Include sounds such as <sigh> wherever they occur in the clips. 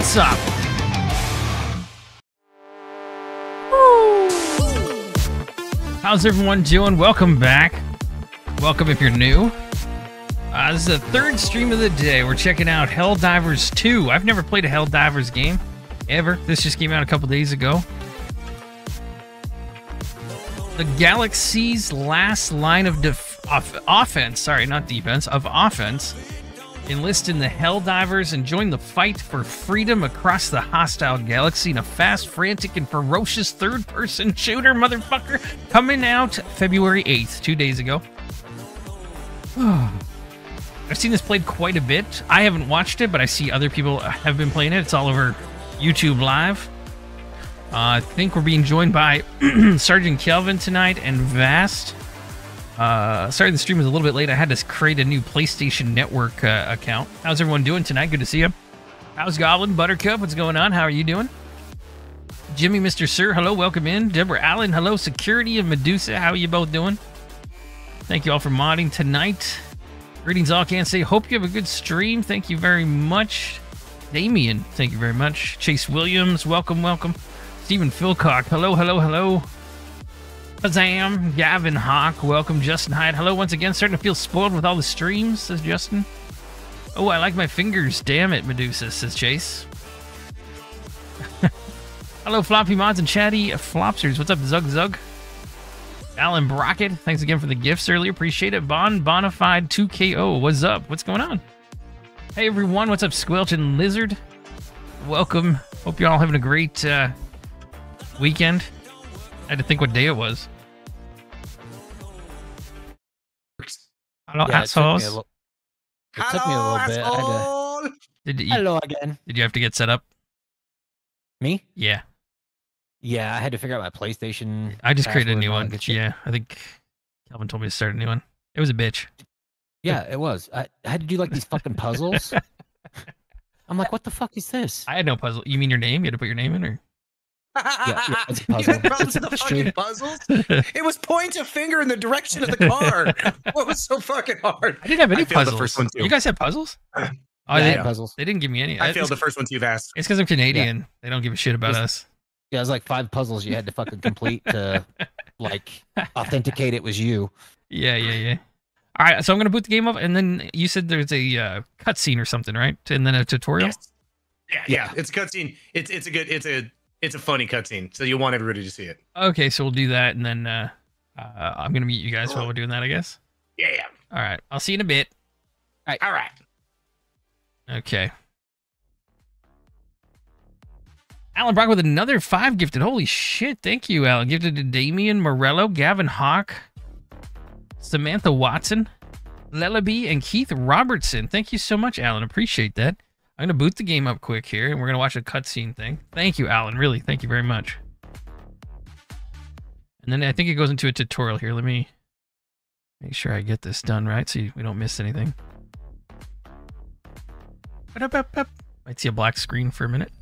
What's up? How's everyone doing? Welcome back. Welcome if you're new. Uh, this is the third stream of the day. We're checking out Helldivers 2. I've never played a Helldivers game ever. This just came out a couple days ago. The galaxy's last line of def- off- offense, sorry, not defense, of offense. Enlist in the Helldivers and join the fight for freedom across the hostile galaxy in a fast, frantic, and ferocious third person <laughs> shooter, motherfucker. Coming out February 8th, two days ago. <sighs> I've seen this played quite a bit. I haven't watched it, but I see other people have been playing it. It's all over YouTube Live. Uh, I think we're being joined by <clears throat> Sergeant Kelvin tonight and Vast. Uh, sorry, the stream was a little bit late. I had to create a new PlayStation Network uh, account. How's everyone doing tonight? Good to see you. How's Goblin Buttercup? What's going on? How are you doing? Jimmy, Mr. Sir, hello, welcome in. Deborah Allen, hello. Security and Medusa, how are you both doing? Thank you all for modding tonight. Greetings, all. Can't say. Hope you have a good stream. Thank you very much. Damien, thank you very much. Chase Williams, welcome, welcome. Stephen Philcock, hello, hello, hello. Kazam, Gavin Hawk, welcome. Justin Hyde, hello once again. Starting to feel spoiled with all the streams, says Justin. Oh, I like my fingers. Damn it, Medusa, says Chase. <laughs> hello, Floppy Mods and Chatty Flopsters. What's up, Zug Zug? Alan Brockett, thanks again for the gifts earlier. Appreciate it. Bon Bonafide 2KO, what's up? What's going on? Hey everyone, what's up, Squelch and Lizard? Welcome. Hope you're all having a great uh, weekend. I had to think what day it was. Hello, Yeah, it took me a little- It took me a little bit. I had to, Did you, hello again. did you have to get set up? Me? Yeah, Yeah, I had to figure out my PlayStation. I just created a new and all that one. Yeah, I think Calvin told me to start a new one. It was a bitch. Yeah, it was. I, I had to do like these fucking puzzles. <laughs> I'm like, what the fuck is this? I had no puzzle. You mean your name? You had to put your name in, or yeah, it's a <laughs> puzzle. problems with the fucking puzzles? <laughs> It was point a finger in the direction of the car. <laughs> what was so fucking hard? I didn't have any I failed the puzzles. first one, too. You guys have puzzles? Oh, Yeah, I they, had puzzles. they didn't give me any. I It's- failed the first one you've asked. It's because I'm Canadian. They don't give a shit about Just- us. Yeah, it was like five puzzles you had to fucking complete to like authenticate it was you. Yeah, yeah, yeah. All right, so I'm gonna boot the game up, and then you said there's a uh, cutscene or something, right? And then a tutorial. Yes. Yeah, yeah. It's a cutscene. It's it's a good it's a it's a funny cutscene. So you want everybody to see it. Okay, so we'll do that, and then uh, uh, I'm gonna meet you guys while we're doing that, I guess. Yeah, yeah. All right, I'll see you in a bit. All right. Okay. Alan Brock with another five gifted. Holy shit! Thank you, Alan. Gifted to Damian Morello, Gavin Hawk, Samantha Watson, Lellaby, and Keith Robertson. Thank you so much, Alan. Appreciate that. I'm gonna boot the game up quick here, and we're gonna watch a cutscene thing. Thank you, Alan. Really, thank you very much. And then I think it goes into a tutorial here. Let me make sure I get this done right, so we don't miss anything. Might see a black screen for a minute.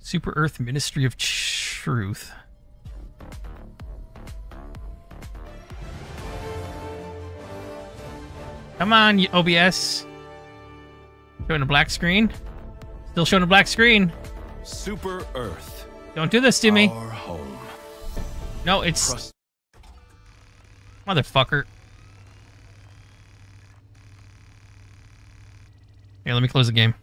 Super Earth Ministry of Truth. Come on, OBS. Showing a black screen. Still showing a black screen. Super Earth. Don't do this to me. Our home. No, it's Trust motherfucker. Here, let me close the game.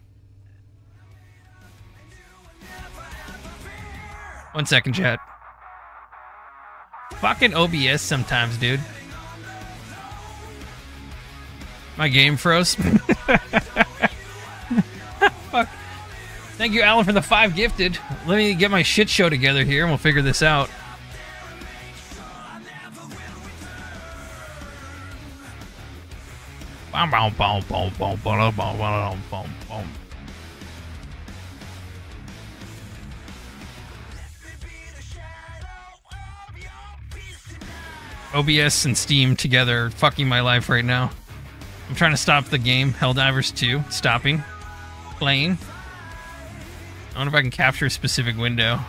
One second, chat. Fucking OBS sometimes, dude. My game froze. <laughs> Thank you, Alan, for the five gifted. Let me get my shit show together here and we'll figure this out. OBS and Steam together fucking my life right now. I'm trying to stop the game, Helldivers 2, stopping, playing, I wonder if I can capture a specific window.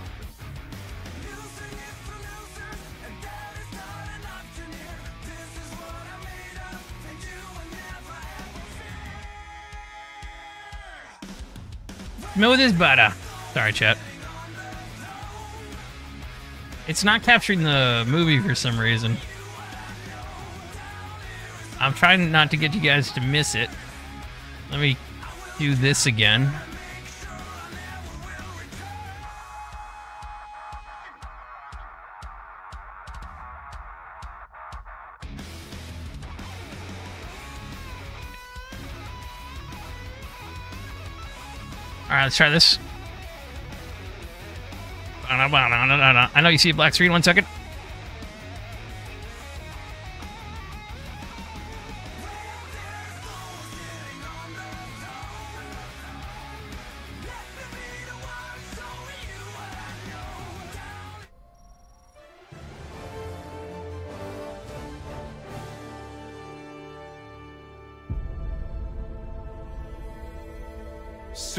Smooth as butter. Sorry, chat. It's not capturing the movie for some reason. I'm trying not to get you guys to miss it. Let me do this again. All right, let's try this. I know you see a black screen. One second.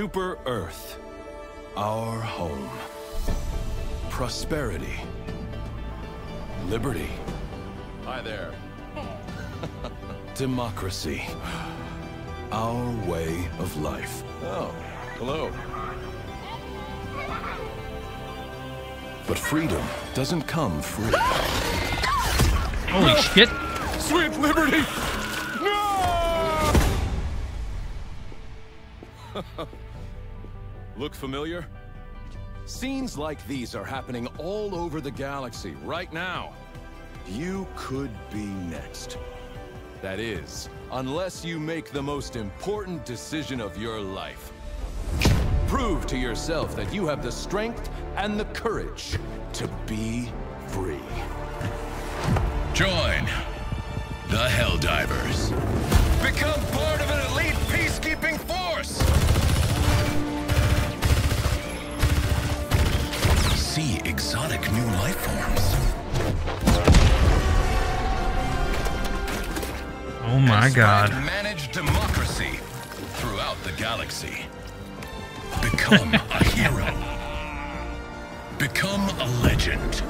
Super Earth. Our home. Prosperity. Liberty. Hi there. <laughs> Democracy. Our way of life. Oh, hello. But freedom doesn't come free. Holy shit. Sweet liberty! No! <laughs> Look familiar? Scenes like these are happening all over the galaxy right now. You could be next. That is, unless you make the most important decision of your life. Prove to yourself that you have the strength and the courage to be free. Join the Helldivers. Become part of an elite peacekeeping exotic new life forms. Oh my and god. Manage democracy throughout the galaxy. Become a <laughs> hero. Become a legend.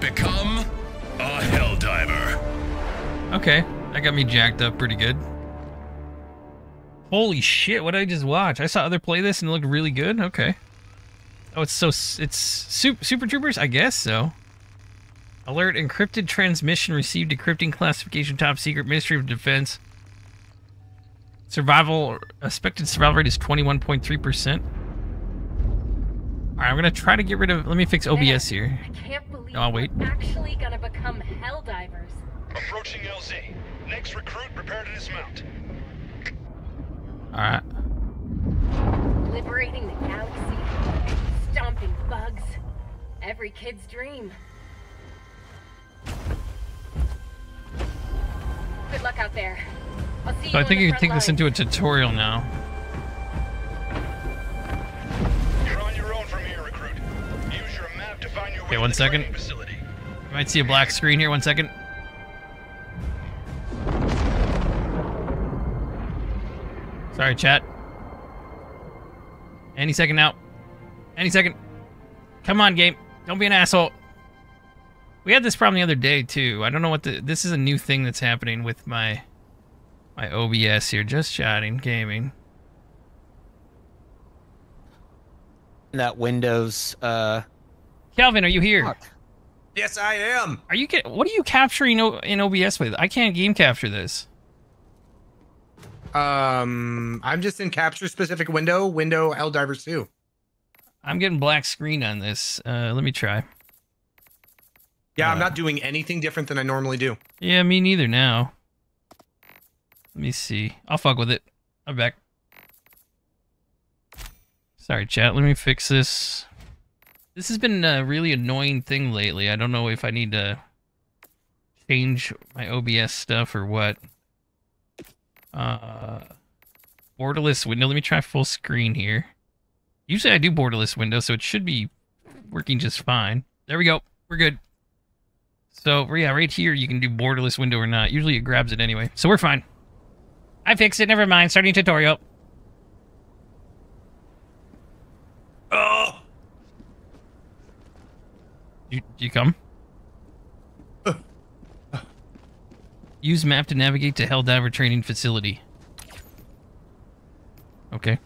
Become a hell diver. Okay, that got me jacked up pretty good. Holy shit, what did I just watch? I saw other play this and it looked really good. Okay. Oh, it's so it's super, super troopers, I guess so. Alert: encrypted transmission received decrypting classification top secret Ministry of Defense. Survival expected survival rate is 21.3%. All right, I'm going to try to get rid of let me fix OBS here. I can't believe oh, No, I'll wait. we're actually gonna become hell divers. Approaching LZ. Next recruit, prepare to dismount. All right. Liberating the galaxy. Stomping bugs. Every kid's dream. Good luck out there. I'll see you So I think you can front take this into a tutorial now. You're on your own from here, recruit. Use your map to find your way Okay, to the second. facility. You might see a black screen here. One second. Sorry, chat. Any second now. Any second. Come on, game. Don't be an asshole. We had this problem the other day too. I don't know what the. This is a new thing that's happening with my my OBS here. Just chatting, gaming. That Windows. Uh, Calvin, are you here? fuck. Yes, I am. Are you? What are you capturing o- in OBS with? I can't game capture this. Um, I'm just in capture specific window, window Helldivers 2. I'm getting black screen on this. Uh, let me try. Yeah, I'm Uh, not doing anything different than I normally do. Yeah, me neither now. Let me see. I'll fuck with it. I'm back. Sorry, chat. Let me fix this. This has been a really annoying thing lately. I don't know if I need to change my OBS stuff or what. Uh, borderless window. Let me try full screen here. Usually I do borderless window, so it should be working just fine. There we go. We're good. So yeah, right here you can do borderless window or not. Usually it grabs it anyway. So we're fine. I fixed it. Never mind. Starting tutorial. Oh, You, you come? Use map to navigate to Helldiver training facility. Okay.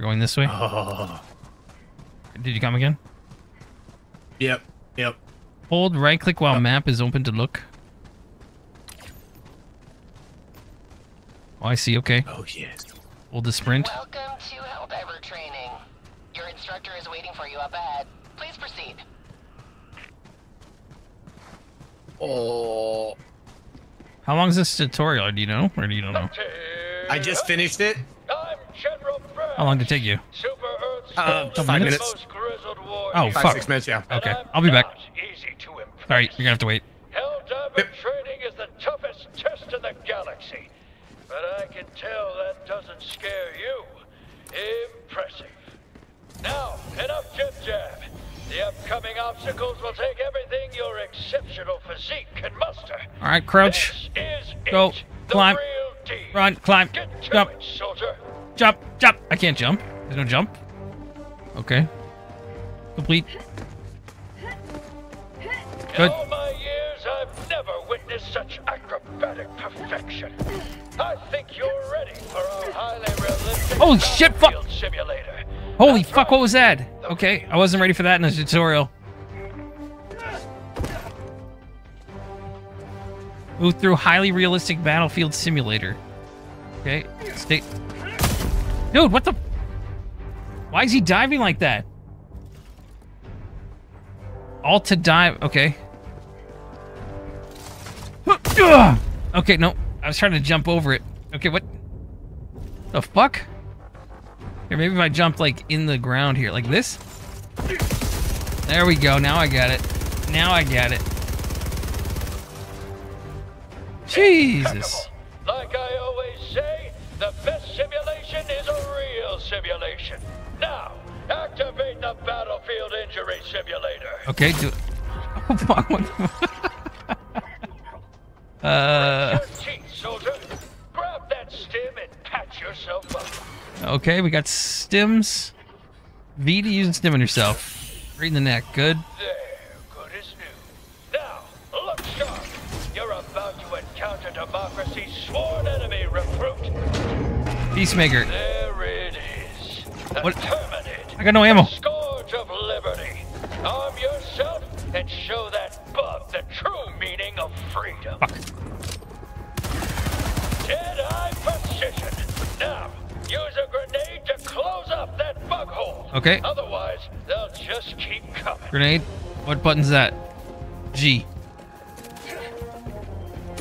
We're going this way. Oh. <laughs> Did you come again? Yep. Yep. Hold right click while map is open to look. Oh, I see. Okay. Oh yes. Hold the sprint. Welcome to Helldiver training. Your instructor is waiting for you up ahead. Please proceed. Oh. How long is this tutorial? Do you know, or do you don't know? I just finished it. I'm General Brass, How long did it take you? Super Earth's Uh, five minutes? minutes. most grizzled warrior. Oh, Five fuck. six minutes. Yeah. Okay, I'm I'll be back. not Easy to impress. Sorry, you're gonna have to wait. Helldiver Yep. training is the toughest test in the galaxy. But I can tell that doesn't scare you. Impressive. Now, enough jib jab. The upcoming obstacles will take everything your exceptional physique can muster. All right, crouch, This is Go. it, Climb. The real deal. run, climb, Get to jump, it, soldier. Jump, jump. I can't jump. There's no jump. Okay. Complete. In Good. all my years, I've never witnessed such acrobatic perfection. I think you're ready for our highly realistic Holy shit, fuck. simulator. Holy That's fuck! right. What was that? Okay, I wasn't ready for that in the tutorial. Move through highly realistic battlefield simulator. Okay, stay. Dude, what the? Why is he diving like that? Alt to dive. Okay. <gasps> Okay, no. I was trying to jump over it. Okay, what? The fuck? Here, maybe if I jump like in the ground here, like this. There we go. Now I got it. Now I got it. Jesus. Like I always say, the best simulation. Now, activate the battlefield injury simulator. Okay, do. Oh fuck! What the... <laughs> uh. Teeth, soldier. Grab that stim and patch yourself up. Okay, we got stims. V to use and stim on yourself. Right in the neck. Good. There, good as new. Now, look sharp. You're about to encounter democracy's sworn enemy, recruit. Peacemaker. There it is. The What? I got no ammo. Scourge of liberty. Arm yourself and show that bug the true meaning of freedom. Fuck. Dead-eye precision. Now, use a grenade to close up that bug hole. Okay. Otherwise, they'll just keep coming. Grenade. What button's that? G.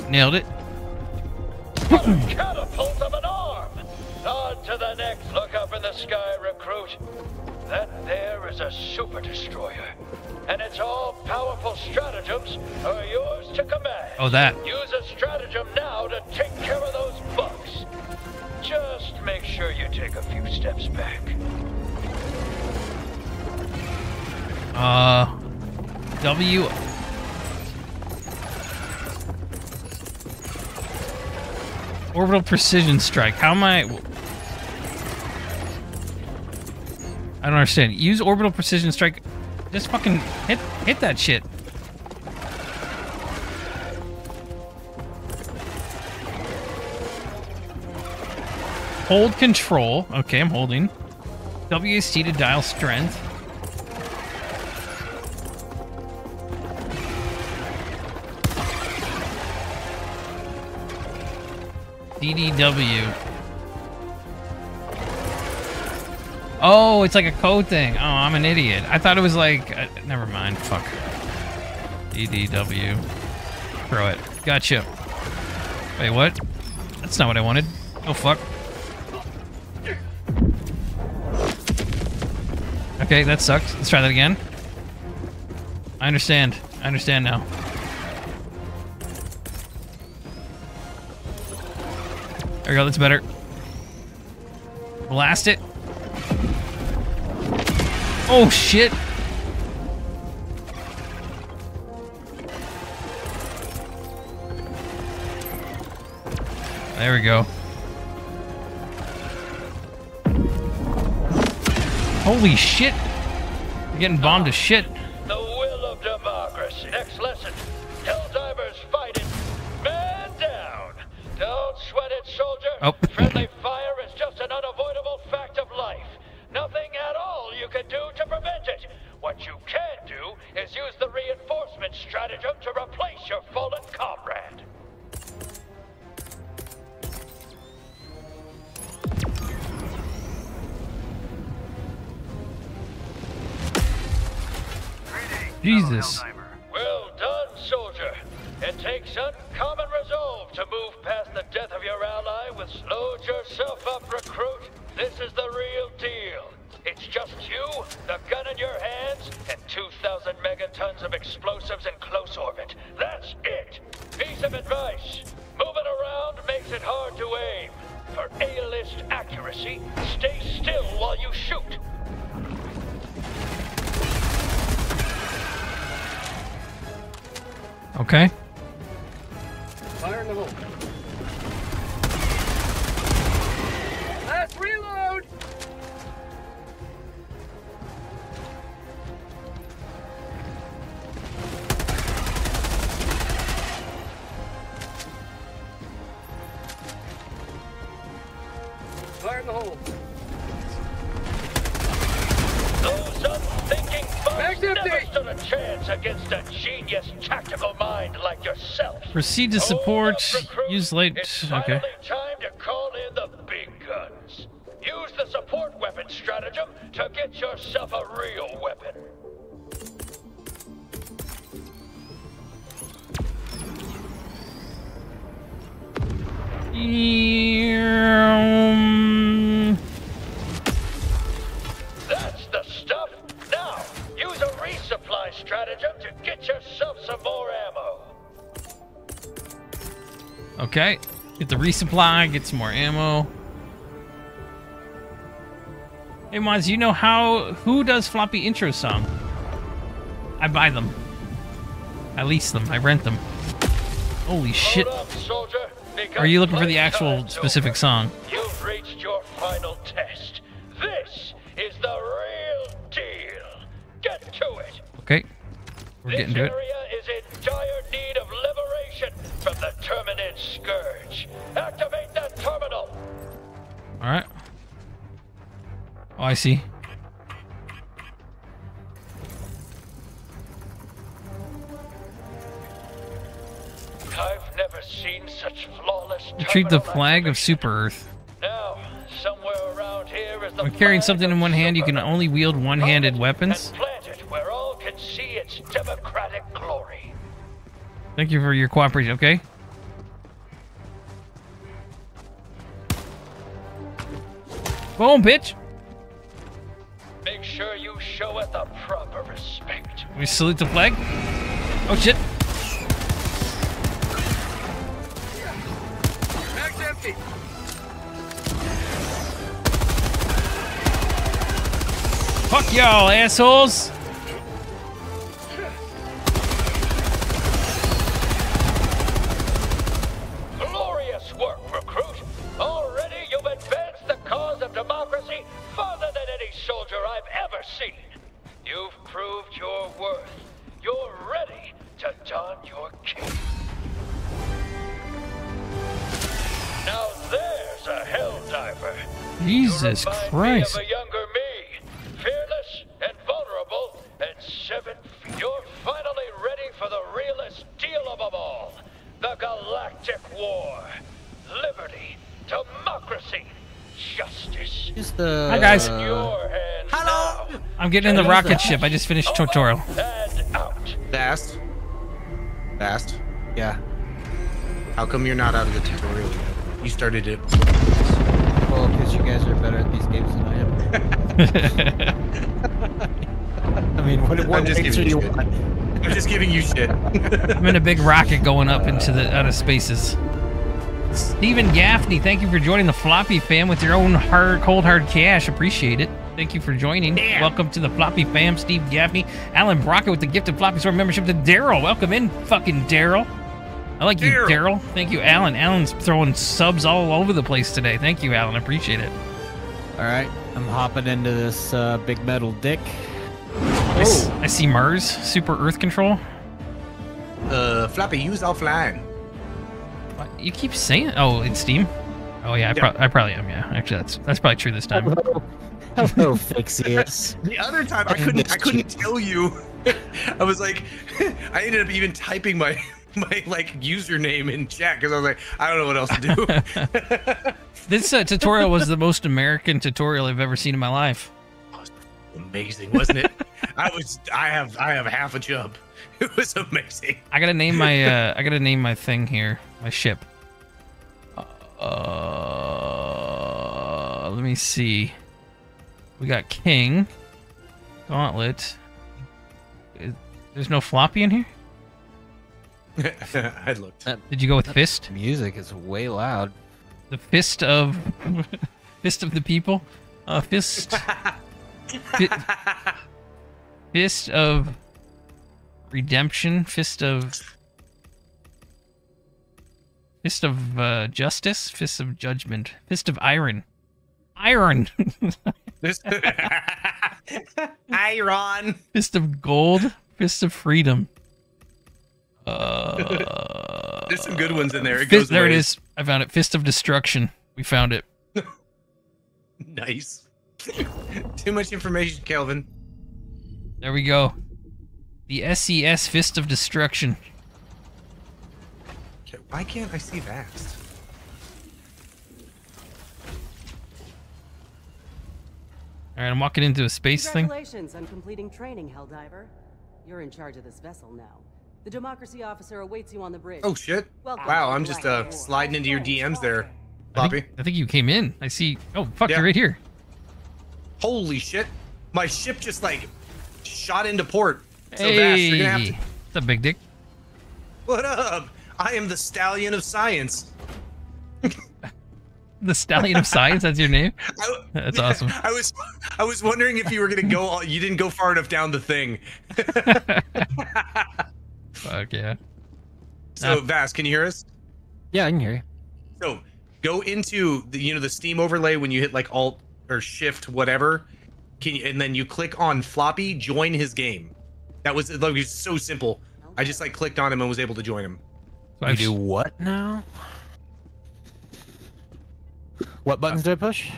Nailed it. Super destroyer. And its all-powerful stratagems are yours to command. Oh, that. Use a stratagem now to take care of those bugs. Just make sure you take a few steps back. Uh. W. Orbital precision strike. How am I? I don't understand. Use orbital precision strike. Just fucking hit hit that shit. Hold control. Okay, I'm holding. WSD to dial strength. DDW. Oh, it's like a code thing. Oh, I'm an idiot. I thought it was like. Uh, never mind. Fuck. DDW. Throw it. Gotcha. Wait, what? That's not what I wanted. Oh, fuck. Okay, that sucks. Let's try that again. I understand. I understand now. There we go, that's better. Blast it. Oh shit! There we go. Holy shit! You're getting bombed to shit. Proceed to support. Use late. Okay. Resupply, get some more ammo. Hey Mons, you know how who does floppy intro song? I buy them. I lease them. I rent them. Holy shit. Up, Are you looking for the actual specific song? See. I've never seen such flawless Retrieve the flag of. Super Earth. Now, somewhere around here is the When carrying something in one hand, you can only wield one-handed weapons. And where all can see its democratic glory. Thank you for your cooperation, okay? Boom, bitch! We salute the flag. Oh shit. Fuck y'all, assholes! Christ. Of a younger me, fearless and vulnerable, and seven feet. You're finally ready for the realest deal of them all: the Galactic War, liberty, democracy, justice. Just the. Hi, guys. Uh, in Hello. now. I'm getting in the rocket ship. I just finished tutorial. And out. Fast. Fast. Yeah. How come you're not out of the tutorial yet? You started it. Well, because you guys are better at these games than I am. <laughs> I mean, what, what I'm just answer giving you you shit. want? I'm just giving you shit. I'm in a big rocket going up into the outer spaces. Stephen Gaffney, thank you for joining the Floppy fam with your own hard, cold hard cash. Appreciate it. Thank you for joining. Welcome to the Floppy fam, Steve Gaffney. Alan Brockett with the gifted Floppy Sword membership to Daryl. Welcome in, fucking Daryl. I like you, Daryl. Daryl. Thank you, Alan. Alan's throwing subs all over the place today. Thank you, Alan. I appreciate it. All right, I'm hopping into this uh, big metal dick. I, s- I see Mars, Super Earth Control. Uh, Floppy, use offline. What? You keep saying, oh, in Steam. Oh yeah, I, Yeah. Pro- I probably am. Yeah, actually, that's that's probably true this time. Hello, hello, Fixius. The other time I couldn't I couldn't tell you. <laughs> I was like <laughs> I ended up even typing my my like username in chat because I was like, I don't know what else to do. <laughs> This uh, tutorial was the most American tutorial I've ever seen in my life. Amazing, wasn't it? I was I have I have half a jump. <laughs> It was amazing. I gotta name my uh, I gotta name my thing here, my ship. Uh, let me see. We got King, Gauntlet. Is- There's no floppy in here. <laughs> I looked. Did you go with fist? Music is way loud. The fist of <laughs> fist of the people. Uh, fist. <laughs> Fi- fist of redemption. Fist of. Fist of uh, justice. Fist of judgment. Fist of iron. Iron. Iron. fist of gold. Fist of freedom. Uh, There's some good ones in there. It fist, goes there it ways. is. I found it. Fist of destruction. We found it. <laughs> Nice. Too much information, Kelvin. There we go. The SES Fist of Destruction. Okay, Why can't I see Vast? All right, I'm walking into a space thing. Congratulations on completing training, Helldiver. You're in charge of this vessel now. The democracy officer awaits you on the bridge. Oh shit! Welcome Wow, I'm just uh sliding into your DMs there, I think, I think you came in. I see. Oh, fuck, Yeah. you're right here. Holy shit! My ship just like shot into port. So hey, Vast, you're gonna have to. it's a big dick. What up? I am the stallion of science. <laughs> The Stallion of Science. That's your name. <laughs> I, <laughs> That's awesome. I was, I was wondering if you were gonna go. all- You didn't go far enough down the thing. Fuck yeah. So Ah. Vast, can you hear us? Yeah, I can hear you. So go into the you know the Steam overlay when you hit like Alt or Shift whatever, can you, and then you click on Floppy. Join his game. That was like it was so simple. I just like clicked on him and was able to join him. So You I've- do what now? What buttons do I push?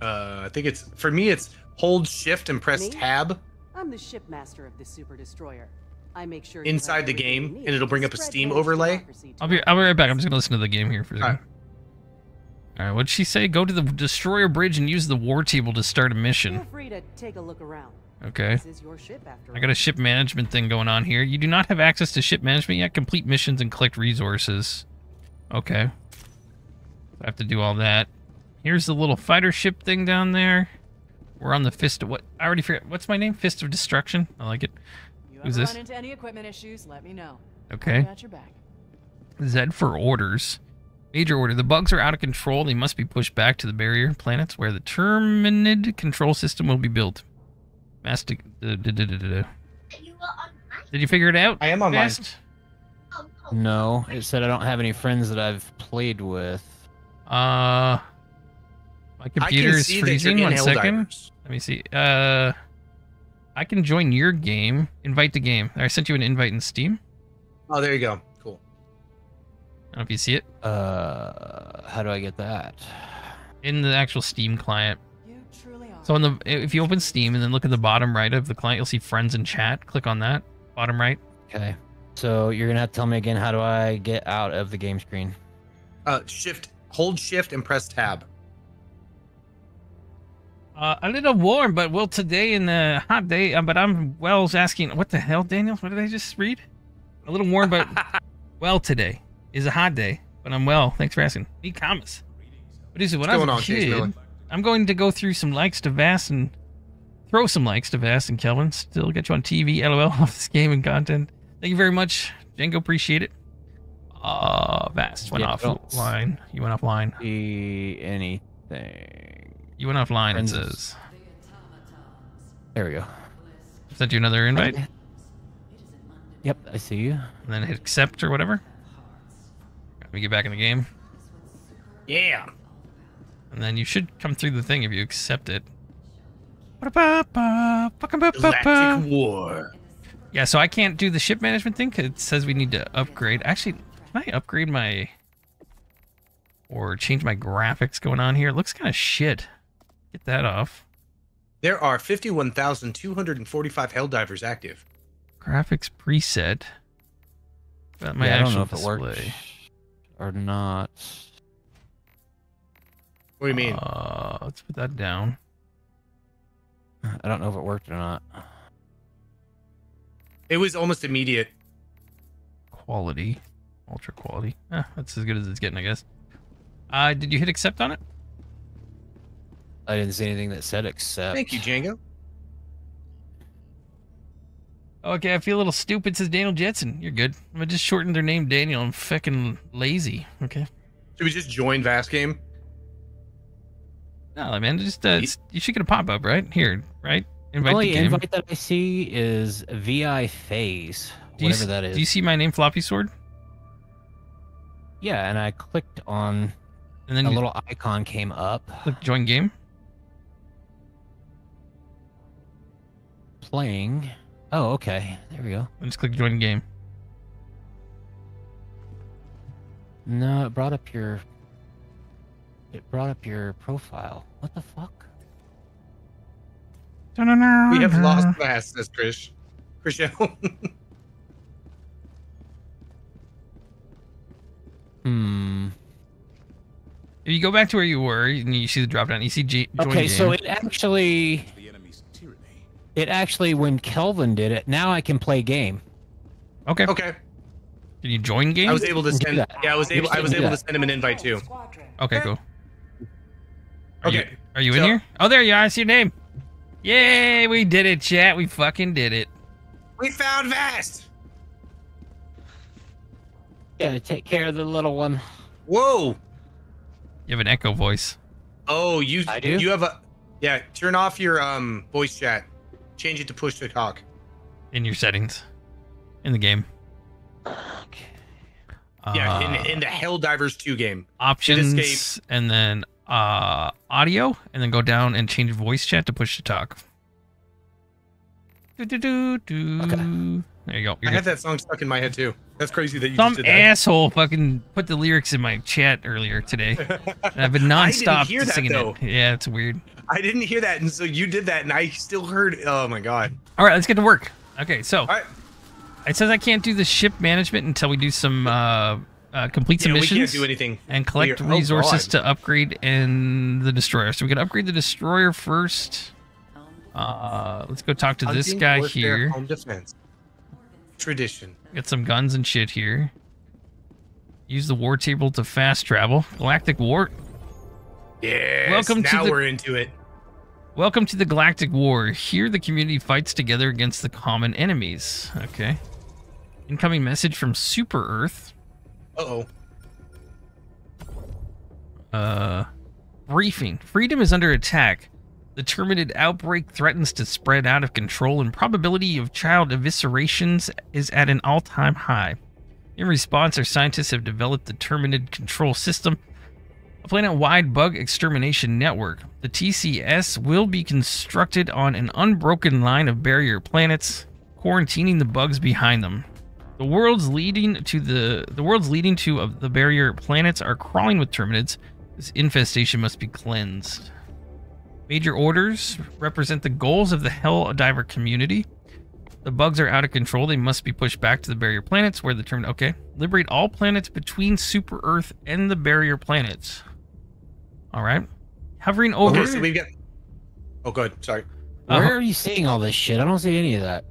Uh, I think it's for me. It's hold Shift and press Me? Tab I'm the shipmaster of this super destroyer. I make sure inside the game, and it'll bring up a Steam overlay. I'll be. I'll be right back. I'm just gonna listen to the game here for a second. Alright. All right. What'd she say? Go to the destroyer bridge and use the war table to start a Feel mission. free to take a look around. Okay. This is your ship after I got a ship management thing going on here. You do not have access to ship management yet. Complete missions and collect resources. Okay. I have to do all that. Here's the little fighter ship thing down there. We're on the fist of what? I already forget. What's my name? Fist of Destruction. I like it. You Who's ever this? run into any equipment issues, let me know. Okay. Got your back. Z for orders. Major order. The bugs are out of control. They must be pushed back to the barrier planets where the Terminid control system will be built. Mastic. uh, da- da- da- da- da. Did you figure it out? I am online. Vast? No, it said I don't have any friends that I've played with. Uh, my computer is see that you're freezing. One second. Helldivers. Let me see. Uh, I can join your game. Invite the game. I sent you an invite in Steam. Oh, there you go. Cool. I don't know if you see it Uh, how do I get that? in the actual Steam client. You truly are. So on the if you open Steam and then look at the bottom right of the client, you'll see friends and chat. Click on that bottom right. Okay. So you're gonna have to tell me again. How do I get out of the game screen? Uh, shift, hold Shift and press Tab. Uh, a little warm, but well today in the hot day. Uh, but I'm Wells asking, what the hell, Daniel? What did I just read? A little warm, but <laughs> well today is a hot day. But I'm well. Thanks for asking. Need comments. What is it? When I was a on, kid? I'm going to go through some likes to Vast and throw some likes to Vast and Kelvin. Still get you on TV. LOL <laughs> off this game and content. Thank you very much, Django. Appreciate it. Uh, Vast went Yeah, offline. You went offline. See anything? You went offline. It says. There we go. Sent you another invite. Yep, I see you. and then hit accept or whatever. Let me get back in the game, Yeah. and then you should come through the thing if you accept it. Galactic War. Yeah, so I can't do the ship management thing because it says we need to upgrade. Actually, can I upgrade my or change my graphics going on here? It looks kind of shit. Get that off. There are 51,245 Helldivers active. Graphics preset. That my yeah, I don't actual know if it works display. or not. What do you mean? Uh, let's put that down. I don't know if it worked or not. It was almost immediate. Quality. Ultra quality. Eh, that's as good as it's getting, I guess. Uh, did you hit accept on it? I didn't see anything that said except. Thank you, Django. Okay, I feel a little stupid, says Daniel Jetson. You're good. I just shortened their name Daniel. I'm fucking lazy. Okay. Should we just join Vast Game? No, man, just uh, it's- you should get a pop up right here, right? Invite the Only the game. invite that I see is VI Phase, do you, whatever s- that is. Do you see my name, Floppy Sword? Yeah, and I clicked on, and then a you- little icon came up. Click join game. Playing. Oh, okay. There we go. And just click join game. No, it brought up your. It brought up your profile. What the fuck? We have lost Vast, says Krish. Krish <laughs> Hmm. If you go back to where you were and you see the drop down, you see G- join Okay, game. so it actually. It actually, when Kelvin did it, now I can play game. Okay. Okay. Did you join game? I was able to send. that. Yeah, I was able. I was Do able to send him an invite too. Okay, cool. Are Okay, You, are you in here? Oh, there you are. I see your name. Yay, we did it, chat. We fucking did it. We found Vast. Gotta take care of the little one. Whoa. You have an echo voice. Oh, you. I do? You have a. Yeah. Turn off your um voice chat. Change it to push to talk. in your settings in the game. Yeah, Uh, in in the Helldivers 2 game. Options escape. and then uh audio and then go down and change voice chat to push to talk. Do, do, do, do. There you go. I You're had good. that song stuck in my head too. That's crazy that you Some just did that. asshole fucking put the lyrics in my chat earlier today. <laughs> I've been I didn't nonstop hear that, singing though. it. Yeah, it's weird. I didn't hear that, and so you did that, and I still heard. Oh my god! All right, let's get to work. Okay, so right. it says I can't do the ship management until we do some uh, uh complete some Yeah, we missions. can't do anything. and collect We are- oh, resources God. to upgrade in the destroyer. So we can upgrade the destroyer first. Uh, let's go talk to this guy warfare, here. Home defense. Tradition. Get some guns and shit here. Use the war table to fast travel. Galactic War. Yeah. Welcome to now the- we're into it. Welcome to the Galactic War. Here, the community fights together against the common enemies. Okay. Incoming message from Super Earth. Uh oh. Uh, briefing. Freedom is under attack. The Terminid outbreak threatens to spread out of control, and probability of child eviscerations is at an all-time high. In response, our scientists have developed the Terminid Control System, a planet-wide bug extermination network. The TCS will be constructed on an unbroken line of barrier planets, quarantining the bugs behind them. The world's leading to the the world's leading to of the barrier planets are crawling with terminids. This infestation must be cleansed. Major orders represent the goals of the Helldiver community. The bugs are out of control. They must be pushed back to the barrier planets where the term okay. Liberate all planets between Super Earth and the barrier planets. All right. Hovering over Okay, so we've got. Oh, good. Sorry. Uh, Where are you seeing all this shit? I don't see any of that.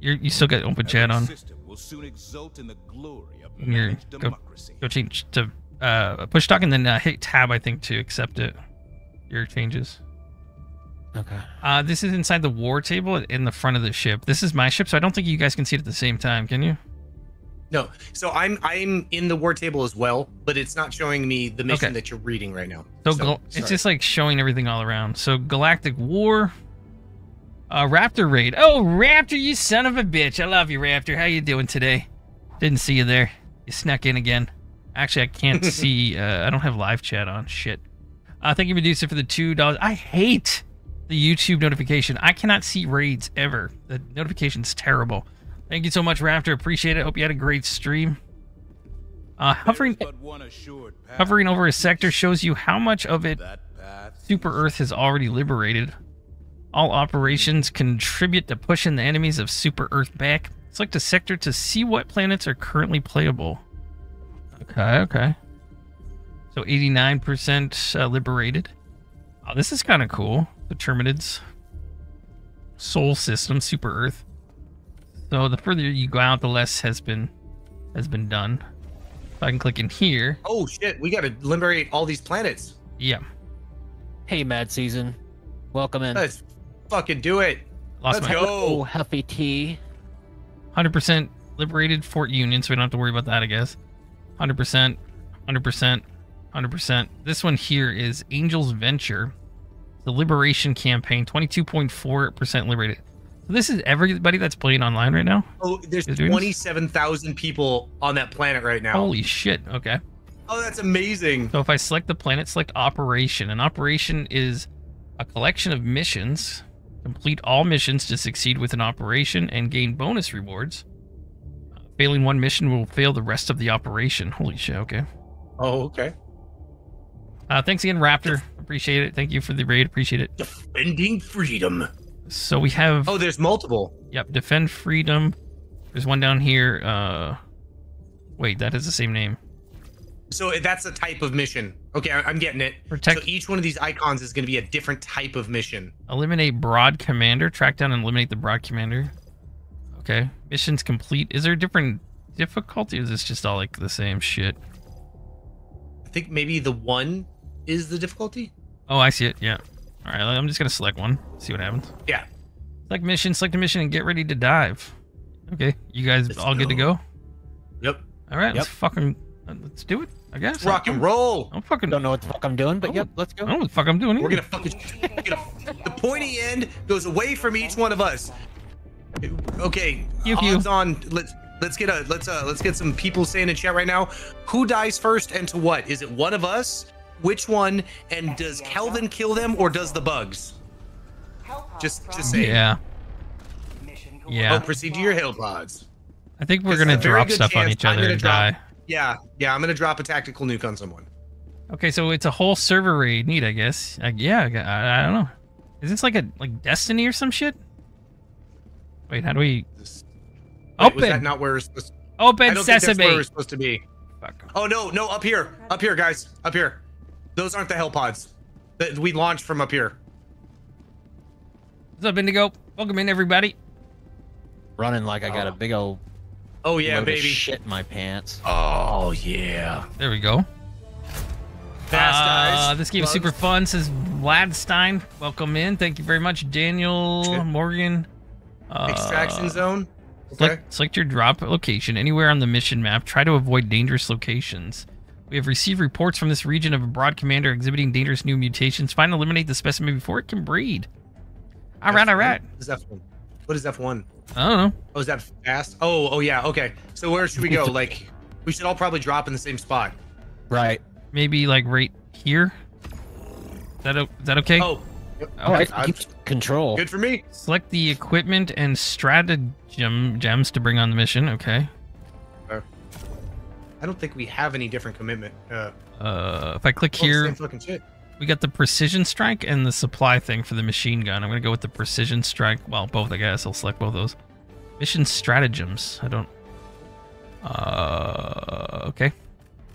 You're, you still got open chat on. Will soon exult in the glory of Here, go, democracy. go change to uh, push talk and then uh, hit tab, I think, to accept it. Your changes. Okay. Uh, this is inside the war table in the front of the ship. This is my ship, so I don't think you guys can see it at the same time, can you? No. So I'm I'm in the war table as well, but it's not showing me the mission Okay. that you're reading right now. So, gal- it's just like showing everything all around. So Galactic War, uh, Raptor Raid. Oh, Raptor, you son of a bitch! I love you, Raptor. How you doing today? Didn't see you there. You snuck in again. Actually, I can't <laughs> see. Uh, I don't have live chat on. Shit. Uh, thank you, Medusa, for the two dollars. I hate the YouTube notification. I cannot see raids ever. The notification's terrible. Thank you so much, Raptor. Appreciate it. Hope you had a great stream. Uh, hovering, hovering over a sector shows you how much of it Super Earth has already liberated. All operations contribute to pushing the enemies of Super Earth back. Select a sector to see what planets are currently playable. Okay, okay. So 89% uh, liberated. Oh, this is kind of cool. The Terminids. Sol system, Super Earth. So the further you go out, the less has been has been done. If I can click in here, Oh shit, we gotta liberate all these planets. yeah, Hey, Mad Season. Welcome in. Let's fucking do it. lost Let's my go. Oh, Huffy T. 100% liberated Fort Union, so we don't have to worry about that, I guess. 100%, 100%, 100%. This one here is Angel's Venture, the Liberation Campaign, 22.4% liberated. So this is everybody that's playing online right now? Oh, there's Is doing this? twenty-seven thousand people on that planet right now. Holy shit, okay. Oh, that's amazing. So if I select the planet, select Operation. An operation is a collection of missions. Complete all missions to succeed with an operation and gain bonus rewards. Uh, failing one mission will fail the rest of the operation. Holy shit, okay. Oh, okay. Uh, thanks again, Raptor. Appreciate it. Thank you for the raid. Appreciate it. Defending freedom. So we have, Oh, there's multiple. yep, Defend Freedom. There's one down here. Uh, wait, that is the same name. So that's a type of mission. Okay, I'm getting it. Protect- So each one of these icons is going to be a different type of mission. Eliminate Brood Commander. Track down and eliminate the Brood Commander. Okay. Missions complete. Is there a different difficulty or is this just all like the same shit? I think maybe the one is the difficulty. Oh, I see it. Yeah. All right. I'm just going to select one. See what happens. Yeah. Select mission, select a mission, and get ready to dive. Okay. You guys Let's all good to go? Yep. All right. Let's Yep. fucking, uh, let's do it, I guess. Rock and roll. I'm fucking, Don't know what the fuck I'm doing, but Oh. yep, let's go. I don't know what the fuck I'm doing Either. We're gonna fucking gonna, the pointy end goes away from each one of us. Okay, Pew, pew. odds on. Let's let's get a let's uh let's get some people saying in chat right now. Who dies first and to what? Is it one of us? Which one? And does Kelvin kill them or does the bugs? Just just say. Yeah. Yeah. Oh, Yeah. proceed to your hell pods. I think we're 'Cause going to drop good stuff on each other and drop- die. Yeah, yeah. I'm gonna drop a tactical nuke on someone. Okay, so it's a whole server raid. Neat, I guess. Uh, yeah, I, I, I don't know. Is this like a like Destiny or some shit? Wait, how do we Wait, was open? that not where we're supposed? I open don't think that's where sesame. we're supposed to be. Fuck. Oh no, no, up here, up here, guys, up here. Those aren't the hell pods. That we launched from up here. What's up, Indigo? Welcome in, everybody. Running like I got a big old Oh yeah, load of baby. shit in my pants. Oh yeah. There we go. Fast Uh, eyes. this game is super fun, says Vladstein. Welcome in. Thank you very much, Daniel Shit. Morgan. Uh, Extraction zone. Okay. Select, select your drop location anywhere on the mission map. Try to avoid dangerous locations. We have received reports from this region of a brood commander exhibiting dangerous new mutations. Find and eliminate the specimen before it can breed. All right, all right. What is F1? What is F1? I don't know. Oh, is that fast? Oh, oh yeah. Okay. So where should we go? <laughs> Like, we should all probably drop in the same spot. Right. Maybe like right here. Is that, that okay? Oh. yep, All right. I'm- Keep control. Good for me. Select the equipment and stratagem gems to bring on the mission. Okay. I don't think we have any different commitment. Uh, Uh, if I click here, same fucking shit. we got the precision strike and the supply thing for the machine gun. I'm gonna go with the precision strike. Well, both, I guess. I'll select both those. Mission stratagems. I don't. Uh, okay.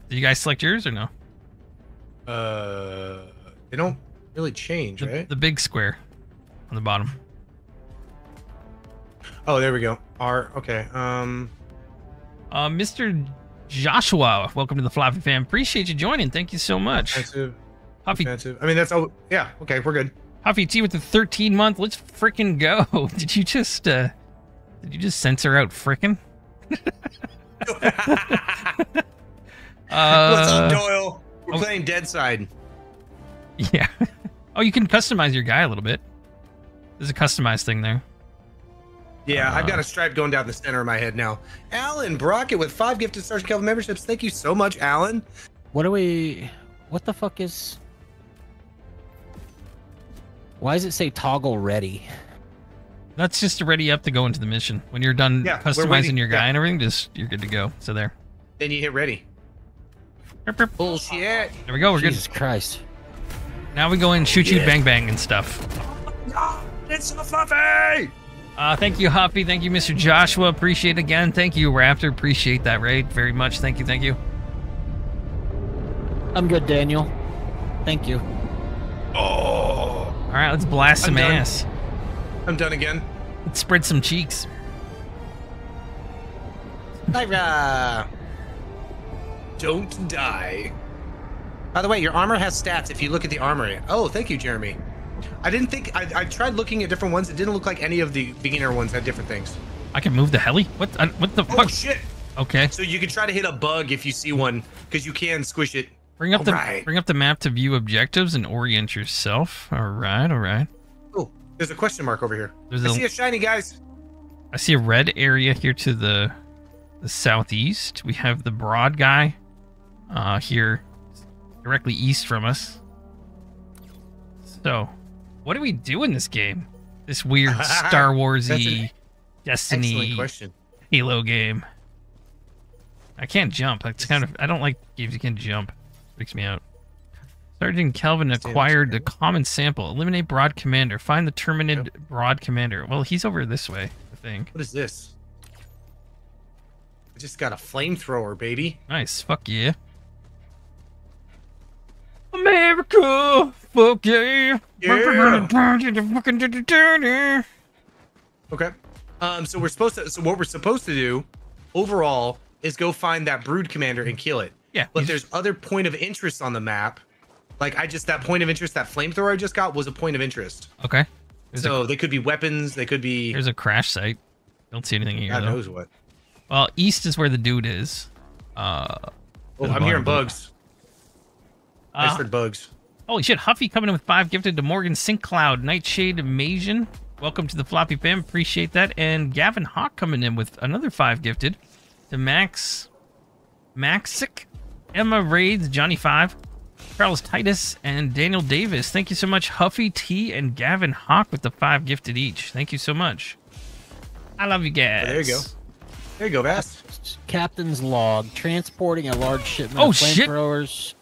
Did you guys select yours or no? Uh, they don't really change, The, right? the big square on the bottom. Oh, there we go. R. Okay. Um. Uh, Mr. Joshua, welcome to the Floppy fam. Appreciate you joining. Thank you so much. Offensive. Huffy, Offensive. I mean, that's all. Yeah. Okay, we're good. Huffy T with the 13 month. Let's frickin' go. <laughs> Did you just uh did you just censor out frickin'? <laughs> uh, What's up, Doyle? We're playing Deadside. Yeah. <laughs> oh, you can customize your guy a little bit. There's a customized thing there. Yeah, I've Uh. got a stripe going down the center of my head now. Alan Brockett with five gifted Sergeant Kelvin memberships. Thank you so much, Alan. What do we? What the fuck is? Why does it say toggle ready? That's just ready up to go into the mission. When you're done Yeah, customizing your guy yeah. and everything, just you're good to go. So there. Then you hit ready. Burp, burp. Bullshit. There we go. We're good. Jesus Christ! Now we go in shoot you bang bang and stuff. <laughs> It's so fluffy. Uh, thank you, Huffy. Thank you, Mr. Joshua. Appreciate it again. Thank you, Raptor. Appreciate that raid very much. Thank you. Thank you. I'm good, Daniel. Thank you. Oh. All right, let's blast I'm some ass. I'm done again. Let's spread some cheeks. Lyra! Don't die. By the way, your armor has stats if you look at the armory. Oh, thank you, Jeremy. I didn't think I, I tried looking at different ones. It didn't look like any of the beginner ones had different things. I can move the heli. What? I, what the fuck? Oh fuck? shit! Okay. So you can try to hit a bug if you see one, because you can squish it. Bring up the Alright. bring up the map to view objectives and orient yourself. All right, all right. Oh, there's a question mark over here. There's I a- see a shiny, guys. I see a red area here to the the southeast. We have the broad guy uh, here directly east from us. So, what do we do in this game? This weird <laughs> Star Warsy Destiny question. Halo game. I can't jump. It's kind of I don't like games you can jump. Freaks me out. Sergeant Kelvin acquired the common sample. Eliminate Brood Commander. Find the Terminid Brood Commander. Well, he's over this way, I think. What is this? I just got a flamethrower, baby. Nice. Fuck yeah. America! Fuck yeah! Yeah. Okay. Um. So we're supposed to. So what we're supposed to do, overall, is go find that brood commander and kill it. Yeah. But there's other point of interest on the map. Like I just that point of interest, that flamethrower I just got was a point of interest. Okay. There's so they could be weapons. They could be. There's a crash site. Don't see anything here. God though. knows what. Well, east is where the dude is. Uh. Oh, I'm hearing bugs. I just Uh, bugs. Holy shit, Huffy coming in with five gifted to Morgan Sinkcloud, Nightshade Amazing. Welcome to the Floppy Fam. Appreciate that. And Gavin Hawk coming in with another five gifted to Max Maxic, Emma Raids, Johnny Five, Charles Titus, and Daniel Davis. Thank you so much, Huffy T and Gavin Hawk with the five gifted each. Thank you so much. I love you guys. There you go. There you go, Bass. Captain's log: transporting a large shipment Oh, of shit. flamethrowers.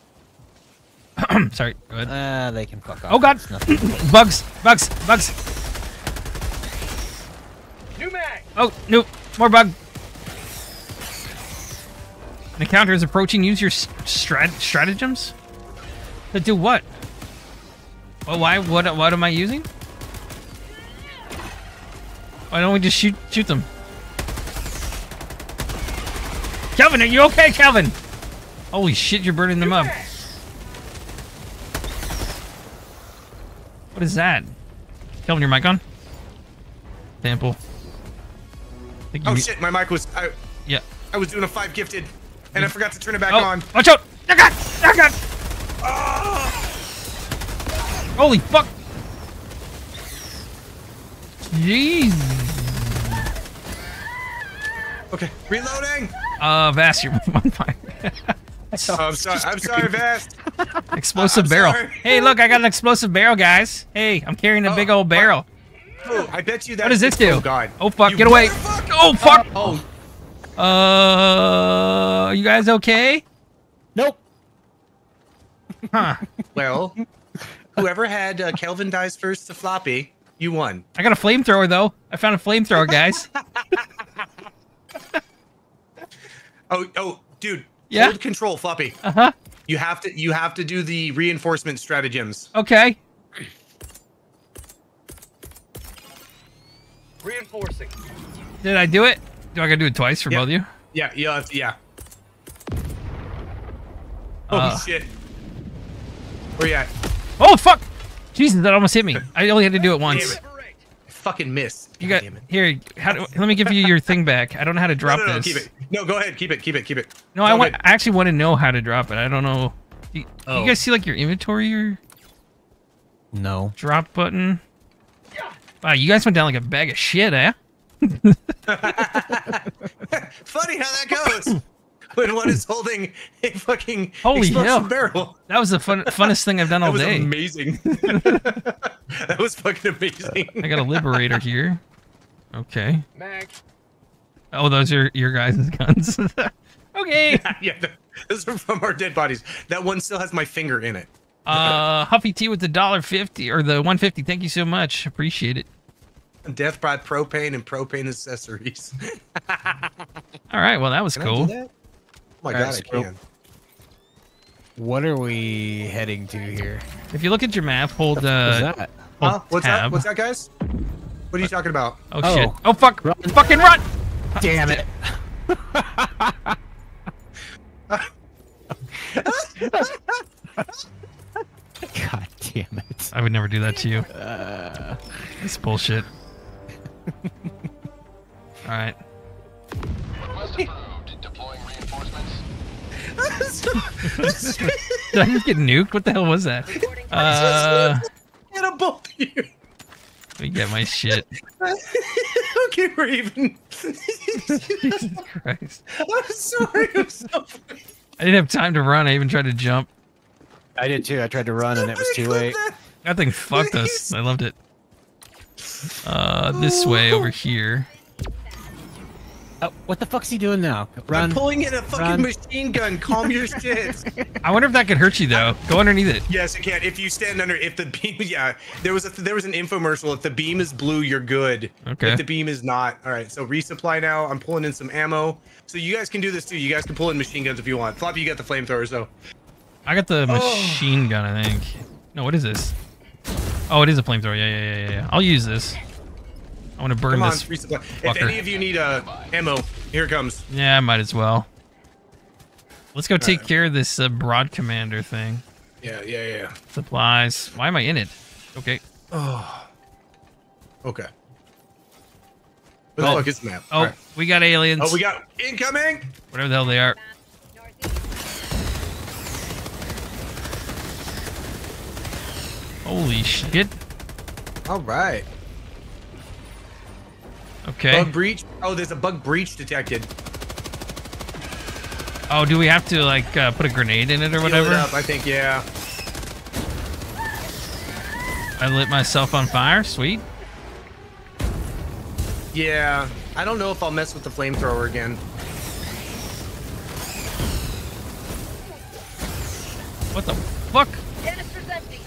<coughs> Sorry, go ahead. Ah, they can fuck off. Oh god, <coughs> bugs, bugs, bugs. New mag! Oh, no, more bug. An encounter is approaching. Use your strat stratagems. To do what? Well, why? What? What am I using? Why don't we just shoot shoot them? Kelvin, are you okay, Kelvin? Holy shit, you're burning them up. What is that? Kelvin, your mic on? Sample. Oh you- shit, my mic was. I, Yeah. I was doing a five gifted, and I forgot to turn it back Oh, on. watch out! Oh god! Oh god! Holy fuck! Jeez. Okay, reloading. Uh, Vass, you're <laughs> on fire. <laughs> Oh, I'm sorry. I'm <laughs> sorry, Vast. <laughs> explosive I'm barrel. sorry. Hey, look, I got an explosive barrel, guys. Hey, I'm carrying a big old barrel. Oh, I bet you that. What does this do? Oh god. Oh fuck! You Get away! motherfucker! Oh fuck! Oh, Uh, you guys okay? Nope. <laughs> Huh? well, whoever had uh, Kelvin dies first to floppy, you won. I got a flamethrower though. I found a flamethrower, guys. <laughs> Oh, oh, dude. Yeah? Hold control, floppy. Uh huh. You have to. You have to do the reinforcement stratagems. Okay. Reinforcing. Did I do it? Do I gotta do it twice for Yep. both of you? Yeah, you have to, yeah. Oh Uh. shit. Where you at? Oh fuck! Jesus, that almost hit me. I only had to do it once. Damn it. I fucking miss. You God got damn it. here. How do, let me give you your thing back. I don't know how to drop no, no, no, this. keep it. No, go ahead. Keep it. Keep it. Keep it. No, It's I want. good. I actually want to know how to drop it. I don't know. Do you, Oh. you guys see like your inventory or No. drop button? Wow, you guys went down like a bag of shit, eh? <laughs> <laughs> Funny how that goes. <laughs> when one is holding a fucking Holy explosive hell. barrel. That was the fun, funnest thing I've done <laughs> all That was day. amazing. <laughs> that was fucking amazing. I got a liberator here. Okay. Mag. Oh, those are your guys' guns. okay. yeah, th- those are from our dead bodies. That one still has my finger in it. Uh, Huffy T with the dollar fifty or the one fifty. Thank you so much. Appreciate it. Death by propane and propane accessories. All right. Well, that was Can I do cool. that? Oh my Alright, god, I so- can. What are we heading to here? If you look at your map, hold What's uh, that? hold Huh? What's tab. that? What's that, guys? What are you talking about? Oh, shit. Oh fuck! Fucking run! Damn it. God damn it. I would never do that to you. Uh, It's bullshit. <laughs> All right. <laughs> Did I just get nuked? What the hell was that? Uh, Get a both of you. let me get my shit. okay, Raven. Jesus Christ. I'm sorry. I'm so <laughs> I didn't have time to run. I even tried to jump. I did too. I tried to run and it was too late. That thing fucked us. I loved it. Uh, this way over here. Oh, what the fuck's he doing now? I'm pulling in a fucking Run. machine gun. Calm your <laughs> shit. I wonder if that could hurt you though. Go underneath it. Yes, it can. If you stand under, if the beam, <laughs> yeah, there was a there was an infomercial. If the beam is blue, you're good. Okay. If the beam is not, all right. So resupply now. I'm pulling in some ammo. So you guys can do this too. You guys can pull in machine guns if you want. Floppy, you got the flamethrowers though. I got the Oh. machine gun, I think. No, what is this? Oh, it is a flamethrower. Yeah, yeah, yeah, yeah. I'll use this. I want to burn Come on, this. If fucker. any of you need uh, ammo, here it comes. Yeah, I might as well. Let's go take care of this uh, brood commander thing. Yeah, yeah, yeah. Supplies. Why am I in it? Okay. Oh. Okay. Oh. is the map? Oh, right. we got aliens. Oh, we got incoming. Whatever the hell they are. Holy shit. All right. Okay. Bug breach. Oh, there's a bug breach detected. Oh, do we have to like uh, put a grenade in it or Seal whatever? It up, I think. Yeah. I lit myself on fire. Sweet. Yeah. I don't know if I'll mess with the flamethrower again. What the fuck? Canister's empty.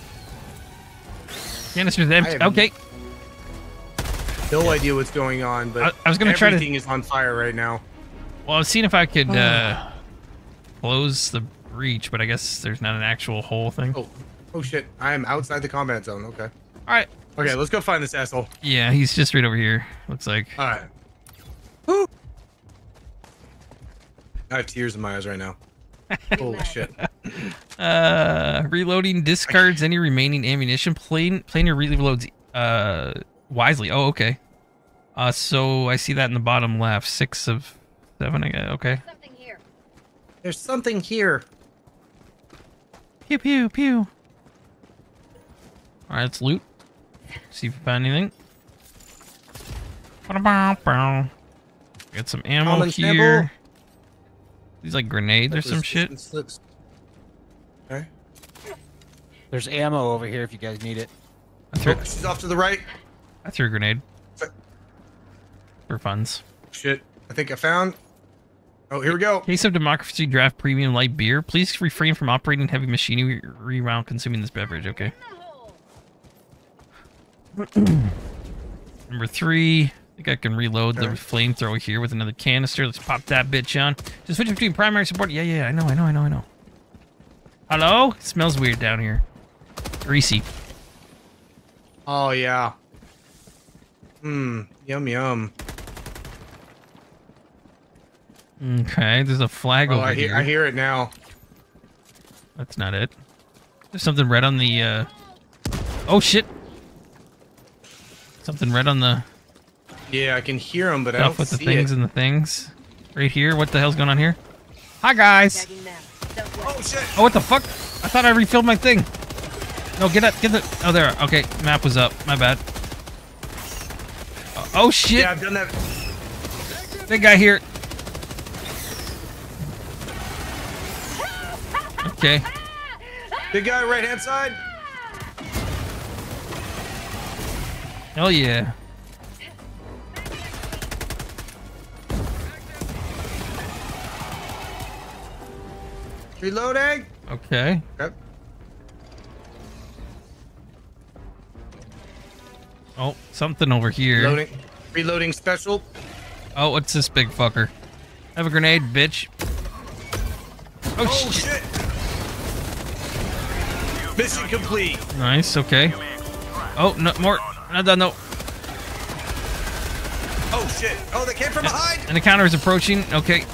Canister's empty. have Okay. No idea what's going on, but I- I was gonna try to- everything is on fire right now. Well, I was seeing if I could <sighs> uh, close the breach, but I guess there's not an actual hole thing. Oh, oh shit! I am outside the combat zone. Okay. All right. Okay, let's go find this asshole. Yeah, he's just right over here. Looks like. All right. Woo. I have tears in my eyes right now. <laughs> Holy shit! <laughs> Uh, reloading discards any remaining ammunition. Plan plan your reloads uh wisely. Oh, okay. Uh, so I see that in the bottom left. Six of seven. I guess. Okay. Something here. There's something here. Pew pew pew. All right, let's loot. See if we find anything. Got some ammo Common here. sample. These like grenades or some shit. there's slips. Okay. There's ammo over here if you guys need it. Oh, she's off to the right. I threw a grenade. For funds. Shit. I think I found. Oh, here we go. Case of Democracy Draft Premium Light Beer. Please refrain from operating heavy machinery while consuming this beverage. Okay. Number three. I think I can reload the flamethrower here with another canister. Let's pop that bitch on. Just switch between primary support. Yeah, yeah, I know, I know, I know, I know. Hello? It smells weird down here. Greasy. Oh yeah. Hmm. Yum yum. Okay, there's a flag Oh, over I hear. here. I hear it now. That's not it. There's something red on the. Uh... Oh shit! Something red on the Yeah, I can hear them, but I don't with the things it. and the things. Right here. What the hell's going on here? Hi guys. Oh shit! Oh what the fuck? I thought I refilled my thing. No, get up, get the. Oh there. Okay, map was up. My bad. Oh, shit! Yeah, I've done that. Big guy here. Okay. Big guy, right hand side. Hell yeah. Reloading. Okay. Okay. Oh, something over here. Reloading. Reloading special. Oh, what's this big fucker? Have a grenade, bitch. Oh, Oh shit. shit! Mission complete. Nice, okay. Oh, no, more. Not done, no. Oh shit! Oh, they came from behind. And the counter is approaching. Okay.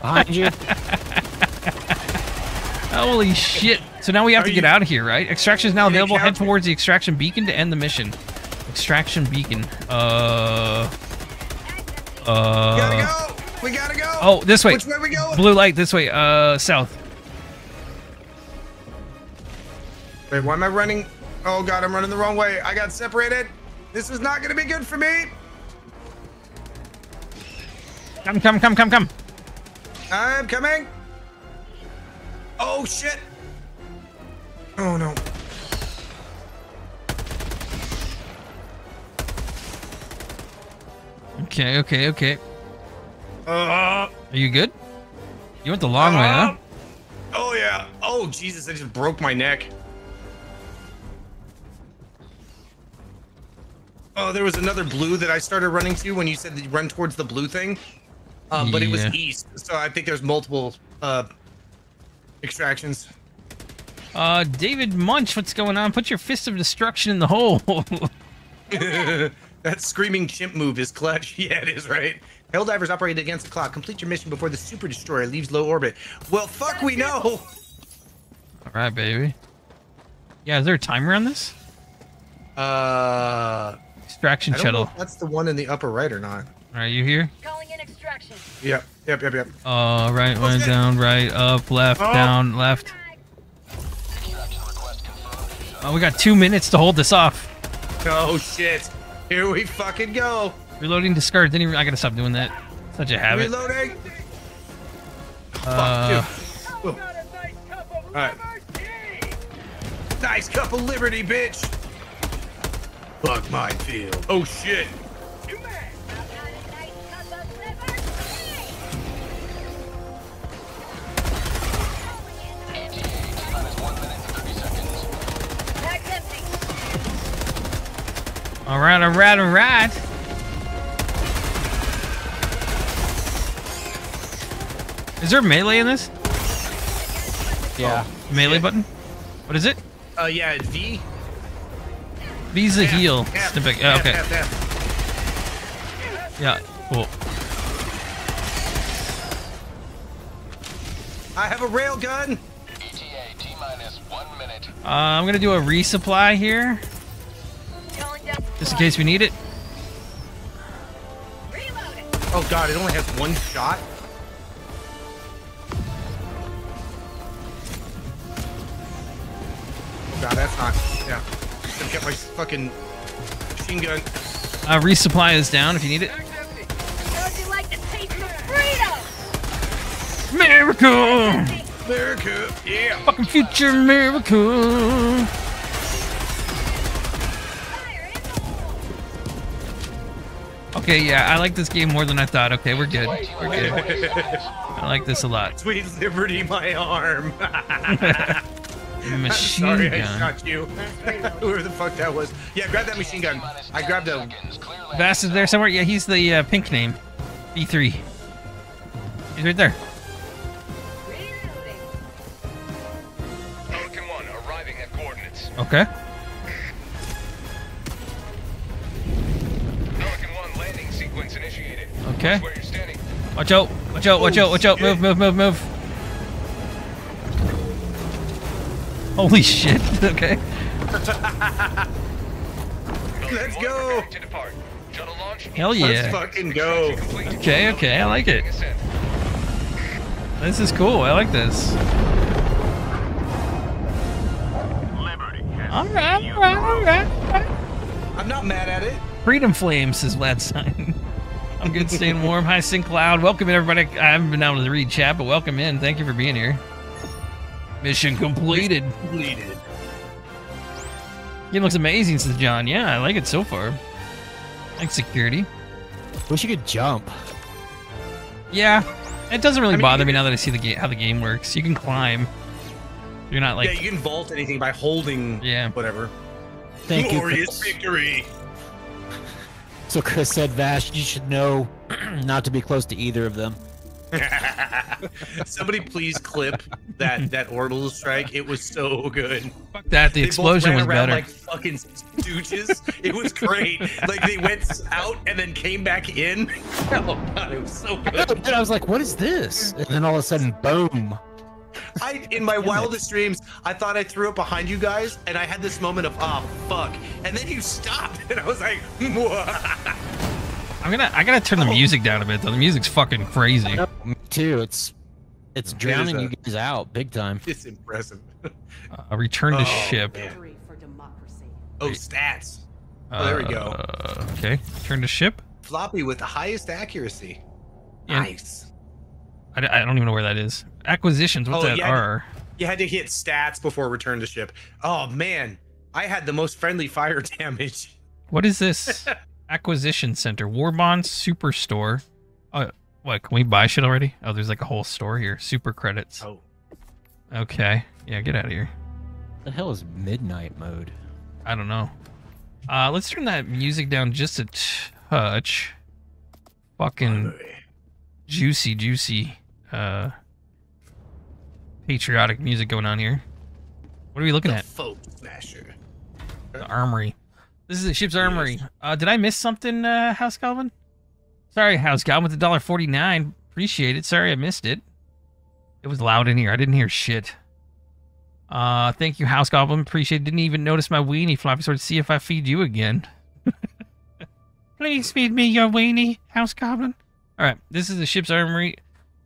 Behind you. <laughs> Holy shit. So now we have Are to get you- out of here, right? Extraction is now available. Head towards the extraction beacon to end the mission. Extraction beacon. Uh. We gotta Uh. go. We gotta go. Oh, this way. Which way we going? Blue light this way. Uh, south. Wait, why am I running? Oh god, I'm running the wrong way. I got separated. This is not gonna be good for me. Come, come, come, come, come. I'm coming. Oh shit. Oh no. Okay, okay, okay. Uh, Are you good? You went the long way, huh? oh yeah. Oh Jesus, I just broke my neck. Oh, there was another blue that I started running to when you said that you run towards the blue thing. Um, but it was east, so I think there's multiple uh extractions. Uh, David Munch, what's going on? Put your fist of destruction in the hole. <laughs> that screaming chimp move is clutch. <laughs> Yeah, it is, right? Helldivers operate against the clock. Complete your mission before the super destroyer leaves low orbit. Well, fuck, we know. All right, baby. Yeah, is there a timer on this? Uh, Extraction I don't know shuttle. that's the one in the upper right or not. Are you here? Calling in extraction. Yep, yep, yep, yep. Uh, right, one down, right, up, left, Oh. down, left. Oh, we got two minutes to hold this off. Oh shit! Here we fucking go. Reloading discard. Didn't even. I gotta stop doing that. Such a habit. Reloading. Uh, Fuck, dude. All right. Nice cup of liberty, bitch. Fuck my field. Oh shit. All right, all right, all right. Is there melee in this? Yeah. Melee button? What is it? Uh, yeah, V. V's the heal. F, Snippet. Yeah, okay. F, F. Yeah, cool. I have a rail gun. ETA, T minus one minute. Uh, I'm gonna do a resupply here, Calling down just in case we need it. Oh god, it only has one shot. Oh god, that's not. Yeah. I've got my fucking machine gun. Uh, resupply is down if you need it. Like the taste of freedom? Miracle! America, yeah. Fucking future miracle. Okay, yeah, I like this game more than I thought. Okay, we're good. We're good. <laughs> I like this a lot. Sweet liberty, my arm. <laughs> I'm Machine sorry, I shot you. <laughs> Whoever the fuck that was. Yeah, grab that machine gun. I grabbed a. Vast is there somewhere? Yeah, he's the uh, pink name. B3. He's right there. Pelican 1 arriving at coordinates. Okay. Okay. Watch where you're standing. Watch out. Watch out. Watch out. Watch out. Move, move, move, move. Holy shit. <laughs> Okay. Let's go. To depart. Shuttle launch. Hell Let's yeah. fucking go. Okay, okay. I like it. This is cool. I like this. All right, all right, all right, all right. I'm not mad at it. Freedom Flames is Vladstein. <laughs> I'm good, staying warm. Hi, Sync Cloud. Welcome in, everybody. I haven't been able to the read chat, but welcome in. Thank you for being here. Mission completed. Completed. Game looks amazing, says John. Yeah, I like it so far. Thanks, security. Wish you could jump. Yeah, it doesn't really I mean, bother me now that I see the game how the game works. You can climb. You're not like yeah, you can vault anything by holding. Yeah. Whatever. Thank you, Glorious victory. So Chris said, Vash, you should know <clears throat> not to be close to either of them. <laughs> Somebody please clip that that orbital strike. It was so good. Fuck that. The They both explosion ran was better. Like fucking stooges. it was great. Like they went out and then came back in. <laughs> Oh god, it was so good. And I was like, "What is this?" And then all of a sudden, boom! I in my wildest dreams, I thought I threw it behind you guys, and I had this moment of oh fuck, and then you stopped, <laughs> and I was like, "Mwah." I'm gonna I gotta turn the music down a bit though. The music's fucking crazy. Me too. It's it's It is drowning a- you guys out big time. <laughs> it's impressive. A return to Oh, ship. man. Victory for democracy. Oh, stats. Oh, there we go. Uh, okay, turn to ship. Floppy with the highest accuracy. Yeah. Nice. I don't even know where that is. Acquisitions. What's Oh, that yeah. R? You had to hit stats before return to ship. Oh man, I had the most friendly fire <laughs> damage. What is this? <laughs> Acquisition Center. War Bonds Superstore. Oh, what? Can we buy shit already? Oh, there's like a whole store here. Super credits. Oh, Okay. Yeah, get out of here. The hell is midnight mode? I don't know. Uh, let's turn that music down just a touch. Fucking juicy, juicy, uh, patriotic music going on here. What are we looking the at? folk smasher. The armory. This is the ship's armory. Uh, did I miss something, uh, House Calvin? Sorry, House Calvin with the dollar forty nine. Appreciate it. Sorry I missed it. It was loud in here. I didn't hear shit. Uh, thank you, House Goblin. Appreciate it. Didn't even notice my weenie floppy sword. See if I feed you again. <laughs> Please feed me your weenie, House Goblin. All right, this is the ship's armory.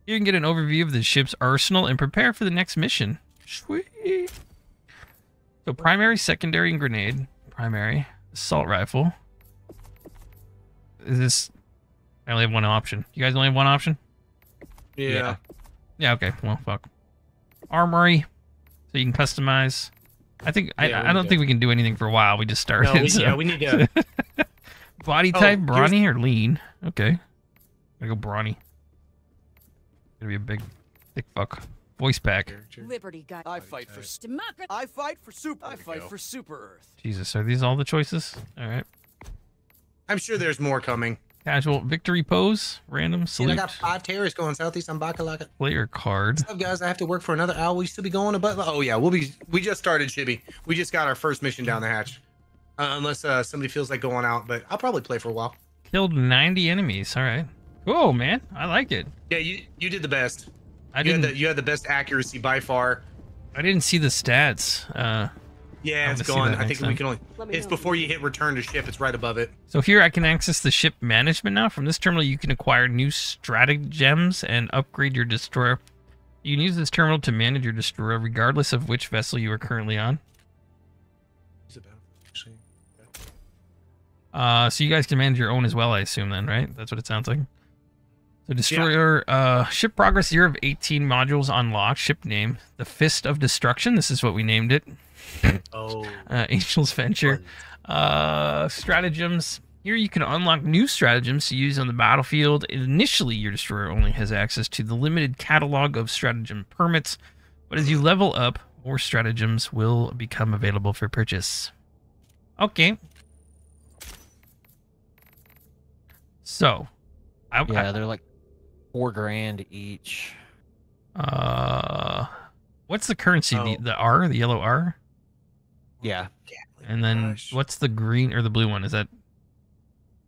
You can get an overview of the ship's arsenal and prepare for the next mission. Sweet. So primary, secondary, and grenade. Primary, assault rifle. Is this? I only have one option. You guys only have one option? Yeah. Yeah. Okay. Well, fuck. Armory, so you can customize. I think Yeah, I, I don't do. think we can do anything for a while. We just started. No, we, so- yeah, we need to. <laughs> Body Oh, type, here's- brawny or lean? Okay. Gotta go brawny. Gonna be a big, thick fuck. Voice pack. Liberty guy. I fight for Democracy. I fight for super. I fight go. for Super Earth. Jesus, are these all the choices? All right. I'm sure there's more coming. Casual victory pose, random Dude, I got five terrorists going southeast on Bakalaka. player card. What's up, guys? I have to work for another hour. We still be going to but Oh yeah, we'll be. We just started, Shibby. We just got our first mission down the hatch. Uh, unless uh, somebody feels like going out, but I'll probably play for a while. Killed 90 enemies. All right. Cool, man. I like it. Yeah, you you did the best. I you didn't. had the you had the best accuracy by far. I didn't see the stats. Uh, Yeah, I'm it's gonna gone. I next think we can only. It's know. before you hit return to ship. It's right above it. So here I can access the ship management now. From this terminal, you can acquire new stratagems and upgrade your destroyer. You can use this terminal to manage your destroyer regardless of which vessel you are currently on. Uh, so you guys can manage your own as well, I assume then, right? That's what it sounds like. So destroyer, uh, ship progress year of 18 modules unlocked. Ship name, the Fist of Destruction. This is what we named it. <laughs> Oh, <laughs> uh, Angel's Venture. Uh, stratagems. Here you can unlock new stratagems to use on the battlefield. Initially, your destroyer only has access to the limited catalog of stratagem permits, but as you level up, more stratagems will become available for purchase. Okay. So, I, Yeah, they're like four grand each. uh, what's the currency? Oh. The, the R, the yellow R, Yeah. and then Gosh. what's the green or the blue one? Is that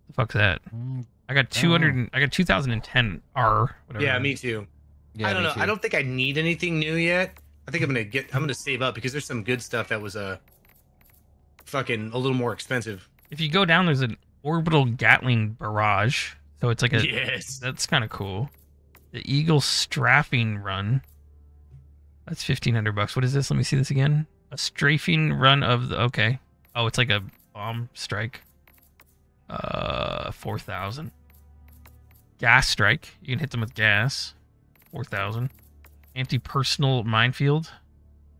the fuck's that? Mm, I got 200. and- I got 2010 R. Whatever. yeah, me too. Yeah, I don't know. too. I don't think I need anything new yet. I think I'm gonna get. I'm gonna save up because there's some good stuff that was uh, fucking a little more expensive. If you go down, there's an orbital Gatling barrage. So it's like a. Yes. That's kind of cool. The Eagle strafing run. That's 1500 bucks. What is this? Let me see this again. A strafing run of the. Okay. Oh, it's like a bomb strike. Uh, 4000. Gas strike. You can hit them with gas. 4000. Anti personal minefield.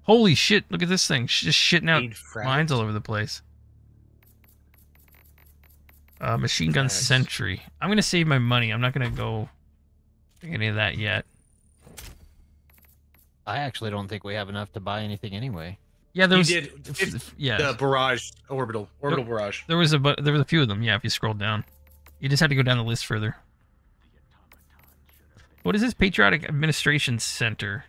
Holy shit. Look at this thing. Sh- Just shitting out mines all over the place. Uh, machine gun Nice. sentry. I'm gonna save my money. I'm not gonna go any of that yet. I actually don't think we have enough to buy anything anyway. Yeah, there You was. did f- fif- f- yeah, The barrage orbital orbital barrage. there was a bu- there was a few of them. Yeah, if you scroll down, you just had to go down the list further. What is this? Patriotic Administration Center.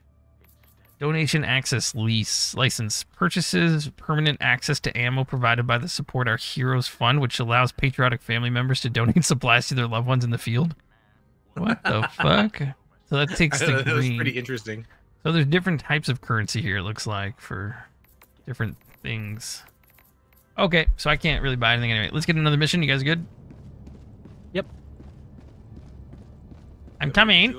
Donation access lease license purchases permanent access to ammo provided by the Support Our Heroes Fund, which allows patriotic family members to donate <laughs> supplies to their loved ones in the field. What the <laughs> fuck? So that takes the don't that was pretty interesting. So there's different types of currency here. It looks like for different things. Okay, so I can't really buy anything anyway. Let's get another mission. You guys good? Yep. I'm coming.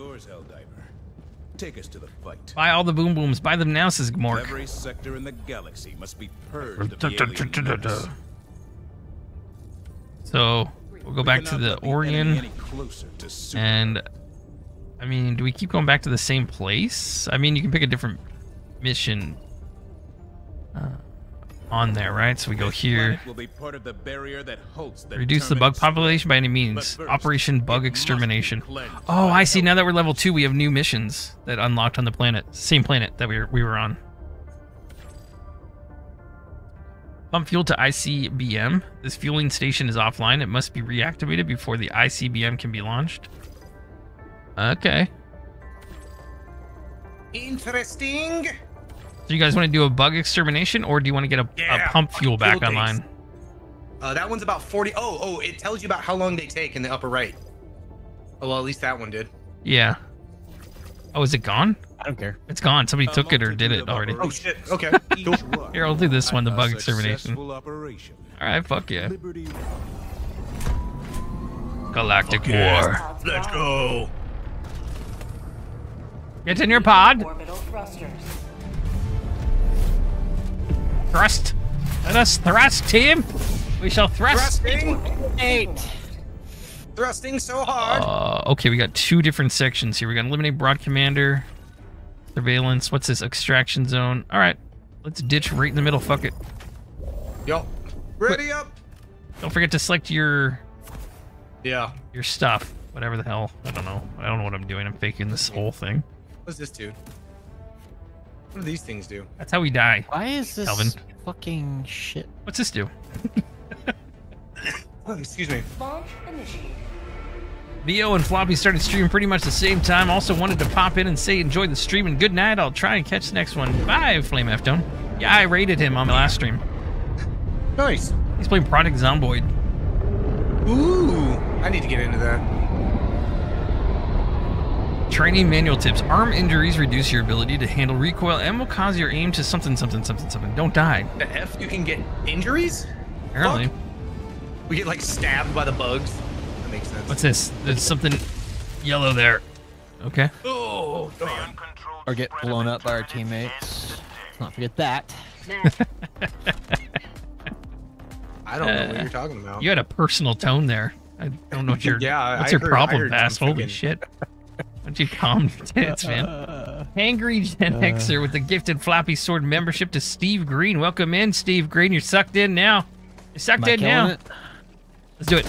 Yours, Take us to the fight. Buy all the boom booms. Buy them now, says Gmork. Every sector in the galaxy must be purged of the. So we'll go back to the Oregon. Any closer to super. And I mean, do we keep going back to the same place? I mean, you can pick a different mission uh, on there, right? So we go here. will be part of the barrier that halts the Reduce the bug population by any means. First, Operation Bug it must be Extermination. Oh, I see. Now that we're level two, we have new missions that unlocked on the planet. Same planet that we were, we were on. Pump fuel to ICBM. This fueling station is offline. It must be reactivated before the ICBM can be launched. Okay. Interesting. So you guys want to do a bug extermination, or do you want to get a, Yeah, a pump fuel back fuel online? Uh, that one's about 40. Oh, oh, it tells you about how long they take in the upper right. Oh, well, at least that one did. Yeah. Oh, is it gone? I don't care. It's gone. Somebody A took it or did it already. Oh, shit. Okay. <laughs> Cool. Here, I'll do this one, the bug extermination. operation. All right, fuck yeah. Liberty Galactic yeah. War. Let's go. Get in your pod. Orbital thrusters. Thrust. Let us thrust, team. We shall thrust. Thrusting. Eight. Thrusting so hard. Uh, okay, we got two different sections here. We got eliminate brood commander, surveillance. What's this? Extraction zone. All right, let's ditch right in the middle. Fuck it. Yo. Ready up. Don't forget to select your Yeah. your stuff. Whatever the hell. I don't know. I don't know what I'm doing. I'm faking this whole thing. What's this do? What do these things do? That's how we die. Why is this Kelvin. fucking shit? What's this do? <laughs> Oh, excuse me. Launch initiated. VO and Floppy started streaming pretty much the same time. Also wanted to pop in and say enjoy the stream and good night. I'll try and catch the next one. Bye, Flame F Tone. Yeah, I rated him on my last stream. Nice. He's playing Project Zomboid. Ooh. I need to get into that. Training manual tips. Arm injuries reduce your ability to handle recoil and will cause your aim to something, something, something, something. Don't die. The F, you can get injuries? Apparently. Fuck. We get like stabbed by the bugs. That makes sense. What's this? There's something yellow there. Okay. Oh, darn. Or get blown up by our teammates. Let's not forget that. <laughs> I don't know what Uh, you're talking about. You had a personal tone there. I don't know what <laughs> your Yeah, I- what's I your heard- problem, heard Bass. Holy shit. <laughs> Why don't you calm <laughs> your tits, man? <laughs> Hangry Gen Xer with the gifted floppy sword membership to Steve Green. Welcome in, Steve Green. You're sucked in now. You're sucked Am in killing now. it? Let's do it.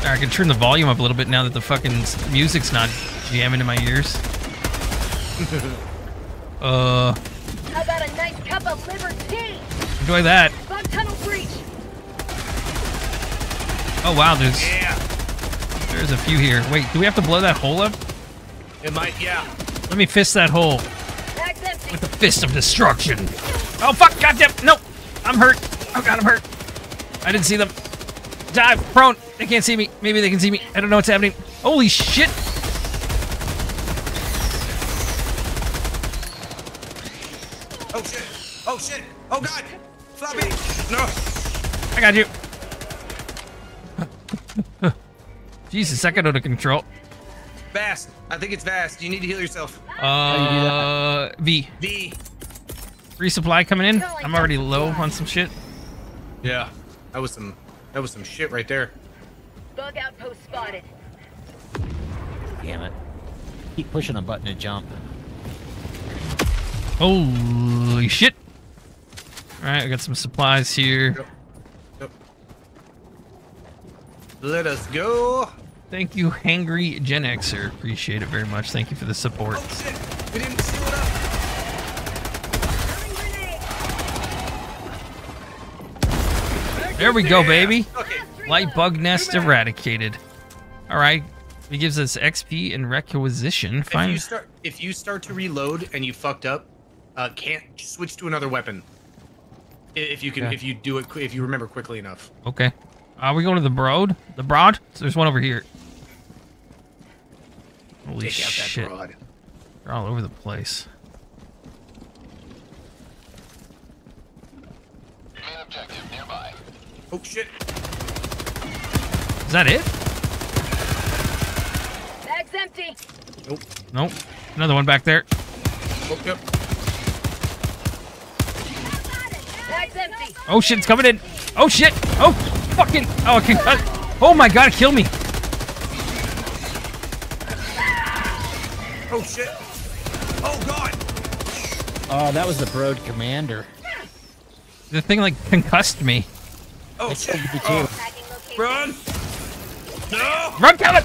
All right, I can turn the volume up a little bit now that the fucking music's not jamming in my ears. <laughs> uh, How about a nice cup of liver tea? enjoy that. Bug tunnel breach. Oh wow, there's Yeah. There's a few here. Wait, do we have to blow that hole up? It might, yeah. Let me fist that hole with the fist of destruction. Oh fuck! Goddamn! No, I'm hurt. Oh god, I'm hurt. I didn't see them. Dive, prone. They can't see me. Maybe they can see me. I don't know what's happening. Holy shit! Oh shit. Oh shit. Oh god. Floppy. No. I got you. Jesus, that got out of control. Vast. I think it's vast. You need to heal yourself. Uh, V. V. Resupply coming in. I'm already low on some shit. Yeah. That was some. That was some shit right there. Bug outpost spotted. Damn it. Keep pushing a button to jump. Holy shit. Alright, I got some supplies here. Let us go. Thank you, Hangry Gen Xer. Appreciate it very much. Thank you for the support. Oh. We didn't it up. There we go, baby. Okay. Light bug nest eradicated. All right. He gives us XP and requisition. If you start if you start to reload and you fucked up, uh, can't switch to another weapon. If you can, Okay. if you do it, if you remember quickly enough. Okay. Are we going to the broad? The broad? There's one over here. Holy Take out that shit. broad. They're all over the place. Main objective nearby. Oh shit! Is that it? Bag's empty. Nope. Nope. Another one back there. Oh, yep. Oh shit, it's coming in. Oh shit. Oh fucking. Oh, I can cut. Oh my god, kill me. Oh shit! Oh god! Oh, that was the Brood Commander. The thing like concussed me. Oh shit! Me oh. too. Oh, run! No! Run, Kevin!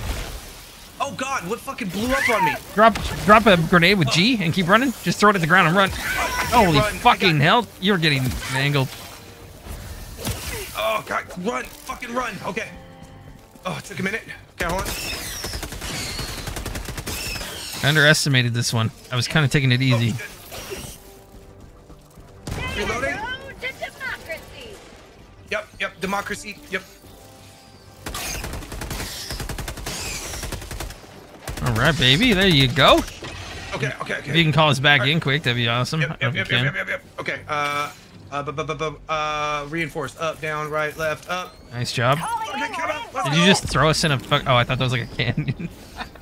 Oh god! What fucking blew up on me? Drop drop a grenade with G and keep running. Just throw it at the ground and run. Oh, Holy run. Fucking hell. You're getting mangled. Oh god! Run! Fucking run! Okay. Oh, it took a minute. Okay, hold on. I underestimated this one. I was kind of taking it easy. Reloading. Road to democracy. Yep, yep. Democracy. Yep. All right, baby. There you go. Okay, okay, okay. If you can call us back in quick, that'd be awesome. Yep, I yep, yep, yep, yep, yep, Okay. Uh, uh, bu- bu- bu- bu- uh, reinforce. Up, down, right, left, up. Nice job. Okay, come on. Let's Did you just throw us in a fuck? Oh, I thought that was like a canyon. <laughs>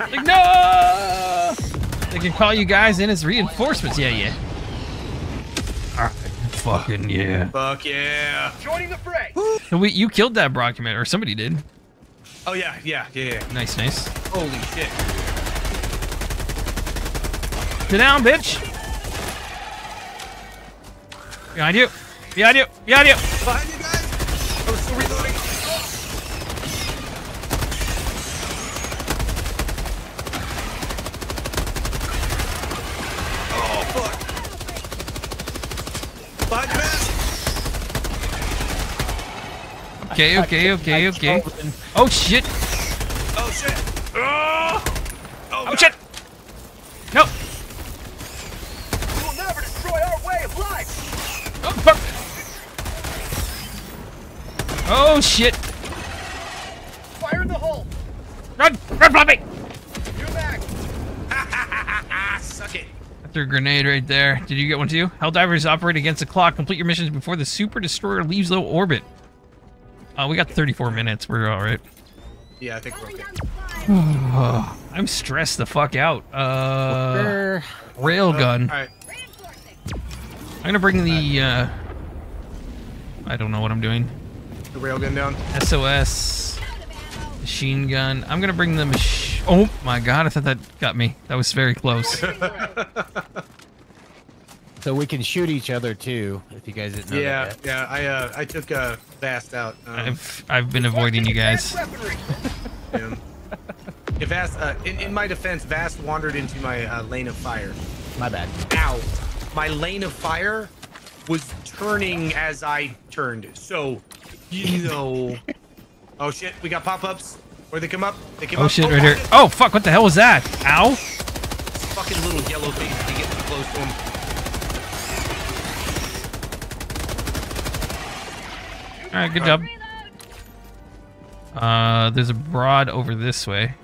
like no! They can call you guys in as reinforcements. Yeah, yeah. All right. Fucking yeah. Fuck yeah. Joining the fray. So we, you killed that Brock or somebody did. Oh yeah, yeah, yeah, yeah. Nice, nice. Holy shit. Sit down, bitch. Behind you. Behind you. Behind you. Behind you guys. I was still reloading. Oh fuck. Behind you, man. Okay, okay, okay, okay. Oh shit. Oh shit. Oh, oh, Oh shit. No. You will never destroy our way of life. Oh fuck. Oh shit. Fire in the hole. Run. Run, Floppy. New mag. Ah, suck it. Threw a grenade right there. Did you get one too? Helldivers operate against the clock. Complete your missions before the super destroyer leaves low orbit. Uh, we got 34 minutes. We're all right. Yeah, I think we're okay. <sighs> I'm stressed the fuck out. Uh, Sure. railgun. All right. I'm gonna bring the. Uh, I don't know what I'm doing. The railgun down. SOS machine gun. I'm gonna bring the mach- Oh my god! I thought that got me. That was very close. <laughs> So we can shoot each other too, if you guys didn't know Yeah, that yeah. I uh, I took uh, Vast out. Um, I've I've been avoiding you guys. Yeah. If Vast, uh, in, in my defense, Vast wandered into my uh, lane of fire. My bad. Ow! My lane of fire was turning as I turned. So, you know. <laughs> oh shit! We got pop-ups. Where they come up? They come Oh up. shit! Right here. Oh fuck! What the hell was that? Ow! Fucking little yellow things. They get too close to them. All right, good job. Uh, there's a broad over this way.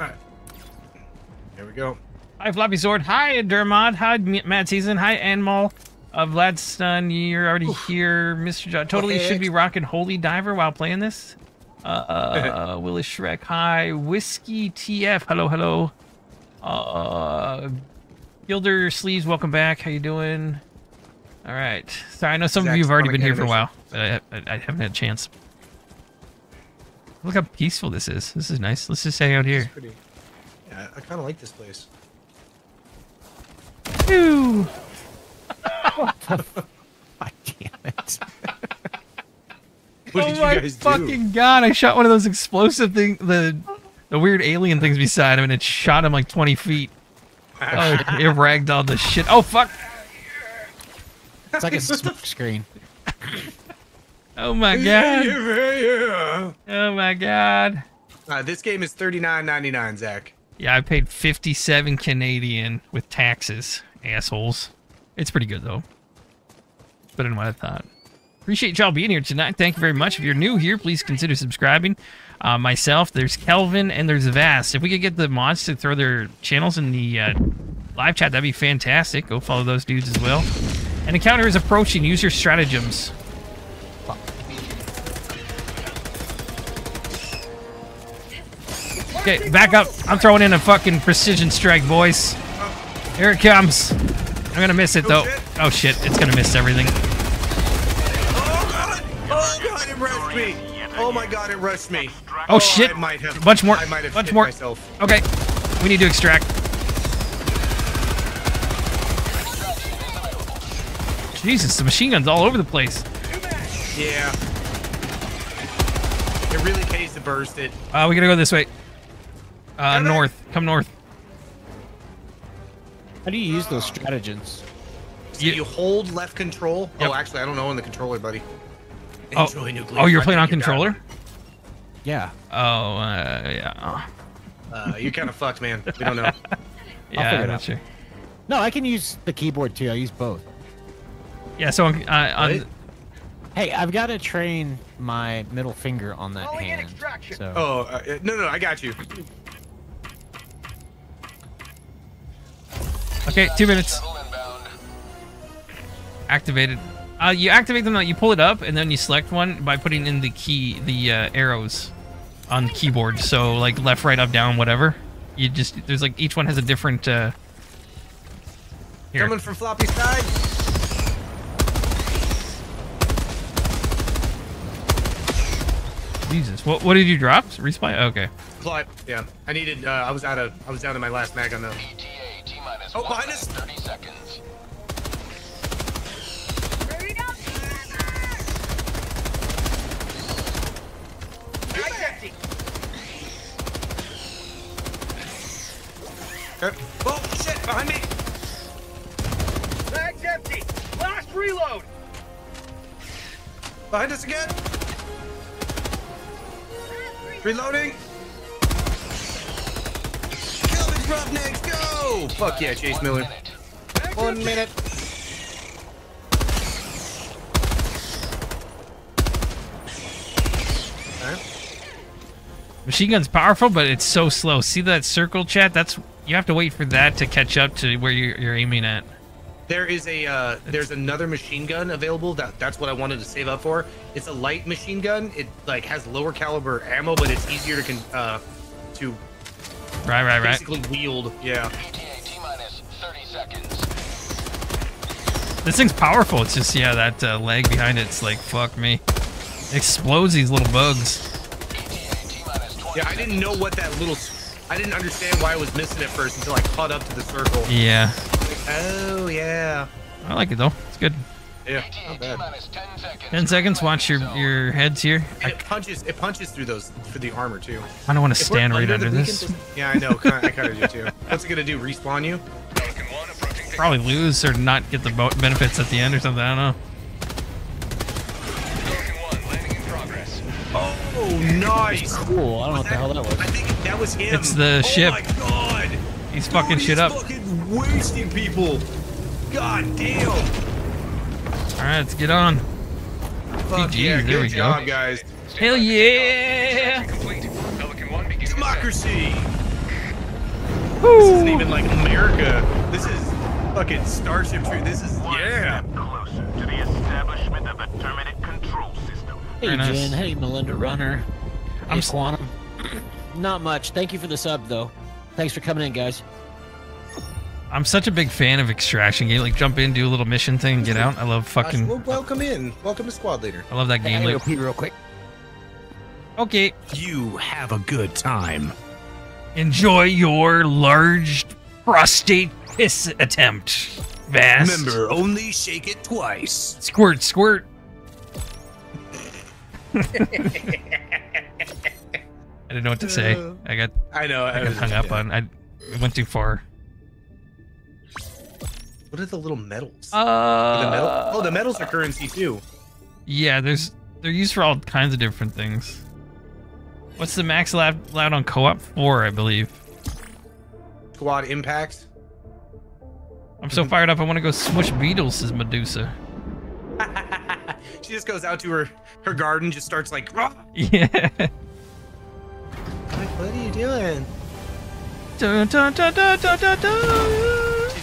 Alright. There we go. Hi, Floppy Sword. Hi, Dermot. Hi, Mad Season. Hi, Anmal. Uh, Vladstein, you're already here. Mr. John totally should be rocking Holy Diver while playing this. Uh, <laughs> uh, Willis Shrek. Hi, Whiskey TF. Hello, hello. Uh, Gilder Sleeves, welcome back. How you doing? All right. Sorry, I know some of you have already been here for a while, but I, I, I haven't had a chance. Look how peaceful this is. This is nice. Let's just hang out here. Pretty. Yeah, I kind of like this place. Woo! <laughs> <laughs> God damn it. <laughs> What oh did you my guys do? fucking god! I shot one of those explosive thing, the the weird alien things beside him, and it shot him like 20 feet. Oh, it, it ragdolled the shit. Oh fuck! It's like a smoke screen. Oh my god! yeah, yeah. Oh my god! Uh, this game is thirty nine ninety nine, Zach. Yeah, I paid 57 Canadian with taxes, assholes. It's pretty good though. Better than what I thought. Appreciate y'all being here tonight. Thank you very much. If you're new here, please consider subscribing. Uh, myself, there's Kelvin, and there's Vast. If we could get the mods to throw their channels in the uh, live chat, that'd be fantastic. Go follow those dudes as well. An encounter is approaching. Use your stratagems. Okay, back up. I'm throwing in a fucking precision strike, boys. Here it comes. I'm gonna miss it though. Oh shit, it's gonna miss everything. Oh god, it rushed me. Oh my god, it rushed me. Oh, shit. Have. Bunch more. I might have Bunch more. myself. Okay, we need to extract. Jesus, the machine gun's all over the place. Yeah. It really pays to burst it. Uh, we gotta go this way. Uh, north. Come north. How do you use those stratagems? So you, hold left control. Yep. Oh, actually, I don't know on the controller, buddy. Oh, nuclear oh you're playing on you got controller? Yeah. Oh, uh, yeah. Uh, you're kind of fucked, man. We don't know. <laughs> Yeah, figure it out. sure. No, I can use the keyboard too. I use both. Yeah, so on, uh, on Hey, I've got to train my middle finger on that Calling hand. So. Oh, uh, no, no, I got you. Okay, two minutes. Activated. Uh, you activate them. You pull it up, and then you select one by putting in the key, the uh, arrows on the keyboard. So like left, right, up, down, whatever. You just there's like each one has a different. Uh, here. Coming from floppy side. Jesus, what what did you drop? Resupply. Okay. Fly. Yeah, I needed. Uh, I was out of. I was down to my last mag on the. Oh, behind us. Thirty seconds. Mag's empty. Okay. Oh shit! Behind me. Mag's empty. Last reload. Behind us again. Reloading. Kill. Go! Fuck yeah, Chase Miller. One minute. Machine gun's powerful, but it's so slow. See that circle chat? That's you have to wait for that to catch up to where you're, you're aiming at. There is a uh, there's another machine gun available. That that's what I wanted to save up for. It's a light machine gun. It like has lower caliber ammo, but it's easier to con- uh to Right, right, right. basically wield. Yeah. Thirty seconds. This thing's powerful. It's just yeah, that uh, leg behind it's like fuck me. It explodes these little bugs. Yeah, I didn't know what that little. I didn't understand why I was missing it first until I caught up to the circle. Yeah, Like, oh yeah. I like it though. It's good. Yeah. Not bad. Ten seconds. Watch your your heads here. And it punches. It punches through those for the armor too. I don't want to stand right the under this. distance- Yeah, I know. kinda- I kind of do too. What's it gonna do? Respawn you? Probably lose or not get the benefits at the end or something. I don't know. Oh, nice. Cool. I don't know what the hell that was. I think that was him. It's the ship. oh ship. my god. He's fucking Dude, shit he's up. Fucking wasting people. God damn. All right, let's get on. Fuck GG, yeah, there good we job, go. guys. Hell yeah! Democracy. This isn't even like America. This is fucking Starship Troop. This is yeah. To the establishment of a Terminid control system. Hey nice. Jen. Hey Melinda Runner. I'm I'm Quantum. <clears throat> Not much. Thank you for the sub though. Thanks for coming in, guys. I'm such a big fan of extraction game. Like jump in, do a little mission thing, get out. I love Well, fucking. welcome in. Welcome to Squad Leader. I love that game. I'm Like, real quick. okay, You have a good time. enjoy your large prostate piss attempt. Vast. Remember, only shake it twice. Squirt, squirt. <laughs> I didn't know what to say. Uh, I got I know. I got was- hung up yeah. on. I went too far. What are the little medals? Uh, the medal? Oh, the medals are currency too. Yeah, there's they're used for all kinds of different things. What's the max allowed, allowed on co-op? Four, I believe. Squad impact. I'm so fired up. I want to go smush beetles. Says Medusa. <laughs> She just goes out to her her garden, just starts like, "Rah!" Yeah. like what are you doing? Dun, dun, dun,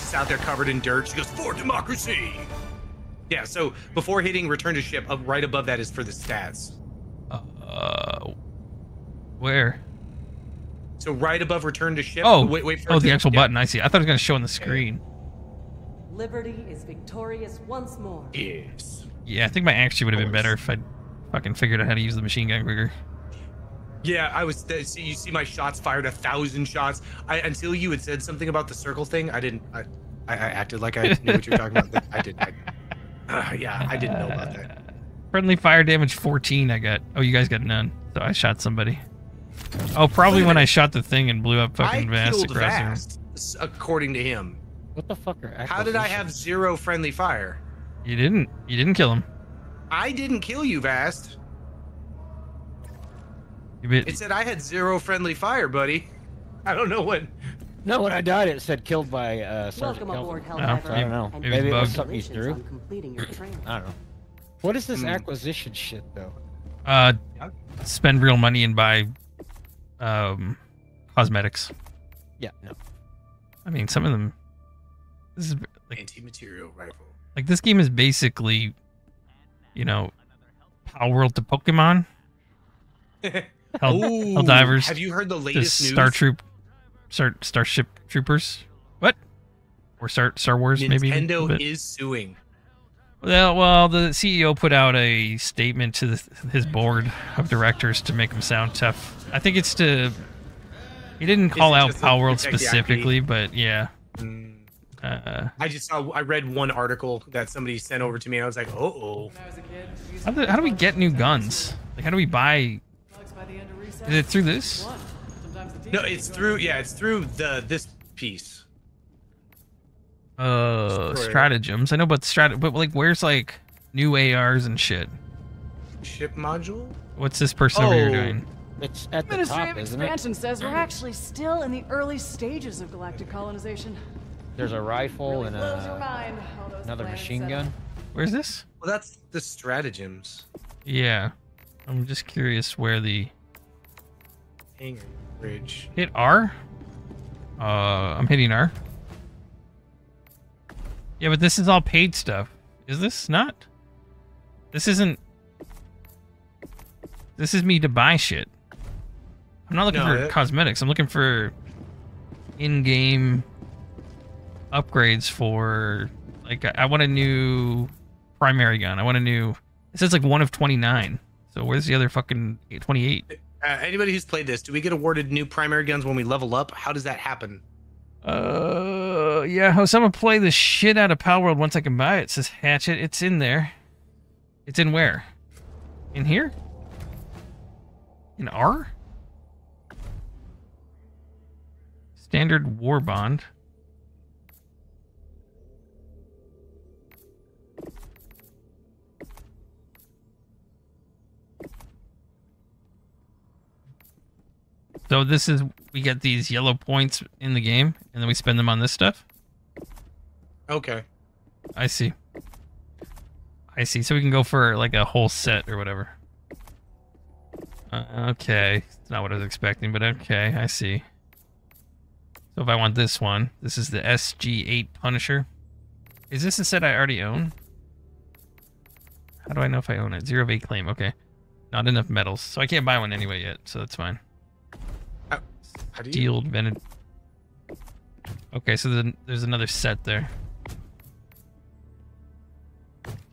She's out there covered in dirt. She goes, for democracy. Yeah, so before hitting return to ship, up right above that is for the stats. Uh, where? So right above return to ship. Oh, wait, wait for oh, the actual yeah. button. I see. I thought it was gonna show on the screen. Liberty is victorious once more. Yes. Yeah, I think my axe would have been better if I fucking figured out how to use the machine gun quicker. Yeah, I was. See, you see my shots fired a thousand shots. I until you had said something about the circle thing. I didn't. I, I, I acted like I knew what you were talking about. I did. I, uh, yeah, I didn't know about that. <laughs> Friendly fire damage 14. I got. Oh, you guys got none. So I shot somebody. Oh, probably when I shot the thing and blew up I fucking Vast killed across. Vast, s- according to him. What the fuck are How did I have zero friendly fire? You didn't. You didn't kill him. I didn't kill you, Vast. You It said I had zero friendly fire, buddy. I don't know what. No, when I died, it said killed by uh, Sergeant Welcome aboard, Kelvin. Helldiver. So I don't know. Maybe Maybe it was bugged. something you threw. congratulations on completing your <clears throat> training. I don't know. What is this Hmm. acquisition shit though? uh, spend real money and buy um cosmetics. Yeah, no. I mean, some of them. This is like Anti-material rifle. like this game is basically, you know, Palworld to Pokemon. <laughs> Hell, Ooh, Helldivers. Have you heard the latest news? Star Troop, Star Starship Troopers. What? Or Star Star Wars maybe. Nintendo is suing. Well, well, the CEO put out a statement to the, his board of directors to make him sound tough. I think it's to. He didn't call out Palworld protect the IP? specifically, but yeah. Mm. Uh, I just saw. I read one article that somebody sent over to me, and I was like, "Oh, oh." When I was a kid, we used how, do, how do we get new guns? Like, how do we buy? Is it through this? One. Sometimes the No, it's through. Yeah, it's through the this piece. Uh, Destroy stratagems. I know, but strat. But like, where's like new ARs and shit? Ship module. What's this person over here Oh. doing? It's at the Ministry top, of isn't it? Expansion says we're actually still in the early stages of galactic colonization. There's a rifle Really and a, mind, another machine gun. Where's this? Well, that's the stratagems. Yeah, I'm just curious where the Hangar bridge. hit R. Uh, I'm hitting R. Yeah, but this is all paid stuff. Is this not? This isn't. This is me to buy shit. I'm not looking No, for that- cosmetics. I'm looking for in-game upgrades for like I I want a new primary gun. I want a new. It says like one of 29. So where's the other fucking 28? Uh, anybody who's played this, do we get awarded new primary guns when we level up? How does that happen? Uh, yeah. Jose, I'm gonna play the shit out of Palworld once I can buy it? it? Says Hatchet. It's in there. It's in where? In here? In R? Standard War Bond. So this is we get these yellow points in the game, and then we spend them on this stuff. Okay. I see. I see. So we can go for like a whole set or whatever. Uh, okay, it's not what I was expecting, but okay, I see. So if I want this one, this is the SG8 Punisher. Is this a set I already own? How do I know if I own it? Zero of eight claim. Okay, not enough metals, so I can't buy one anyway yet. So that's fine. How do you? Vented. Okay, so then there's another set there.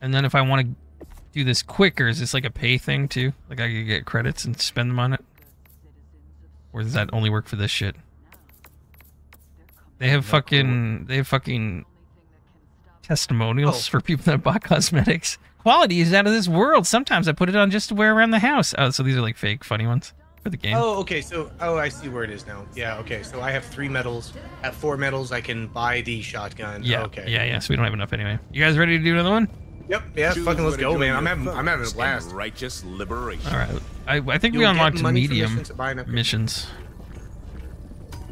And then if I want to do this quicker, is this like a pay thing too? Like I could get credits and spend them on it? Or does that only work for this shit? They have fucking they have fucking testimonials Oh. for people that bought <laughs> cosmetics. Quality is out of this world. Sometimes I put it on just to wear around the house. Oh, so these are like fake funny ones for the game. Oh, okay. So, oh, I see where it is now. Yeah. Okay. So I have three medals. At four medals, I can buy the shotgun. yeah. Okay. Yeah, yeah. So we don't have enough anyway. You guys ready to do another one? Yep. Yeah. Choose fucking let's go, man. I'm having, I'm having a foes blast. Righteous liberation. All right. I, I think we You'll get unlocked medium missions by an upgrade. missions.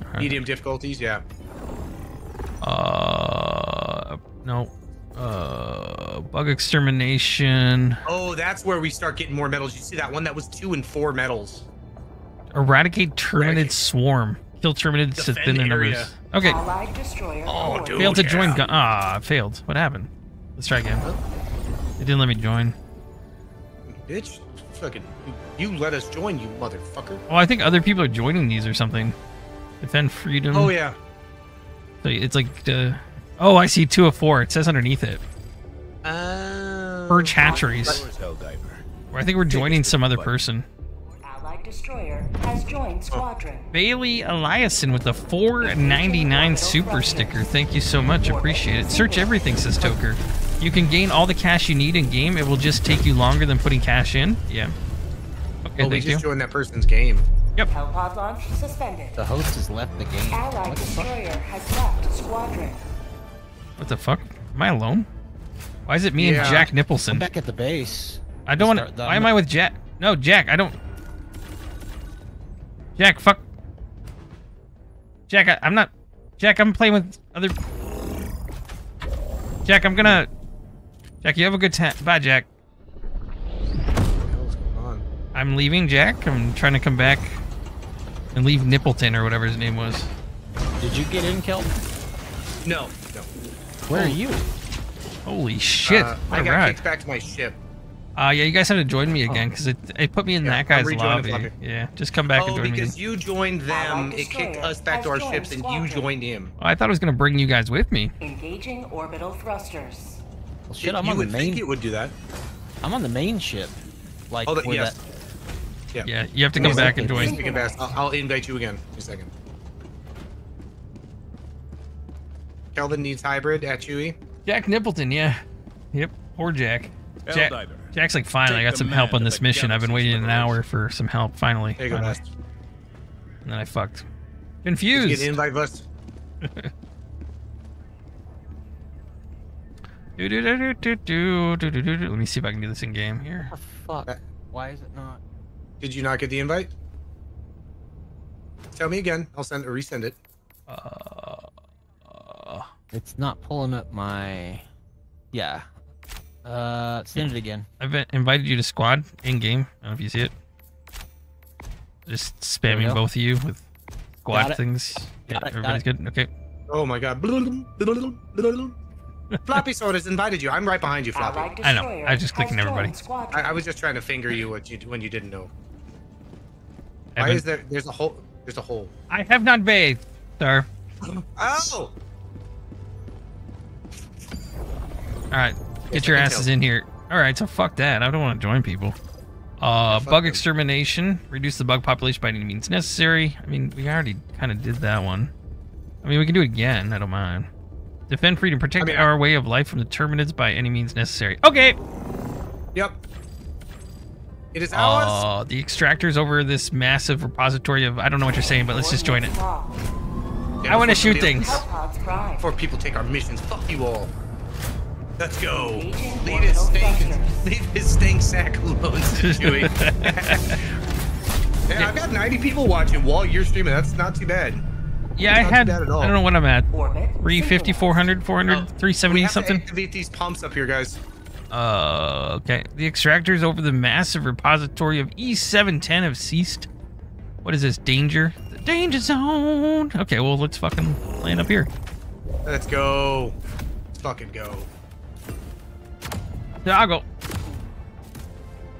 Alright. Medium difficulties, yeah. Uh, no. Uh, bug extermination. Oh, that's where we start getting more medals. You see that one that was two and four medals. Eradicate terminid swarm. Kill terminids to Defend thin the area. numbers. Okay. Allied destroyer. Oh, aboard. dude. Failed to join yeah. gun. Ah, failed. What happened? Let's try again. It didn't let me join. Bitch, fucking, you, you let us join, you motherfucker. Oh, I think other people are joining these or something. Defend freedom. Oh yeah. So it's like the. Oh, I see two of four. It says underneath it. Uh, Purge hatcheries. Helldiver. I think we're joining some other person. Allied destroyer has joined oh. squadron. Bailey Eliason with the 499 super sticker. Thank you so much. Appreciate it. Search everything, says Toker. You can gain all the cash you need in game. It will just take you longer than putting cash in. Yeah. Okay, oh, we thank you. just joined that person's game. Yep. Hellpod launch suspended. The host has left the game. Allied What the fuck? destroyer has left squadron. What the fuck? Am I alone? Why is it me Yeah. and Jack I'm Nicholson? back at the base. I don't want to. Why am I with Jack? No, Jack, I don't. Jack, fuck. Jack, I, I'm not. Jack, I'm playing with other. Jack, I'm gonna. Jack, you have a good time. Bye, Jack. I'm leaving, Jack. I'm trying to come back and leave Nippleton or whatever his name was. Did you get in, Kelp? No, no. Where are you? Holy shit! Uh, I All got right. kicked back to my ship. Uh, yeah, you guys have to join me again because it, it put me in Yeah, that guy's rejoining lobby. Yeah, just come back oh, and join me. because you joined them, Allied it kicked us back to our ships, and you joined him. Oh, I thought I was gonna bring you guys with me. Engaging orbital thrusters. Well, shit, I'm you on the would think it would do that. I'm on the main ship. Like Oh, that- where yes. that. Yeah. Yeah, you have to come a back and join. Speak of I'll, I'll invite you again. Just a second. Kelvin needs hybrid at Chewie. Jack Nippleton, yeah. Yep, poor Jack. Jack Helldiver. Jack's like, finally, I got some help on this mission. I've been waiting an hour for some help. Finally. There you go, finally. best. And then I fucked. Did you Confused. get invite list? <laughs> Do, do, do, do, do, do, do, do, do, do. Let me see if I can do this in game here. Oh, fuck. Why is it not? Did you not get the invite? Tell me again. I'll send or resend it. Uh, Uh, It's not pulling up my. Yeah. Uh, send it again. I've been- invited you to squad in game. I don't know if you see it. Just spamming both of you with squad things. Yeah, it, everybody's good. Okay. Oh my god. Floppy Sword's invited you. I'm right behind you, Floppy. Allied I know. I was just clicking everybody. joined. I, I was just trying to finger you what you when you didn't know. Why is there? There's a hole. There's a hole. I have not bathed, sir. Oh! All right, get your asses in here. All right, so fuck that. I don't want to join people. Uh, fuck bug extermination. Reduce the bug population by any means necessary. I mean, we already kind of did that one. I mean, we can do it again. I don't mind. Defend freedom. Protect I mean, our way of life from the terminids by any means necessary. Okay. Yep. It is ours. Uh, the extractors over this massive repository of I don't know what you're saying, but let's just join it. Coordinates locked. I want to shoot things. Hellpods. Before people take our missions, fuck you all. Let's go. Leave his stink, leave his stank sack alone, <laughs> Chewie. <laughs> yeah, I've got 90 people watching while you're streaming. That's not too bad. Yeah, I had. bad at all. I don't know what I'm at. Orbit. 350, 400, 400, Oh, we 370 have something. to activate these pumps up here, guys. Uh, okay. The extractors over the massive repository of E710 have ceased. What is this? Danger? The danger zone. Okay, well, let's fucking land up here. Let's go. Let's fucking go. Go.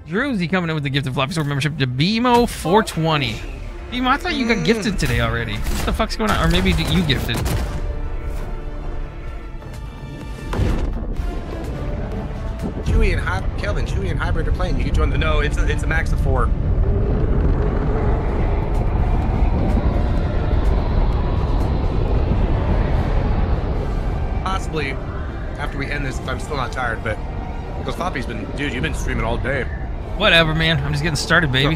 Druzy coming in with the gift of floppy sword membership to BMO 420. BMO, I thought you got gifted today already. What the fuck's going on? Or maybe you gifted. Chewie and Hy- Kelvin, Chewie and Hybrid are playing. You can join the. No, it's a, it's a max of four. Possibly after we end this, if I'm still not tired, but because Floppy's been, dude, you've been streaming all day. Whatever, man. I'm just getting started, baby.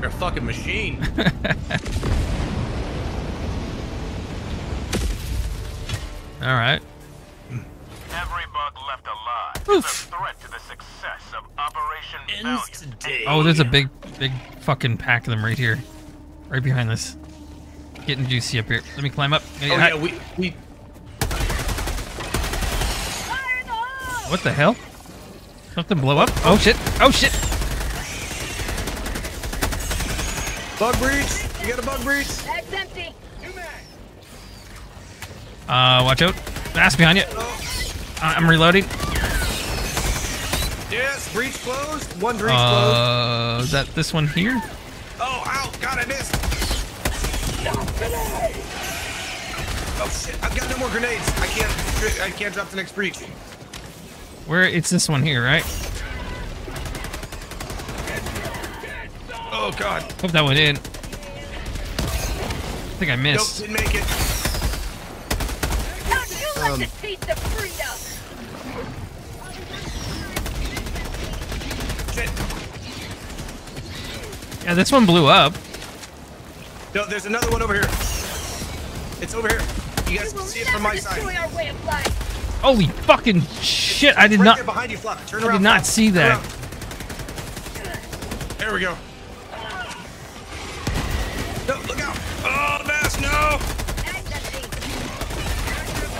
You're a fucking machine. <laughs> All right. Every bug left alive Oof. threat to the success of Operation Ends Oh, there's a big, big fucking pack of them right here. Right behind this. Getting juicy up here. Let me climb up. Oh yeah, we we What the hell? Something blow up? Oh shit! Oh shit! bug breach. You got a bug breach. That's empty. Uh, watch out. Ass behind you. Uh, I'm reloading. Yes, breach closed. One breach closed. Uh, is that this one here? Oh, ow! God, I missed. Oh shit! I've got no more grenades. I can't. I can't drop the next breach. Where? It's this one here, right? Oh god. Hope that went in. I think I missed. Nope, missed. didn't make it. Don't you let Um. the taste of freedom. Yeah, this one blew up. No, there's another one over here. It's over here. You guys can see it from my Destroy side. Holy fucking shit! I did right not. behind you, Flop. Turn I around. did not see that. There we go. No, look out! Oh, the mask, no!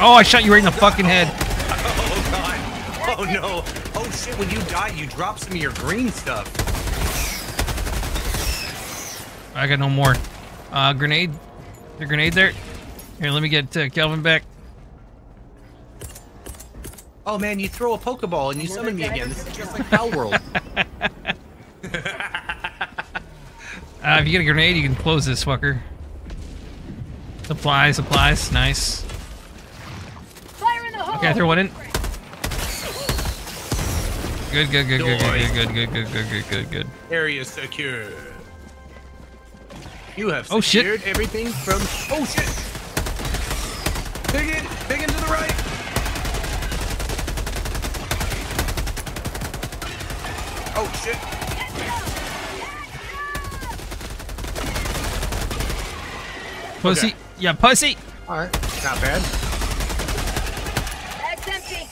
Oh, I shot you right in the fucking head. Oh god! Oh no! Oh shit! When you die, you drop some of your green stuff. I got no more. Uh, grenade. The grenade there. Here, let me get uh, Kelvin back. Oh man, you throw a Pokeball and you summon me again. This is just like Palworld. Uh, if you get a grenade, you can close this fucker. Supplies, supplies, nice. Fire in the hole. Okay, I throw one in. Good, good, good, good, good, good, good, good, good, good, good, good. Area secure. You have Oh, shit. secured everything from. Oh shit! Big in, big into the right. Oh shit! Pussy, Okay. yeah, pussy. All right, not bad. That's empty.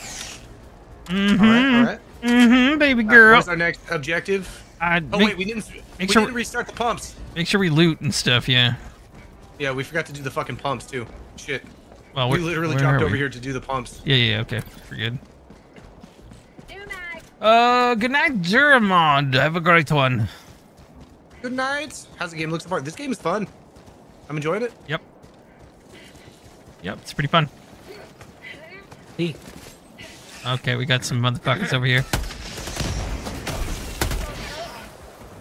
Mm-hmm. All right, all right. Mm-hmm, baby Uh, girl. what's our next objective? I Oh make, wait, we didn't. We sure- didn't restart the pumps. make sure we loot and stuff. Yeah. Yeah, we forgot to do the fucking pumps too. Shit. Well, we literally dropped over we? here to do the pumps. Yeah, yeah, okay, we're good. Uh, good night, Jeremond. Have a great one. Good night. How's the game look so far? This game is fun. I'm enjoying it. Yep. Yep, it's pretty fun. See? Okay, we got some motherfuckers over here.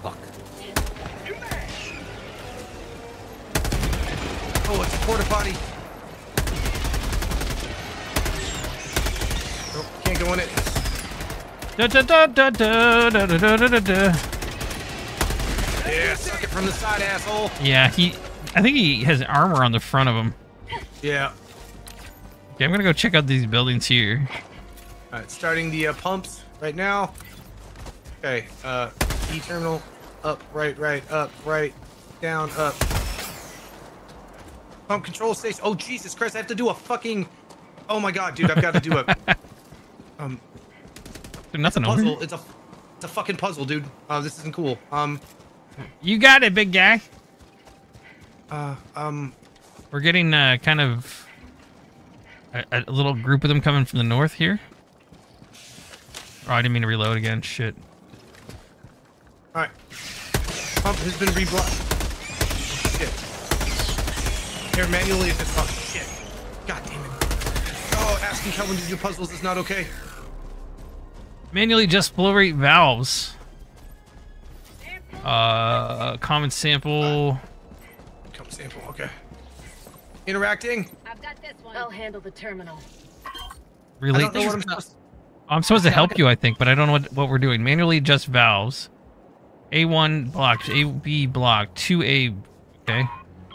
Fuck. Oh, it's a porta potty. Nope, can't go in it. Da da da da da da da da da da da. Yeah, suck it from the side, asshole. Yeah, he. I think he has armor on the front of him. Yeah. Okay, I'm gonna go check out these buildings here. All right, starting the uh, pumps right now. Okay, uh, E terminal, up, right, right, up, right, down, up. Pump control station. Oh Jesus Christ! I have to do a fucking. Oh my God, dude! I've got to do a. <laughs> um, There's nothing over puzzle. here. It's a, it's a fucking puzzle, dude. Oh, this isn't cool. Um, You got it, big guy. uh, um, We're getting uh, kind of a, a little group of them coming from the north here. Oh, I didn't mean to reload again. Shit. all right. Pump has been reblocked. Shit. Here, manually, if it's oh shit. God damn it. Oh, asking Kelvin to do puzzles is not okay. Manually just flow rate valves. Uh, common sample. Come sample, okay. Interacting. I've got this one. I'll handle the terminal. Relate. I don't know what I'm supposed I'm supposed to help you, I think, but I don't know what, what we're doing. Manually adjust valves. A1 blocked. AB blocked. 2A. Okay.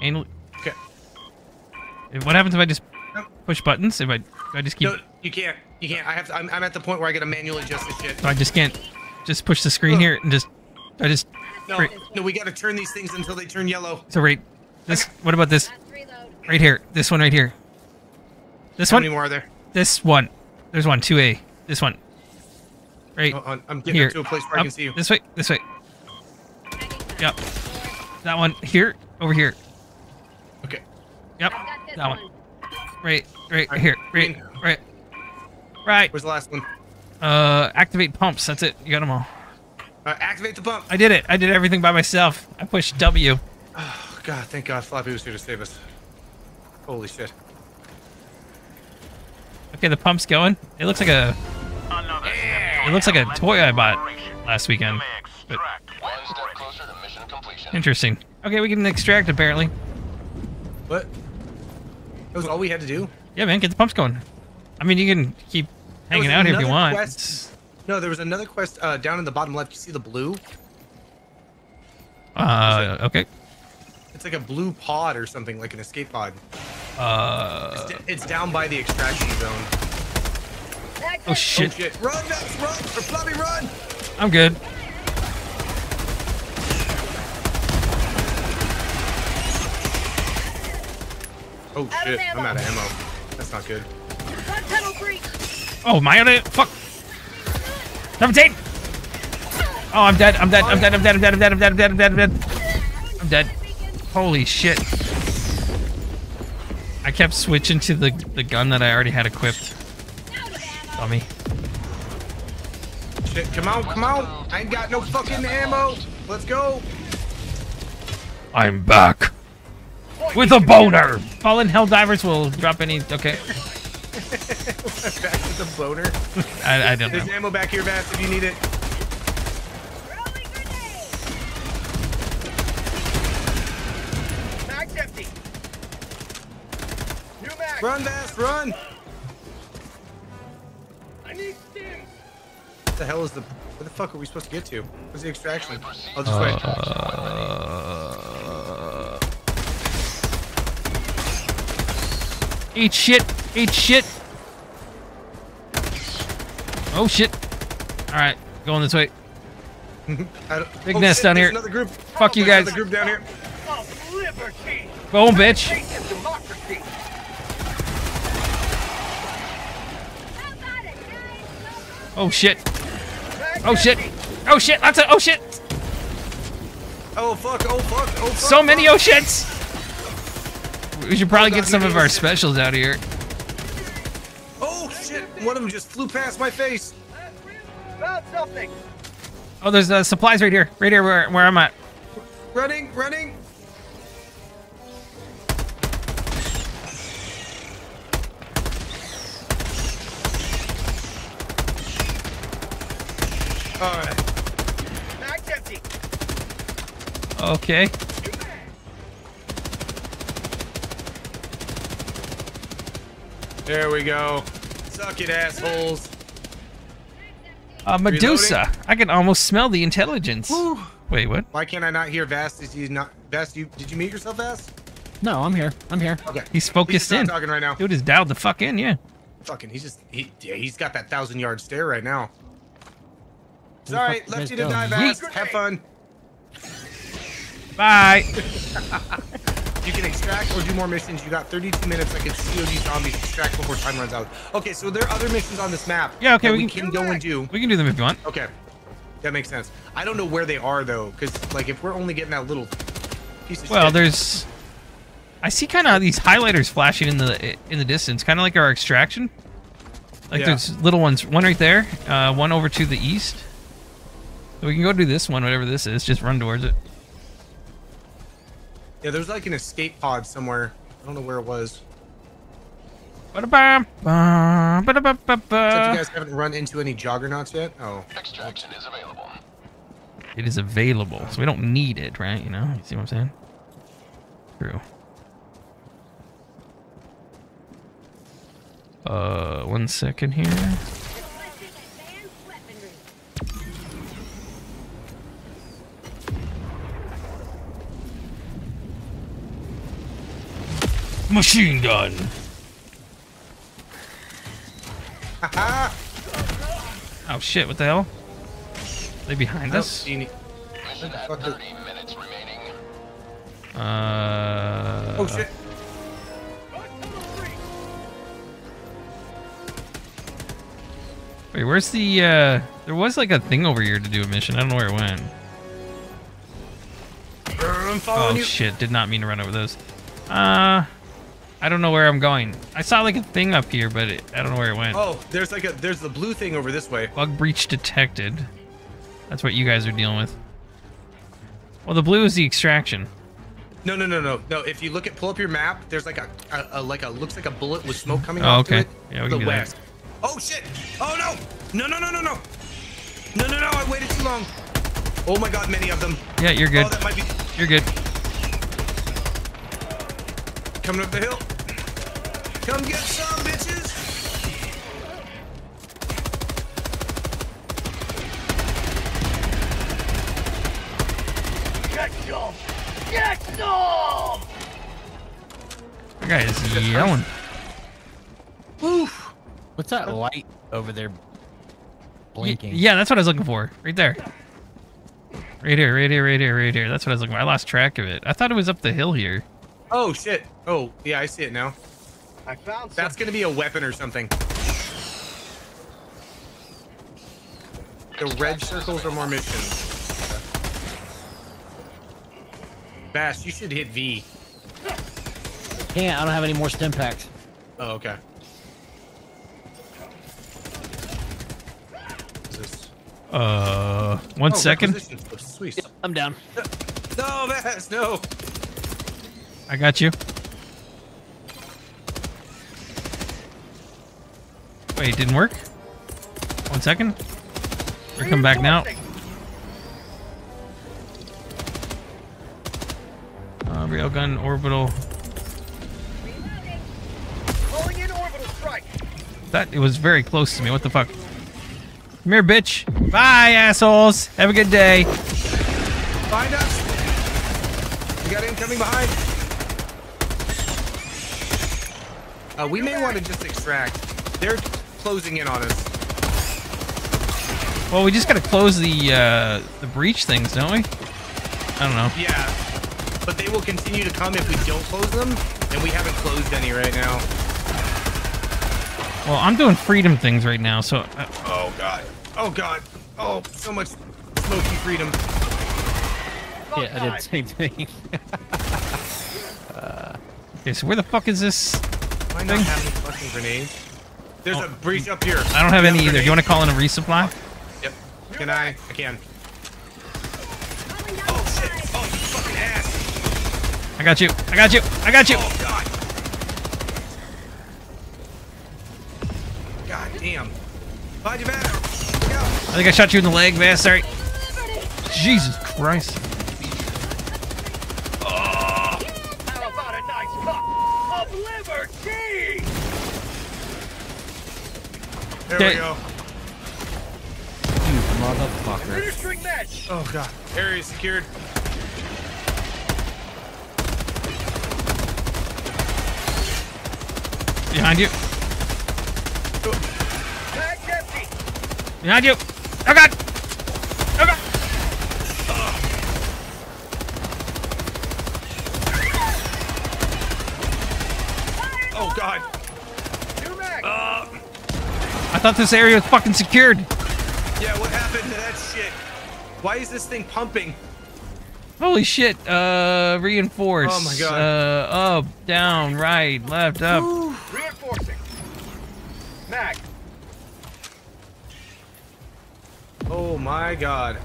Anal- Okay. What happens if I just push buttons? If I, if I just keep. No, you can't. You can't. I have to. I'm, I'm at the point where I gotta manually adjust this shit. So I just can't just push the screen here and just. I just. No, right- no, we gotta turn these things until they turn yellow. So right. This. What about this? Right here. This one right here. This How one. many more are there? This one. There's one. 2A. This one. Right. Oh, I'm- I'm getting here. up to a place where I can see you. This way. This way. Yep. That one here. Over here. Okay. Yep. That one. Right. Right here. Right. Right. Right. Where's the last one? Uh, activate pumps. That's it. You got them all. Uh, activate the pump. I did it. I did everything by myself. I pushed W. Oh, God, thank God Floppy was here to save us. Holy shit. Okay, the pump's going. It looks like a. It looks like a toy I bought last weekend. But interesting. Okay, we can extract apparently. What? That was all we had to do? Yeah, man, get the pumps going. I mean, you can keep hanging out here if you want. quest- No, there was another quest uh, down in the bottom left. You see the blue? Uh, okay. It's like a blue pod or something, like an escape pod. Uh. It's, it's down by the extraction zone. Oh shit. Oh shit! Run, Vex, run! Or Floppy, run! I'm good. Oh shit! I'm out of ammo. That's not good. Tunnel breach. Oh, my other fuck. 17. Oh, I'm dead. I'm dead. I'm dead. I'm dead. I'm dead. I'm dead. I'm dead. I'm dead. I'm dead. I'm dead. I'm dead. Holy shit. I kept switching to the the gun that I already had equipped. Dummy. Shit! Come on, come on! I ain't got no fucking ammo. Let's go. I'm back. With a boner. Fallen Helldivers will drop any. Okay. <laughs> back to the boner. I, I don't There's know. There's ammo back here, Vast, if you need it. Mag's empty. New mag. Run, Vast, run! I need stims. What the hell is the? Where the fuck are we supposed to get to? Where's the extraction? Oh, this way. Uh, eat shit. Eat shit. Oh shit. All right, going this way. <laughs> Big oh, nest shit, down here. Another group. Fuck you guys. Another group down here. Liberty. Boom, bitch. Taste of democracy. Oh shit. Oh shit. Oh shit. Lots of oh shit. Oh fuck! Oh fuck! Oh fuck! So many oh shits. We should probably Oh, get some of our specials out of here. Oh shit! One of them just flew past my face. Found something. Oh, there's uh, supplies right here. Right here where, where I'm at. Running, running. All right. Mag's empty. Okay. There we go. Suck it, assholes. Uh, Medusa. I can almost smell the intelligence. Wait, what? Why can't I not hear Vast? Is he not Vast? You did you mute yourself, Vast? No, I'm here. I'm here. Okay. He's focused just not in. talking right now. Dude is dialed the fuck in, yeah. Fucking, he's just he yeah, he's got that thousand yard stare right now. It's Where all the right. fuck did Left you you to die. Vast. Have fun. Bye. <laughs> You can extract or do more missions. You got 32 minutes like it's COD zombies. Extract before time runs out. Okay, so there are other missions on this map. Yeah, okay, we we can- can go and do. We can do them if you want. Okay, that makes sense. I don't know where they are though, because like if we're only getting that little piece of Well, shit. there's. I see kind of these highlighters flashing in the in the distance, kind of like our extraction. Like Yeah. there's little ones, one right there, uh, one over to the east. So we can go do this one, whatever this is. Just run towards it. Yeah, there's like an escape pod somewhere. I don't know where it was. Except you guys haven't run into any juggernauts yet. Oh. Extraction is available. It is available, so we don't need it, right? You know, you see what I'm saying? True. Uh, one second here. Machine gun. <laughs> oh shit! What the hell? they behind I don't us? see any- Mission at 30 minutes remaining. Uh. Oh shit. Wait, where's the uh There was like a thing over here to do a mission. I don't know where it went. I'm following Oh you. shit! Did not mean to run over those. Uh, I don't know where I'm going. I saw like a thing up here, but it, I don't know where it went. Oh, there's like a there's the blue thing over this way. Bug breach detected. That's what you guys are dealing with. Well, the blue is the extraction. No, no, no, no, no. If you look at pull up your map, there's like a, a, a like a looks like a bullet with smoke coming Oh, off okay. Yeah, we the can do that. Oh shit! Oh no! No, no, no, no, no! No, no, no! I waited too long. Oh my god, many of them. Yeah, you're good. Oh, that might be You're good. coming up the hill. Come get some, bitches! Get some! Get some! That guy is yelling. What's that light over there Y- blinking? Yeah, that's what I was looking for. Right there. Right here, right here, right here, right here. That's what I was looking for. I lost track of it. I thought it was up the hill here. Oh shit! Oh yeah, I see it now. I found some. That's gonna be a weapon or something. The red circles are more missions. Vast, you should hit V. Can't. I don't have any more stim packs. Oh, okay. Is Uh, one Oh, second. requisition slip, Sweet. I'm down. <laughs> No, Bash, no. I got you. Wait, it didn't work? One second. We're coming back now. Uh, railgun orbital. That it was very close to me. What the fuck? Come here, bitch. Bye, assholes. Have a good day. Find us. We got incoming behind. Uh, we may want to just extract. They're closing in on us. Well, we just gotta close the uh, the breach things, don't we? I don't know. Yeah, but they will continue to come if we don't close them, and we haven't closed any right now. Well, I'm doing freedom things right now, so. Uh, Oh god. Oh god. Oh, so much smoky freedom. Yeah, I did the same thing. <laughs> okay, so where the fuck is this? Why not have any fucking grenades? There's oh. a breach up here. I don't have any either. Do you want to call in a resupply? Yep. Can I? I can. Oh shit! Oh you fucking ass! I got you. I got you. I got you. Oh god! God damn! Find your back! Go! I think I shot you in the leg, man. Sorry. Jesus Christ. How about a nice cup of liver tea? There Okay. we go. You motherfucker. Oh god. Area secured. Behind you. Behind you. Oh god. Oh god. Oh god. Two mag. Uh, I thought this area was fucking secured. yeah. What happened to that shit? Why is this thing pumping? Holy shit. Uh, reinforce. Oh my God. Uh, up, down, right, left, up. Reinforcing. Mag. Oh my god.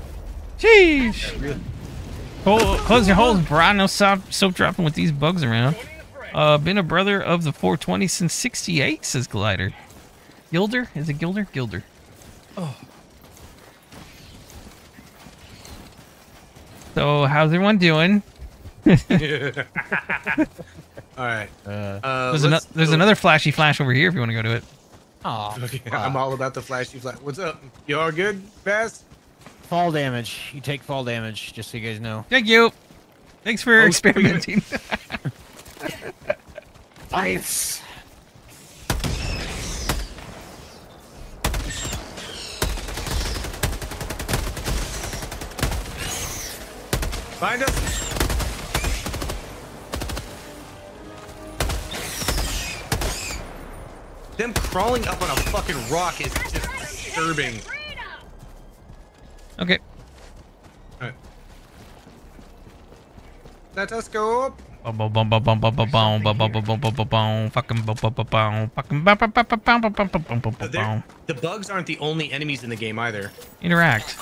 Sheesh. Close, close your holes, bro. No soap, soap dropping with these bugs around. Uh, been a brother of the 420 since 68, says Glider. Gilder? Is it Gilder? Gilder. Oh. So, how's everyone doing? <laughs> All right. Uh, Uh, There's, ano- let's there's another flashy flash over here if you want to go to it. oh, <laughs> Okay, I'm all about the flashy flash. What's up? You all good, Vast? fall damage. You take fall damage, just so you guys know. Thank you. Thanks for Oh, experimenting. Nice. <laughs> Find us. Them crawling up on a fucking rock is just disturbing. Okay. Alright. Let us go the bugs aren't the only enemies in the game either. Interact.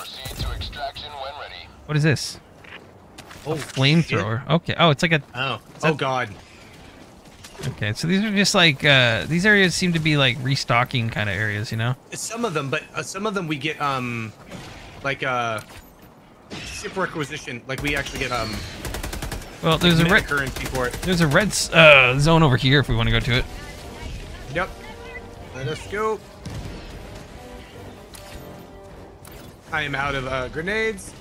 What is this? Oh, Flamethrower. Okay. Oh, it's like a. Oh. Oh god. Okay, so these are just like uh these areas seem to be like restocking kind of areas, you know? Some of them, but uh, some of them we get um, like uh, ship requisition. Like we actually get um. Well, there's a red currency for it. there's a red uh zone over here if we want to go to it. Yep. Let us go. I am out of uh, grenades.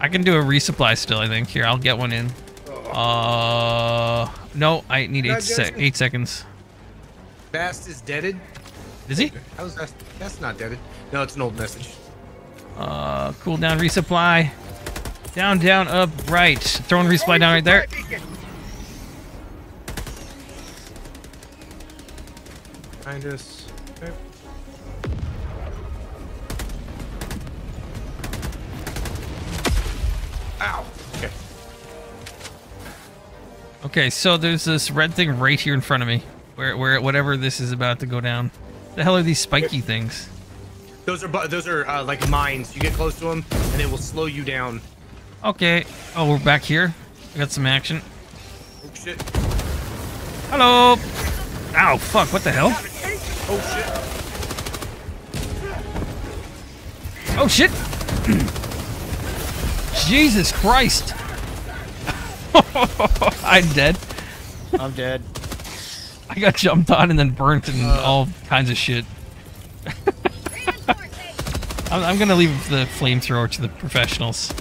I can do a resupply still, I think. Here, I'll get one in. Uh no, I need eight sec eight seconds. Vast is deaded. Is he? How's that? That's not deaded. No, it's an old message. Uh cool down resupply. Down, down, up, right. Throwing resupply down right there. I just. Ow. Okay. Okay, so there's this red thing right here in front of me. Where where whatever this is about to go down. The hell are these spiky things? Those are those are uh, like mines. You get close to them, and it will slow you down. Okay. Oh, we're back here. We got some action. Oh shit. Hello. Ow, fuck, what the hell? Oh shit. Oh shit! <clears throat> Jesus Christ! <laughs> I'm dead. I'm dead. I got jumped on and then burnt and Uh. all kinds of shit. I'm, I'm gonna leave the flamethrower to the professionals.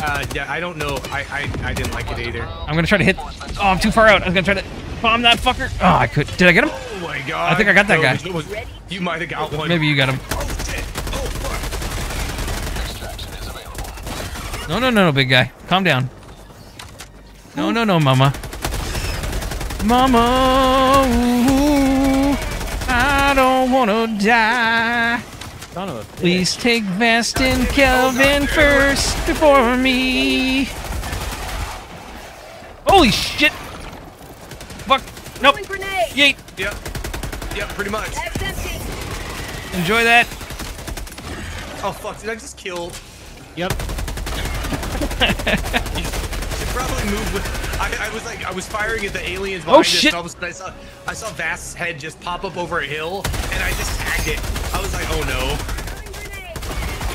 Uh, yeah, I don't know. I, I I didn't like it either. I'm gonna try to hit. Oh, I'm too far out. I was gonna try to bomb that fucker. Oh, I could. Did I get him? Oh my god. I think I got that No, guy. was- you might have got one. Maybe you got him. Oh shit. Oh fuck. No, no, no, no, big guy. Calm down. No, no, no, mama. Mama, ooh, I don't wanna die. Son of a bitch. Please take Vast and Kelvin first before me. Holy shit! Fuck. Nope. Yeet. Yep. Yep. Pretty much. Enjoy that. Oh fuck! Did I just kill? Yep. Should probably move with. I, I was like, I was firing at the aliens Oh, behind us, shit. and all of a sudden I saw, I saw Vast's head just pop up over a hill, and I just tagged it. I was like, oh no.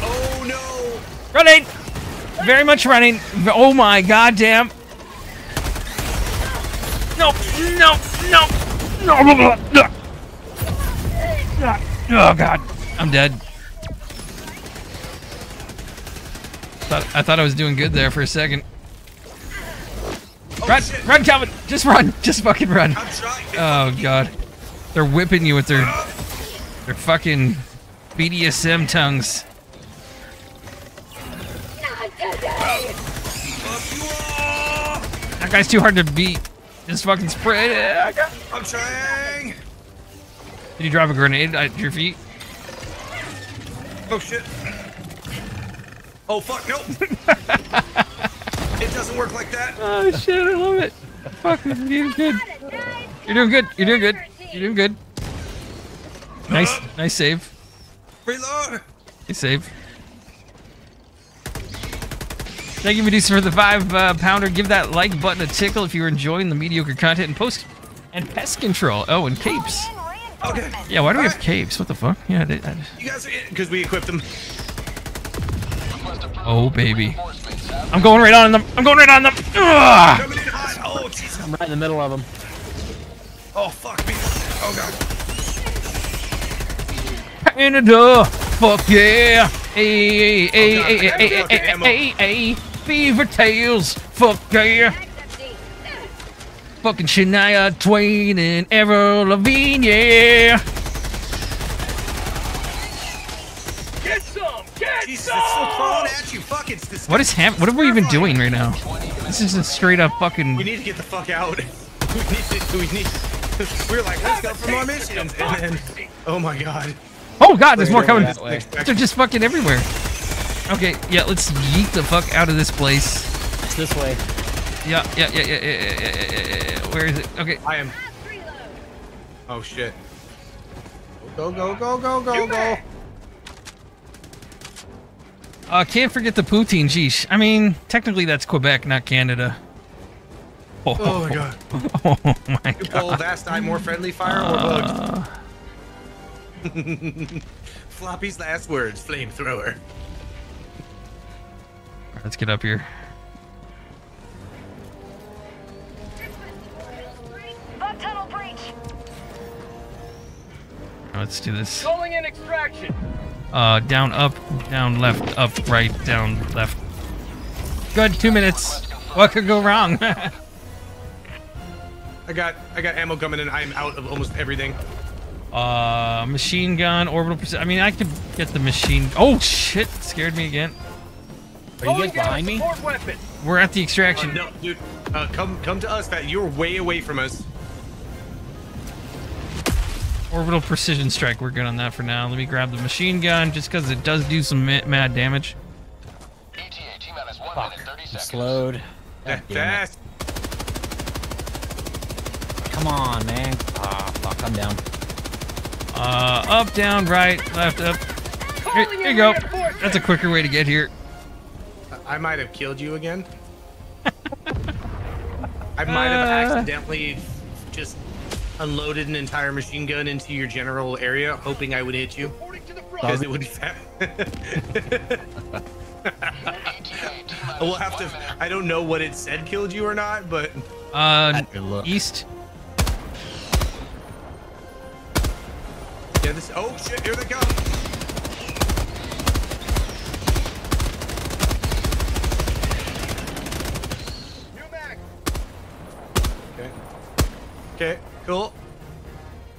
Oh no. Running. Very much running. Oh my goddamn. Nope, no, no, no, no. <laughs> Oh god, I'm dead. Thought, I thought I was doing good there for a second. Oh, run, run, Calvin! Just run! <laughs> Just fucking run! I'm trying. Oh god, they're whipping you with their their fucking BDSM tongues. That guy's too hard to beat. Just fucking spray it. I'm trying. Did you drop a grenade at your feet? Oh shit. Oh fuck! Nope. <laughs> it doesn't work like that. Oh shit, I love it. Fuck, you're doing good. You're doing good. You're doing good. You're doing good. Nice, nice save. Reload. Nice save. Thank you, Medusa, for the five uh, pounder. Give that like button a tickle if you're enjoying the mediocre content and post and pest control. Oh, and capes. Okay. Yeah, why do we have capes? What the fuck? Yeah, did, I. You guys are because we equipped them. Oh baby. I'm going right on them. I'm going right on them. Ugh! Coming in hot. Oh Jesus. I'm right in the middle of them. Oh fuck me. Oh god. Canada. Fuck yeah. Hey, hey, oh, God, hey, I hey, gotta hey, get out hey, the ammo. hey, hey, Beaver Tails. Fuck yeah. Fucking Shania Twain and Avril Lavigne, yeah. Jesus, no! it's crawling at you. Fuck, it's disgusting. What is happening? What are we even doing right now? This is a straight up fucking. We need to get the fuck out. <laughs> We need to. We need. We we're like, let's go for more missions, and then, oh my god. Oh god, there's more coming. They're just fucking everywhere. Okay, yeah, let's yeet the fuck out of this place. It's this way. Yeah, yeah, yeah, yeah, yeah, yeah, yeah. Where is it? Okay. I am. Oh shit. Go, go, go, go, go, go. Uh, can't forget the poutine. Geesh. I mean, technically that's Quebec, not Canada. Oh my god. <laughs> Oh my You pull god. vast eye more friendly fire or Uh, bugs? <laughs> Floppy's last words, flamethrower. let's get up here. Bug tunnel breach. Let's do this. Calling in extraction. Uh, down, up, down, left, up, right, down, left. Good, two minutes. What could go wrong? <laughs> I got I got ammo coming in. I am out of almost everything. uh, machine gun, orbital. I mean, I could get the machine. Oh shit! Scared me again. Are you guys behind me? Support weapon. We're at the Uh, extraction. no, dude. Uh, come come to us. That you're way away from us. Orbital precision strike. We're good on that for now. Let me grab the machine gun just because it does do some ma- mad damage. Fuck. I'm slowed. <laughs> God That damn it. Come on, man. Ah, fuck. I'm down. Uh, up, down, right, left, up. Here, here you go. That's a quicker way to get here. I might have killed you again. <laughs> I might have Uh. accidentally just unloaded an entire machine gun into your general area, hoping I would hit you. Because it would be fast. we'll have to. I don't know what it said killed you or not, but Uh, east. yeah, this. Oh shit! Here they come. Okay. Okay. Cool.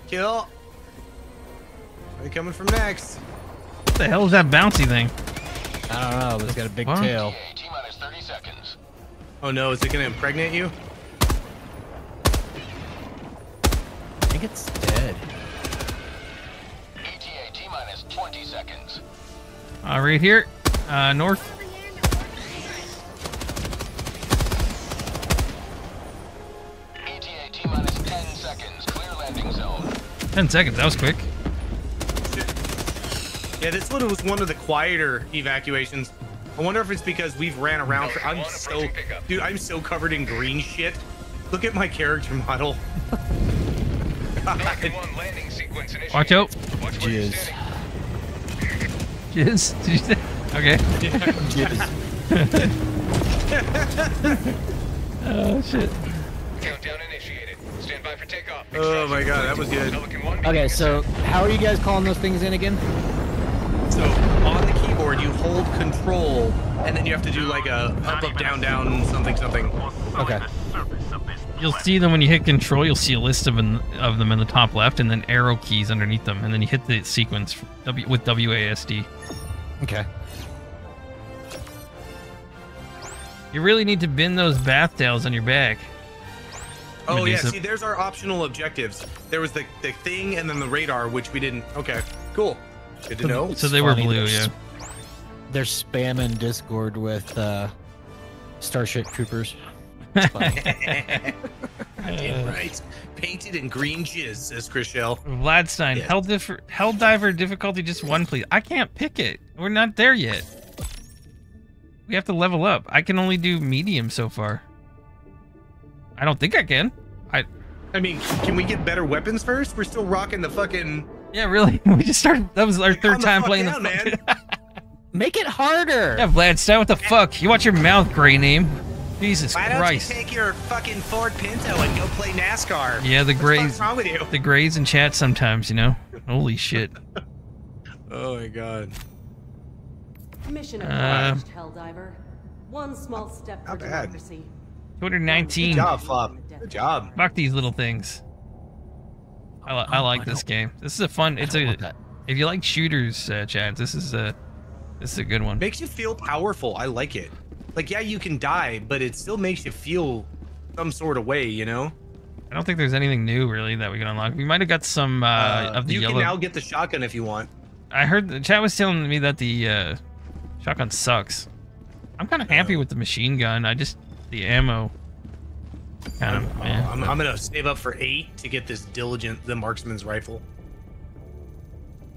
Kill. Where are they coming from next? What the hell is that bouncy thing? I don't know, but it's got a big What? tail. Oh no! Is it gonna impregnate you? I think it's dead. ETA t minus twenty Uh, right here. Uh, north. Ten seconds. That was quick. Yeah, this one was one of the quieter evacuations. I wonder if it's because we've ran around for. I'm so, dude. I'm so covered in green shit. Look at my character <laughs> model. Watch out. Jizz. Jizz. <laughs> Did you say? Okay. <laughs> oh shit. Countdown initiated. Oh my god, that was good. Okay, so how are you guys calling those things in again? So on the keyboard, you hold control, and then you have to do like a up, up, down, down, something, something. Okay. You'll see them when you hit control. You'll see a list of, in, of them in the top left, and then arrow keys underneath them, and then you hit the sequence w, with WASD. Okay. You really need to bend those bath towels on your back. Oh yeah, see, there's our optional objectives. There was the the thing, and then the radar, which we didn't. Okay, cool. Good to know. So they were blue, yeah. They're spamming Discord with uh, Starship Troopers. It's funny. <laughs> Damn right. Painted in green jizz, says Chris Shell. Vladstein, Yes. hell, diff- hell diver difficulty just one, please. I can't pick it. We're not there yet. We have to level up. I can only do medium so far. I don't think I can. I I mean, can we get better weapons first? We're still rocking the fucking. yeah, really. <laughs> We just started. That was our third Calm the time playing down, the man. <laughs> Make it harder. Yeah, Vladstein, what the fuck? You watch your mouth, gray name. Jesus Why don't you take your fucking Ford Pinto and go play NASCAR? Yeah, the What's grays. wrong with you? The grays in chat sometimes, you know. Holy shit. <laughs> Oh my god. Mission Uh, accomplished, Helldiver. One small step for Not bad. Democracy. 219. Good job, Flop. Good job. Fuck these little things. I, li- I like this game. This is a fun. It's a. If you like shooters, uh, Chad, this is a. This is a good one. Makes you feel powerful. I like it. Like, yeah, you can die, but it still makes you feel some sort of way, you know? I don't think there's anything new really that we can unlock. We might have got some uh, Uh, of the you yellow. can now get the shotgun if you want. I heard the chat was telling me that the uh, Shotgun sucks. I'm kind of happy with the machine gun. I just the ammo. Kind of man. I'm, I'm gonna save up for eight to get this Diligence, the marksman's rifle.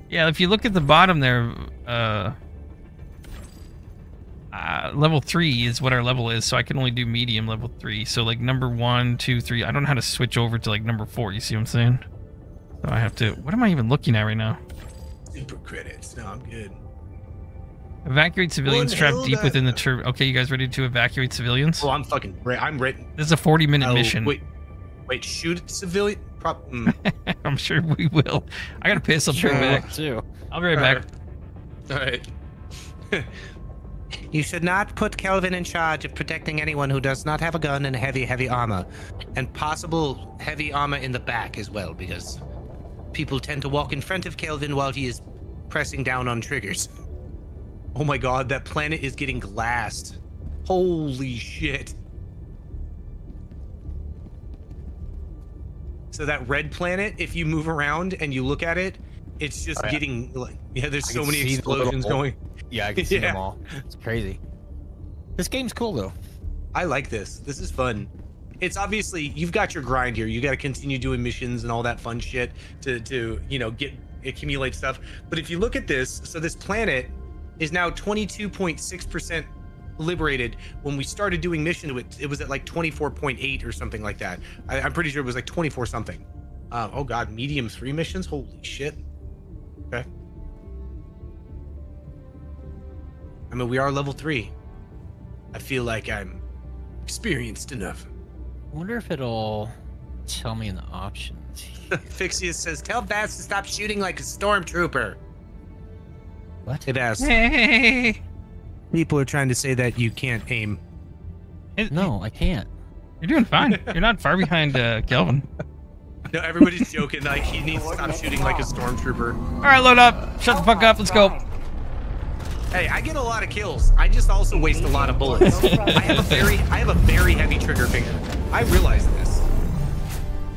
Yeah, if you look at the bottom there, uh, uh, level three is what our level is, so I can only do medium level three. So like number one, two, three. I don't know how to switch over to like number four. You see what I'm saying? So I have to. What am I even looking at right now? Super credits. No, I'm good. Evacuate civilians trapped deep that- within the tur. Okay, you guys ready to evacuate civilians? Oh, I'm fucking. Re- I'm ready. This is a 40 minute Oh, mission. Wait, wait. Shoot at civilian. Prop. mm. <laughs> I'm sure we will. I gotta piss. I'll be right back. too. I'll be right back. All right. <laughs> you should not put Kelvin in charge of protecting anyone who does not have a gun and heavy, heavy armor, and possible heavy armor in the back as well, because people tend to walk in front of Kelvin while he is pressing down on triggers. Oh my god, that planet is getting glassed. Holy shit. So that red planet, if you move around and you look at it, it's just Oh, yeah. getting like yeah, there's I so many see the little explosions going. Yeah, I <laughs> can see Yeah. them all. It's crazy. This game's cool though. I like this. This is fun. It's obviously you've got your grind here. You got to continue doing missions and all that fun shit to to you know get accumulate stuff. But if you look at this, so this planet is now 22.6% liberated. When we started doing mission to it, it was at like 24.8 or something like that. I, I'm pretty sure it was like 24 something. Uh, oh god, medium three missions. Holy shit. Okay. I mean, we are level three. I feel like I'm experienced enough. I wonder if it'll tell me in the options. <laughs> Fixius says, "Tell Vast to stop shooting like a stormtrooper." What? It asks. Hey. <laughs> People are trying to say that you can't aim. No, I can't. You're doing fine. You're not far behind uh, <laughs> Kelvin. No, everybody's joking. Like he needs to stop shooting like a stormtrooper. All right, load up. Shut the fuck up. Let's go. Hey, I get a lot of kills. I just also waste a lot of bullets. I have a very, I have a very heavy trigger finger. I realize this.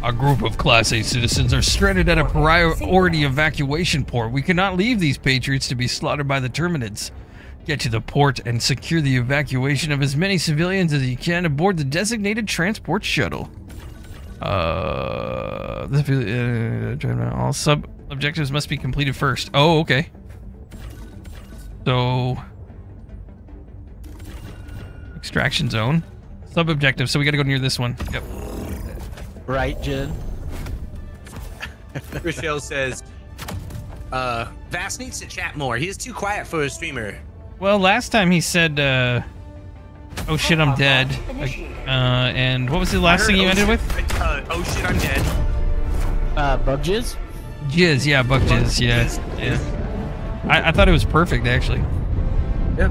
A group of Class A citizens are stranded at a priority evacuation port. We cannot leave these patriots to be slaughtered by the Terminids. Get to the port and secure the evacuation of as many civilians as you can aboard the designated transport shuttle. Uh, the- uh, all sub objectives must be completed first. Oh, okay. So, extraction zone, sub objective. So we got to go near this one. Yep. Right, Jen? Rochelle <laughs> says, uh, Vast needs to chat more. He is too quiet for a streamer. Well, last time he said, uh, "Oh shit, I'm dead." Uh, and what was the last thing you ended with? Uh, oh shit, I'm dead. Uh, bug jizz? Jizz, yeah, buck jizz, yeah, yeah. I, I thought it was perfect, actually. Yeah.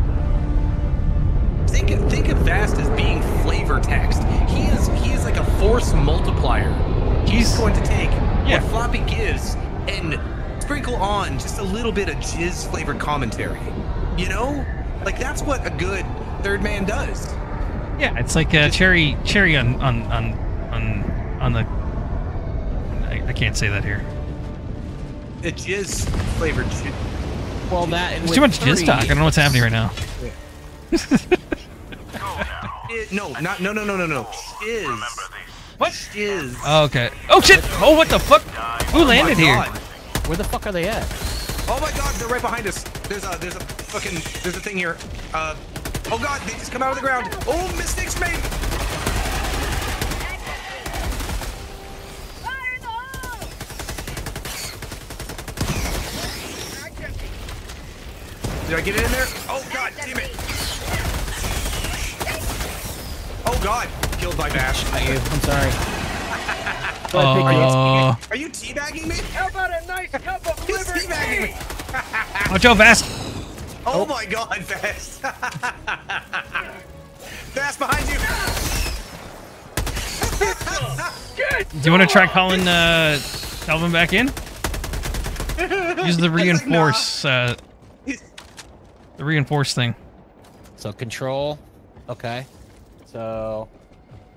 Think think of Vast as being flavor text. He is he is like a force multiplier. He's going to take what Floppy gives and sprinkle on just a little bit of jizz flavored commentary. You know, like that's what a good third man does. Yeah, it's like uh, cherry, cherry on on on on on the. I, I can't say that here. A jizz flavored. Well, that There's too much jizz talk. I don't know what's happening right now. It- no, not no no no no no. Shiz. What? Shiz. Oh, okay. Oh shit! Oh, what the fuck? Who landed here? God. Where the fuck are they at? Oh my god, they're right behind us. There's a there's a fucking there's a thing here. Uh oh god, they just come out of the ground. Oh mistakes made. Did I get it in there? Oh god, damn it. Oh god, killed by Bash. I'm sorry. <laughs> Oh. Are you teabagging me? How about a nice cup of He's teabagging me. Watch out, Vast. Oh, my god, Vast. <laughs> Vast behind you. Do you want to try calling uh, Calvin back in? <laughs> Use the reinforce, uh, the reinforce thing. So control. Okay. So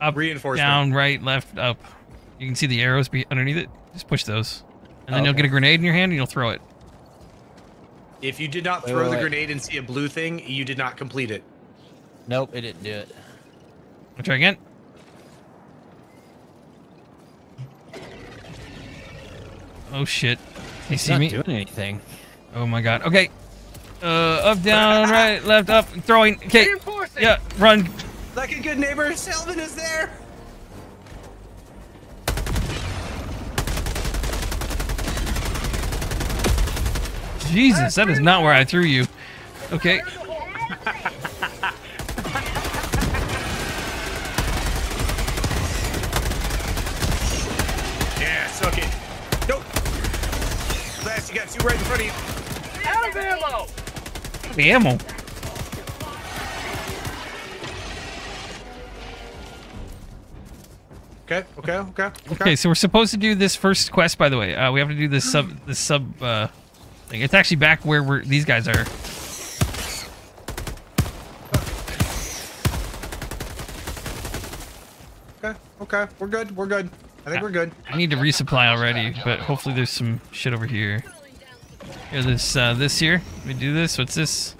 Up, Reinforcement. down, right, left, up. You can see the arrows be underneath it. Just push those, and then you'll get a grenade in your hand and you'll throw it. If you did not Wait, throw wait, the wait. grenade and see a blue thing, you did not complete it. Nope, it didn't do it. I'll try again. Oh shit. You It's see not me? doing anything. Oh my god. Okay. Uh, up, down, <laughs> right, left, up, throwing. Okay. Yeah, run. Like a good neighbor, Selvin is there. Jesus, that is not where I threw you. Okay. Yeah, suck it. Nope. Blast, you got two right in front of you. Out of ammo! The ammo. Okay, okay, okay, okay. Okay, so we're supposed to do this first quest. By the way, uh, we have to do this sub, this sub uh, thing. It's actually back where we're, these guys are. Okay, okay. We're good. We're good. I think we're good. I need to resupply already, but hopefully there's some shit over here. Here, this uh, this here. Let me do this. What's this?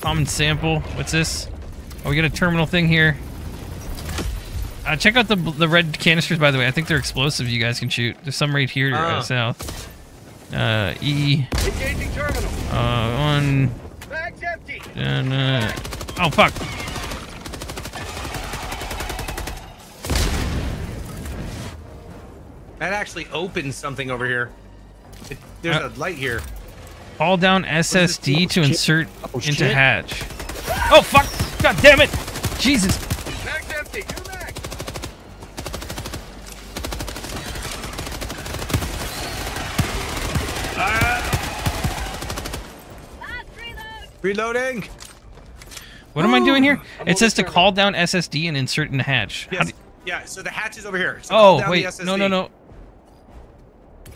Common sample. What's this? Oh, we got a terminal thing here. Uh, check out the the red canisters, by the way. I think they're explosive. You guys can shoot. There's some right here Ah. uh, south. Uh, E. Engaging terminal. Uh, one. Bag's empty. And, uh, oh fuck. That actually opens something over here. It, there's Uh, a light here. Call down SSD to Shit. insert Oh, into shit. hatch. Oh fuck! God damn it! Jesus! Bag's empty. New mag. Reloading. What am I doing here? It says to call down SSD and insert in the hatch. How Yes. Yeah. So the hatch is over here. So oh down wait, the SSD. no, no, no.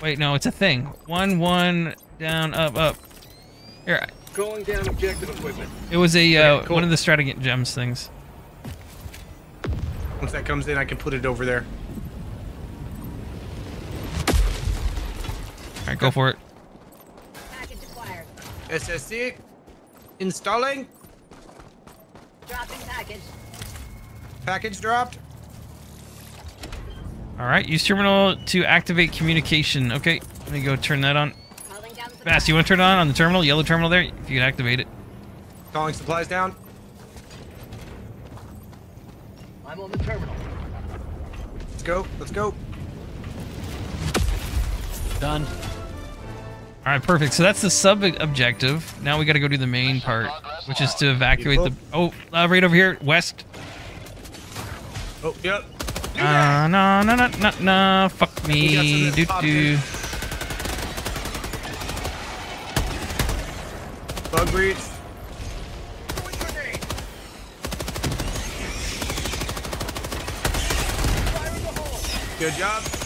Wait, no, it's a thing. One, one, down, up, up. Here, Calling down objective equipment. it was a uh, Okay, cool. one of the Stratagate gems things. Once that comes in, I can put it over there. All right, go for it. SSD installing. Dropping package. Package dropped. All right, use terminal to activate communication. Okay, let me go turn that on. Vast, you want to turn it on on the terminal, yellow terminal there? If you can activate it. Calling supplies down. I'm on the terminal. Let's go. Let's go. Done. All right, perfect. So that's the sub objective. Now we got to go do the main part, which is to evacuate the. Oh, uh, right over here, west. Oh, yep. Uh, no, no, no, no, no. Fuck We got some me. Do do. Bug breach. Good job.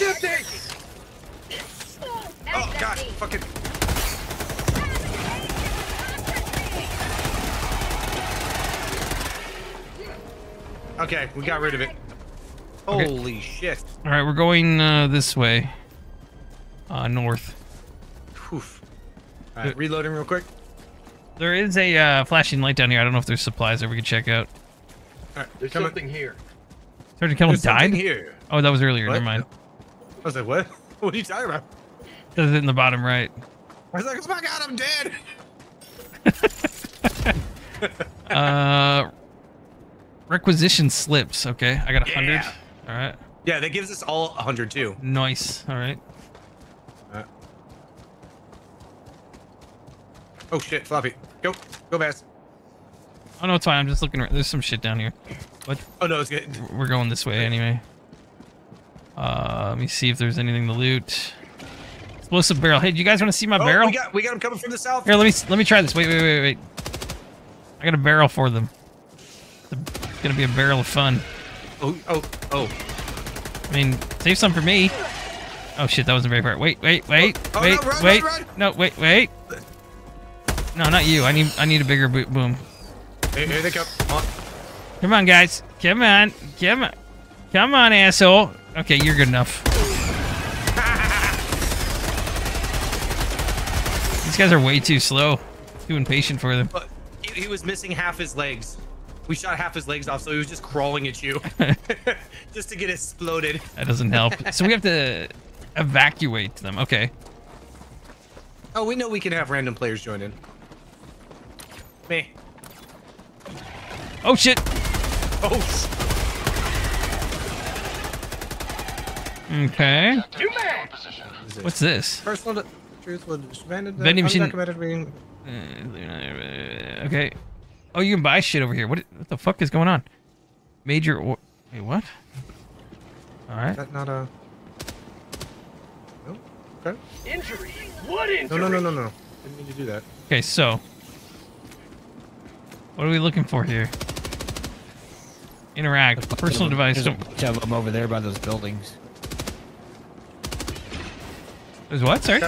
Bag's empty. Oh God, fucking. Okay, we got rid of it. Okay. Holy shit. All right, we're going uh, this way. Uh, north. Oof. All right, reloading real quick. There is a uh, flashing light down here. I don't know if there's supplies that we could check out. All right, There's coming. something here. Sergeant Kellum There's died? here. Oh, that was earlier. What? Never mind. I was like, what? <laughs> What are you talking about? Says it in the bottom right. I was like, oh my God, I'm dead. <laughs> Uh, requisition slips. Okay, I got a hundred. Yeah. All right. Yeah, that gives us all a 100 too. Nice. All right. Oh shit, floppy. Go, go fast. Oh no, it's fine. I'm just looking. There's some shit down here. What? Oh no, it's good. We're going this way anyway. Uh, let me see if there's anything to loot. Explosive barrel. Hey, do you guys want to see my oh, barrel? we got we got him coming from the south. Here, let me let me try this. Wait, wait, wait, wait. I got a barrel for them. It's gonna be a barrel of fun. Oh, oh, oh. I mean, save some for me. Oh shit, that wasn't very far. Wait, wait, wait, Oh, oh, wait, no, run, wait. run, run. No, wait, wait. No, not you. I need I need a bigger bo- boom. Here, here they come. Come on. Come on, guys. Come on. Come on. Come on, asshole. Okay, you're good enough. These guys are way too slow. Too impatient for them. But he, he was missing half his legs. We shot half his legs off, so he was just crawling at you, <laughs> <laughs> just to get exploded. That doesn't help. so we have to evacuate them. Okay. Oh, we know we can have random players join in. Me. Oh shit. Oh. sh- Okay. What's this? Personal d- truth was vending Vending machine- being- Uh, Okay. Oh, you can buy shit over here. What? What the fuck is going on? Major. Or- Wait, what? All right. Is that not a? No. Okay. Injury? What injury? no, no, no, no. no. Didn't mean to do that. Okay, so what are we looking for here? Interact. Personal device. There's a Don't- bunch of them over there by those buildings. There's what? Sorry.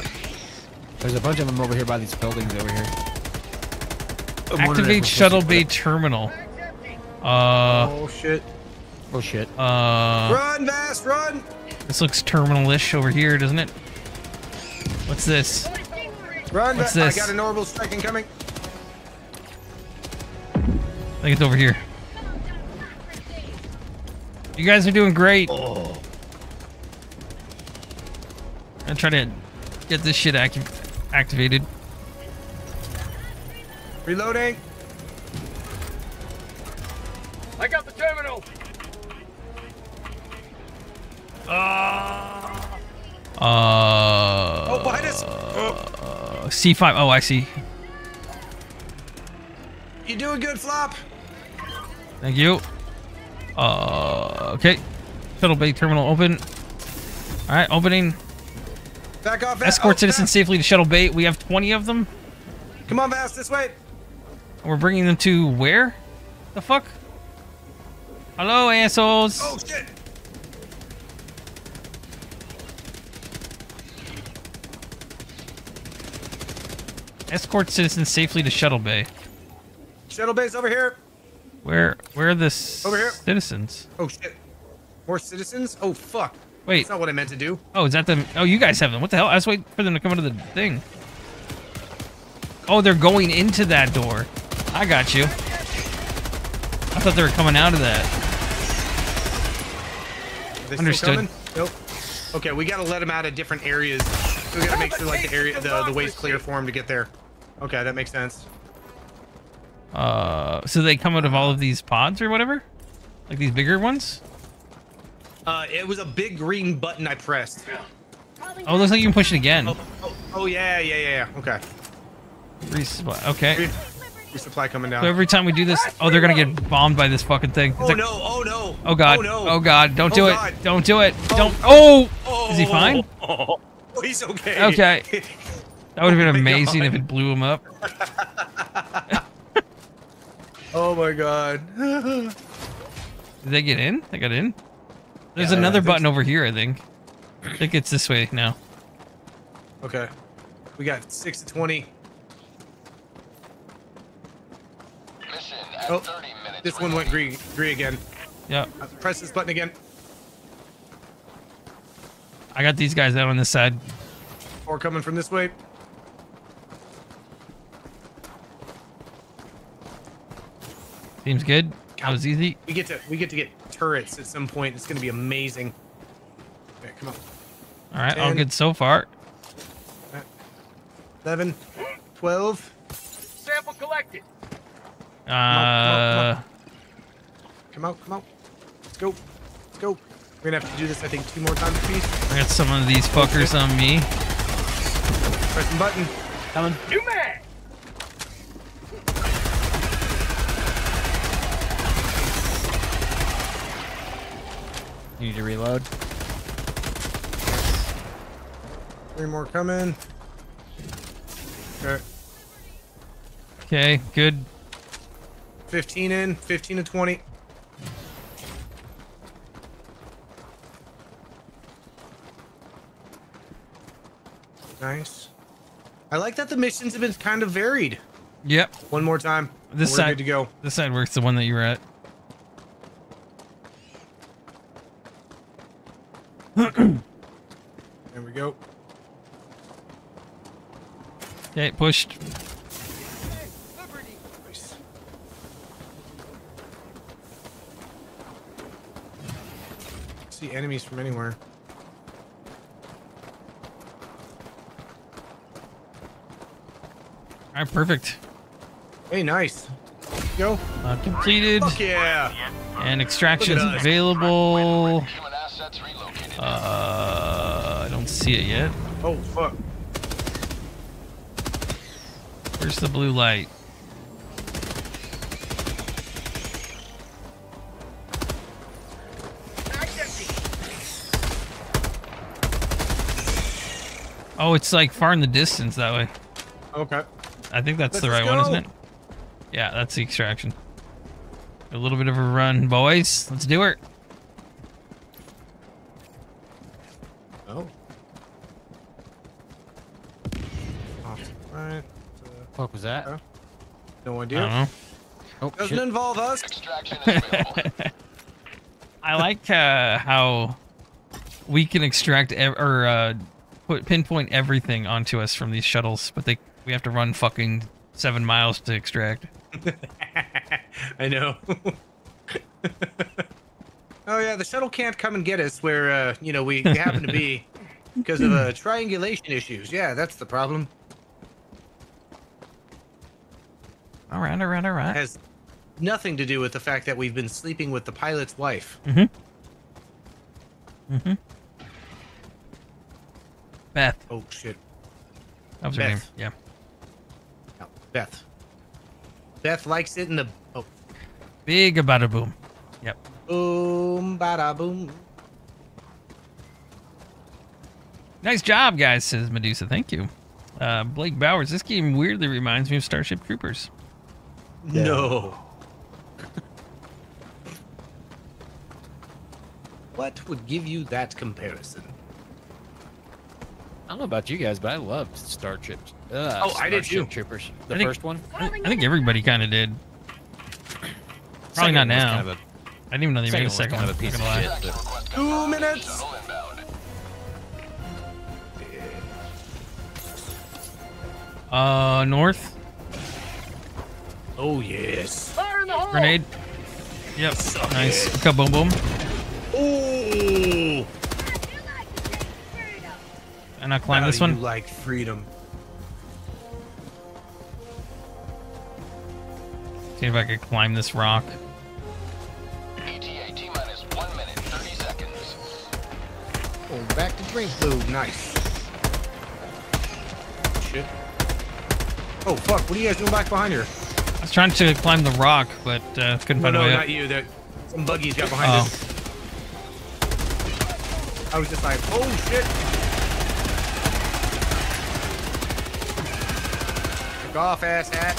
There's a bunch of them over here by these buildings over here. I'm Activate shuttle bay terminal. Uh. oh shit. Oh shit. Uh. run, Vast, run! This looks terminal-ish over here, doesn't it? What's this? Run, What's this? I got an orbital strike incoming. I think it's over here. You guys are doing great. Oh. I'm trying to get this shit acti- activated. Reloading. I got the terminal! Uh. Oh, behind us. uh, C5. Oh, I see. You doing good, Flop? Thank you. Uh. Okay. Shuttle bay terminal open. All right, opening. Back off. Escort Oh, citizens Vast. safely to shuttle bay. We have 20 of them. Come on, Vast, this way. We're bringing them to where? The fuck? Hello, assholes. Oh shit. Escort citizens safely to shuttle bay. Shuttle base over here. Where? Where are the Over here. citizens? Oh shit. More citizens? Oh fuck. Wait. That's not what I meant to do. Oh, is that the... Oh, you guys have them. What the hell? I was waiting for them to come into the thing. Oh, they're going into that door. I got you. I thought they were coming out of that. Are they still Understood. Nope. Okay, we gotta let them out of different areas. We gotta make sure like the area, the the way's clear for them to get there. Okay, that makes sense. Uh, so they come out of all of these pods or whatever, like these bigger ones. Uh, it was a big green button I pressed. Oh, looks like you can push it again. Oh, oh, oh yeah, yeah, yeah, yeah. Okay. Resupply. Okay. Resupply coming down. So every time we do this, oh, they're gonna get bombed by this fucking thing. It's oh like- no! Oh no! Oh god! Oh no! Oh god! Don't Oh, do God. it! Don't do it! Don't! Oh! Is he fine? <laughs> Oh, he's okay. Okay. That would have been <laughs> Oh amazing God. if it blew him up. <laughs> Oh my god. Did they get in? They got in. There's Yeah, another button so. over here. I think. I think it's this way now. okay. We got six to twenty. Mission Oh, this one went green, green again. Yeah. Uh, Press this button again. I got these guys out on this side. Or coming from this way. Seems good. That was easy. We get to we get to get turrets at some point. It's gonna be amazing. Okay, come on. All right, all good so far. 11, 12. Sample collected. Uh, Come out, come out. Let's go. Let's go. We're gonna have to do this, I think, two more times apiece. I got some of these fuckers on me. Pressing button. Coming. New man! You need to reload. Three more coming. Okay. Okay, good. 15 in, 15 to 20. Nice. I like that the missions have been kind of varied. Yep. One more time. This We're side. good to go. This side works. The one that you were at. There we go. Okay, pushed. Nice. See enemies from anywhere. All right, perfect. Hey, nice. Go. Uh, completed. Fuck yeah. And extractions Look available. Uh, I don't see it yet. Oh fuck. Where's the blue light? Oh, it's like far in the distance that way. Okay. I think that's the Let's right one, isn't it? Yeah, that's the extraction. A little bit of a run, boys. Let's do it. Oh. Off right. What was that? No I don't know. Oh, Doesn't shit. involve us. <laughs> I like uh, how we can extract ev- or uh, put pinpoint everything onto us from these shuttles, but they we have to run fucking seven miles to extract. <laughs> I know. <laughs> oh yeah, the shuttle can't come and get us where uh, you know we happen to be because of uh, triangulation issues. Yeah, that's the problem. All right, all right, all It has nothing to do with the fact that we've been sleeping with the pilot's wife. Mm-hmm. Mm-hmm. Beth. Oh shit. That was her Beth. name. Yeah. No, Beth. Beth likes it in the oh Big about a boom. Yep. boom bada boom. Nice job, guys, says Medusa. Thank you. Uh, Blake Bowers, this game weirdly reminds me of Starship Troopers. No. what would give you that comparison? I don't know about you guys, but I loved Starship. Uh, Oh, I did Starship too. Troopers. The think- first one. I think, I think everybody kind of did. Probably Second not now. kind of a- I didn't even know they made a second second one kind of a piece of shit. but- Two minutes. Uh, north. Oh yes. Fire in the hole! Grenade. Yep. Suck Nice. it. Kaboom boom. Ooh. And I climb How this do you one. like freedom. See if I could climb this rock. ETA T minus one minute, 30 seconds. Oh, back to drink blue. Nice. Shit. Oh fuck! What are you guys doing back behind here? I was trying to climb the rock, but uh, couldn't No, find a no, way not up. you. There, some buggies got behind Oh. us. I was just like, oh shit! Took off, ass hat.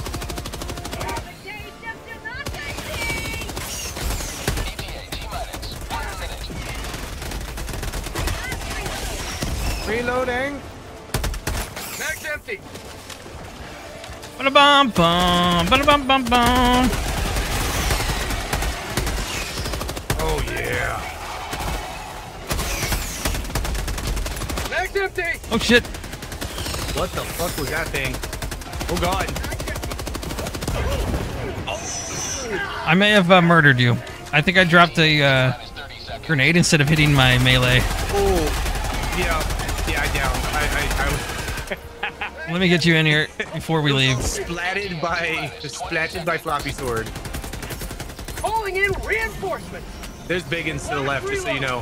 Reloading. Mag's empty. Ba-da-bum bum. Ba-da-bum bum bum. Oh yeah. Mag's empty. Oh shit. What the fuck was that thing? Oh god. I may have uh, murdered you. I think I dropped a uh, grenade instead of hitting my melee. Oh. Yeah. Let me get you in here before we leave. splatted by splatted by floppy sword. Calling in reinforcements. There's biggins to the left, just so you know.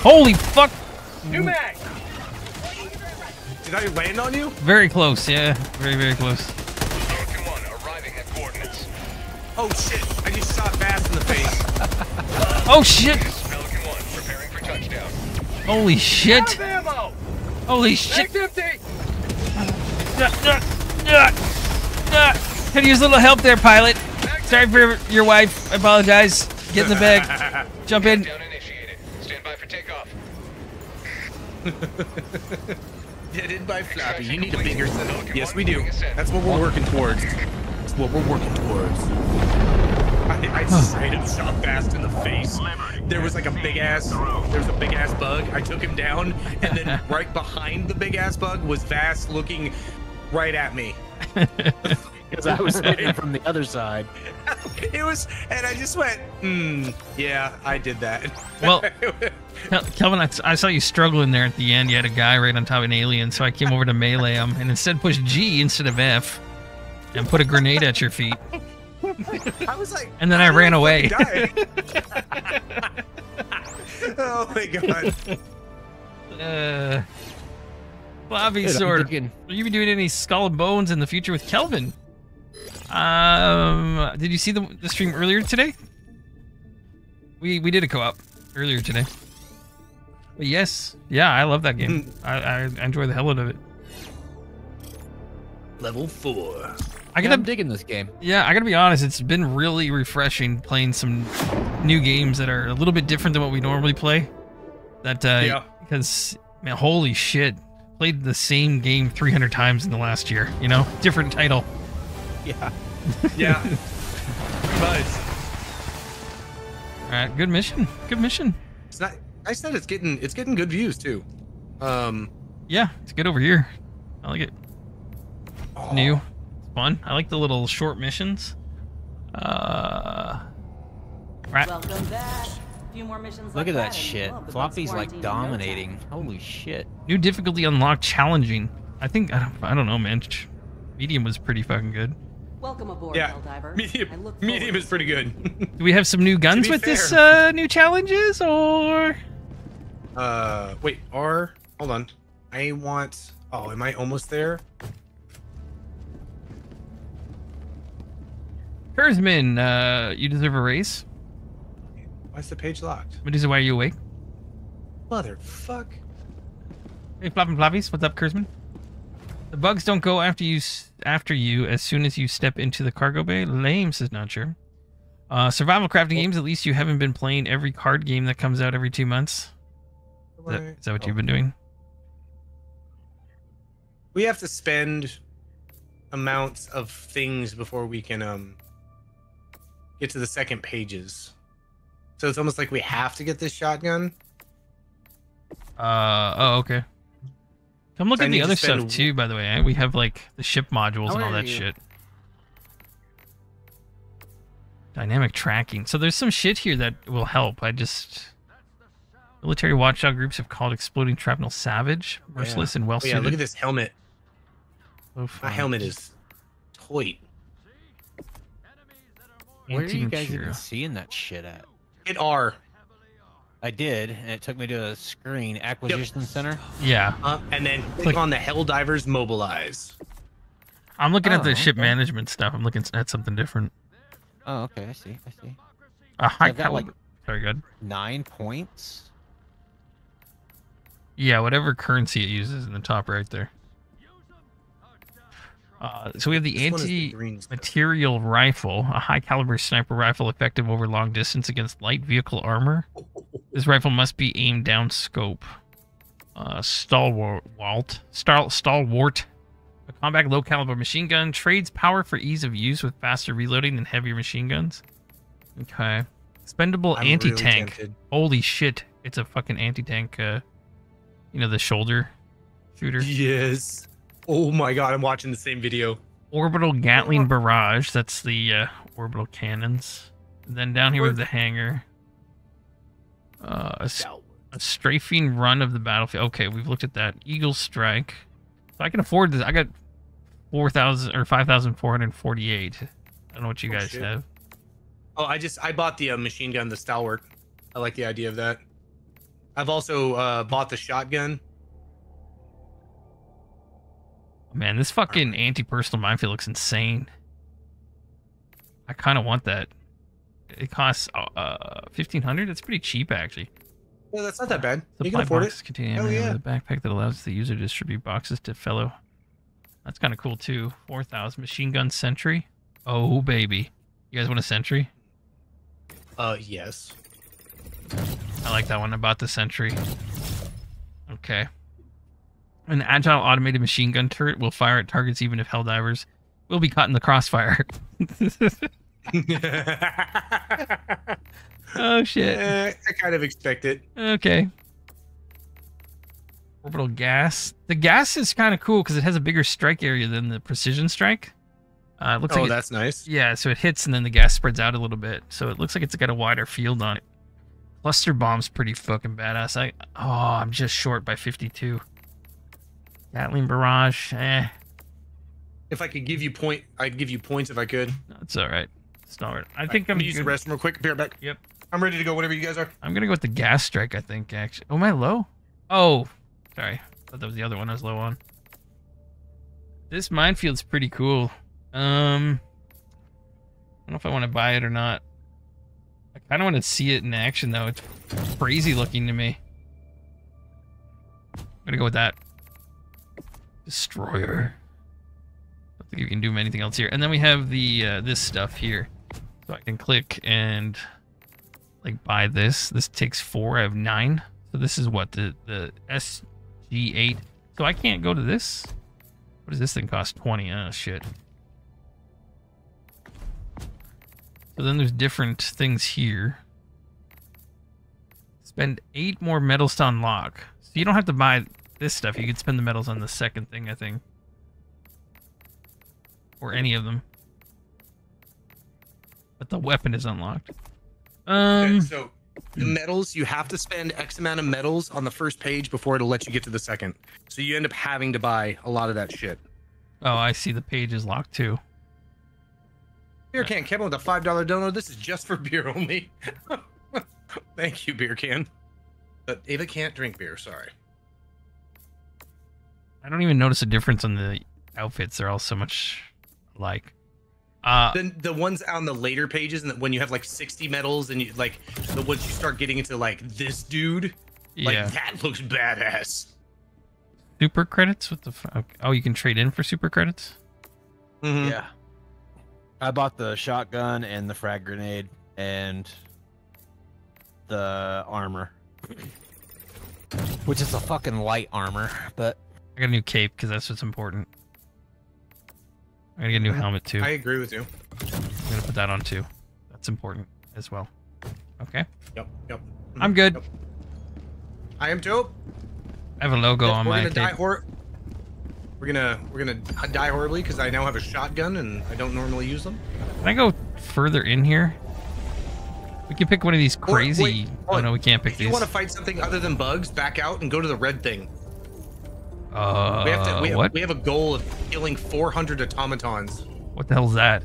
Holy fuck! New mag. Did I land on you? Very close, yeah. Very, very close. Falcon 1 arriving at coordinates. Oh shit! I just shot Vast in the face. Oh shit! Holy shit! Out of ammo. Holy shit! Mag's empty. Could use a little help there, pilot. Sorry for your wife. I apologize. Get in the bag. <laughs> Jump in. Stand by for takeoff. <laughs> Deaded by floppy. You need a bigger set. Yes, we do. That's what we're working towards. That's what we're working towards. I, I straight up shot Vast in the face. There was like a big ass, there was a big ass bug. I took him down, and then <laughs> right behind the big ass bug was Vast looking right at me. <laughs> Because I was hitting from the other side. <laughs> It was, and I just went, hmm, yeah, I did that. Well, Kel- Kelvin, I, I saw you struggling there at the end. You had a guy right on top of an alien, so I came over to melee him and instead pushed G instead of F and put a grenade at your feet. I was like, And then I ran away. <laughs> oh my god. Uh, Bobby Dude, Sword, thinking- will you be doing any Skull and Bones in the future with Kelvin? Um, did you see the, the stream earlier today? We we did a co-op earlier today. But yes, yeah, I love that game. I, I enjoy the hell out of it. Level four. I gotta I'm digging this game. Yeah, I gotta be honest. It's been really refreshing playing some new games that are a little bit different than what we normally play. That uh, Yeah. because man, holy shit, played the same game 300 times in the last year. You know, different title. Yeah. <laughs> Yeah. Nice. All right, good mission. Good mission. It's not. I said it's getting it's getting good views too. Um. Yeah, it's good over here. I like it. It's new. It's fun. I like the little short missions. Uh. Right. Welcome back. A few more missions Look like at that and shit. we'll have the bugs Floppy's like quarantined in no dominating. Holy shit. New difficulty unlocked. Challenging. I think I don't. I don't know, man. Medium was pretty fucking good. Welcome aboard, Yeah. Helldiver. I Medium. Medium is pretty good. Do we have some new guns be with this uh, new challenges, or uh. Wait. R. Hold on. I want. Oh, am I almost there? Kurzman? Uh, you deserve a raise. Why's the page locked? Medusa, why are you awake? Motherfuck. Hey, flopping floppies, what's up, Kurzman? The bugs don't go after you after you as soon as you step into the cargo bay. Lame says not sure. Uh, survival crafting games. At least you haven't been playing every card game that comes out every two months. Is that, is that what you've been doing? We have to spend amounts of things before we can um get to the second pages. So it's almost like we have to get this shotgun. Uh oh, okay. Come look I at need the to other stuff too. By the way, we have like the ship modules How and all that you? shit. Dynamic tracking. So there's some shit here that will help. I just military watchdog groups have called exploding shrapnel savage, merciless, and well Oh, yeah, look at this helmet. So My helmet is toit. Where are you guys Anti-material. even seeing that shit at? Hit R. I did, and it took me to a screen acquisition center. Yeah, Uh, and then click Click- on the Helldivers Mobilize. I'm looking at the Oh, ship okay. management stuff. I'm looking at something different. Oh, okay. I see. I see. A high I've got, like- Very good. Nine points. Yeah, whatever currency it uses in the top right there. Uh, so we have the This one the anti-material rifle, a high caliber sniper rifle effective over long distance against light vehicle armor. This rifle must be aimed down scope. Uh, stalwart, Stal, stalwart, a combat low caliber machine gun trades power for ease of use with faster reloading than heavier machine guns. Okay, expendable anti tank. tempted. Holy shit! It's a fucking anti tank. Uh, you know the shoulder shooter. Yes. Oh my god, I'm watching the same video. Orbital Gatling barrage. That's the uh, orbital cannons. And then down here with the hangar. Uh, a, s- a strafing run of the battlefield. Okay, we've looked at that. Eagle strike. So I can afford this. I got four thousand or five thousand four hundred forty-eight. I don't know what you Oh, guys shit. have. Oh, I just I bought the uh, machine gun, the Stalwart. I like the idea of that. I've also uh, bought the shotgun. Man, this fucking anti-personal minefield looks insane. I kind of want that. It costs uh fifteen hundred. It's pretty cheap actually. Yeah, that's not that bad. You can afford it. containing ammo yeah. a backpack that allows the user to distribute boxes to fellow. That's kind of cool too. Four thousand machine gun sentry. Oh baby, you guys want a sentry? Uh, yes. I like that one. about the sentry. Okay. An agile automated machine gun turret will fire at targets even if Helldivers We'll be caught in the crossfire. <laughs> <laughs> oh shit. Eh, I kind of expect it. Okay. Orbital gas. The gas is kind of cool because it has a bigger strike area than the precision strike. Uh, it looks oh, like that's nice. yeah, so it hits and then the gas spreads out a little bit. So it looks like it's got a wider field on it. Cluster bomb's pretty fucking badass. I oh, I'm just short by 52. Gatling barrage, eh, If I could give you point, I'd give you points if I could. that's all right. It's not right. I think I'm I'm gonna use the restroom real quick. Be right back. Yep. I'm ready to go. Whatever you guys are. I'm gonna go with the gas strike. I think actually. Oh, am I low? Oh, sorry. I thought that was the other one I was low on. This minefield's pretty cool. Um, I don't know if I want to buy it or not. I kind of want to see it in action though. It's crazy looking to me. I'm gonna go with that. Destroyer. I don't think you can do anything else here. And then we have the uh, this stuff here, so I can click and like buy this. This takes four. I have nine. So this is what the the SG8. So I can't go to this. What does this thing cost? Twenty. Oh shit. So then there's different things here. Spend eight more metals to unlock. So you don't have to buy this stuff. You can spend the metals on the second thing, I think. Or any of them. But the weapon is unlocked. Um. Okay, so the medals, you have to spend X amount of medals on the first page before it'll let you get to the second. So you end up having to buy a lot of that shit. Oh, I see the page is locked too. Beer can Kevin with a five dollar donor. This is just for <laughs> beer only. <laughs> Thank you, beer can. But Ava can't drink beer. Sorry. I don't even notice a difference on the outfits. They're all so much alike. Uh, Then the ones on the later pages, and when you have like sixty medals, and you like the once you start getting into like this dude, like Yeah. that looks badass. super credits? What the fuck? Oh, you can trade in for super credits? Yeah. I bought the shotgun and the frag grenade and the armor. Which is a fucking light armor, but I got a new cape because that's what's important. I gotta get a new mm-hmm. helmet too. I agree with you. I'm gonna put that on too. That's important as well. Okay. Yep. Yep. Mm-hmm. I'm good. I am too. I have a logo on we're my gonna die hor- We're gonna we're gonna die horribly because I now have a shotgun and I don't normally use them. Can I go further in here? We can pick one of these crazy. wait, oh no, we can't pick If you want to fight something other than bugs, back out and go to the red thing. Uh, we have to. We have, what? we have a goal of killing 400 automatons, What the hell's that?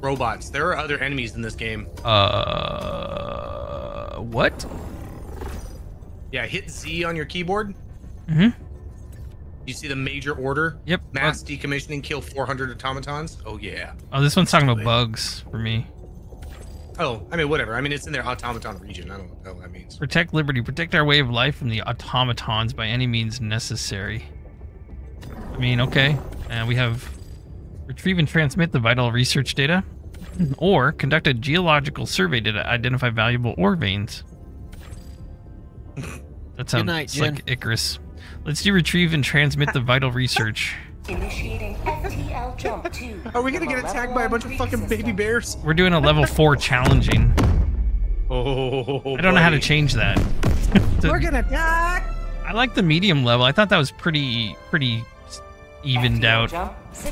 robots. There are other enemies in this game. Uh, what? Yeah, hit Z on your keyboard. Mm-hmm. You see the major order. Yep. Mass decommissioning, kill 400 automatons. Oh yeah. Oh, this one's talking about bugs for me. Oh, I mean whatever. I mean it's in their automaton region. I don't know what the hell that means. Protect liberty. Protect our way of life from the automatons by any means necessary. I mean, okay. And we have retrieve and transmit the vital research data, <laughs> or conduct a geological survey to identify valuable ore veins. That sounds night, like Icarus. Let's do retrieve and transmit the <laughs> vital research. Initiating FTL jump 2. Are we gonna get attacked by a bunch of fucking baby bears? We're doing a level four challenging. Oh. I don't know how to change that. To- <laughs> We're gonna die. I like the medium level. I thought that was pretty pretty evened out.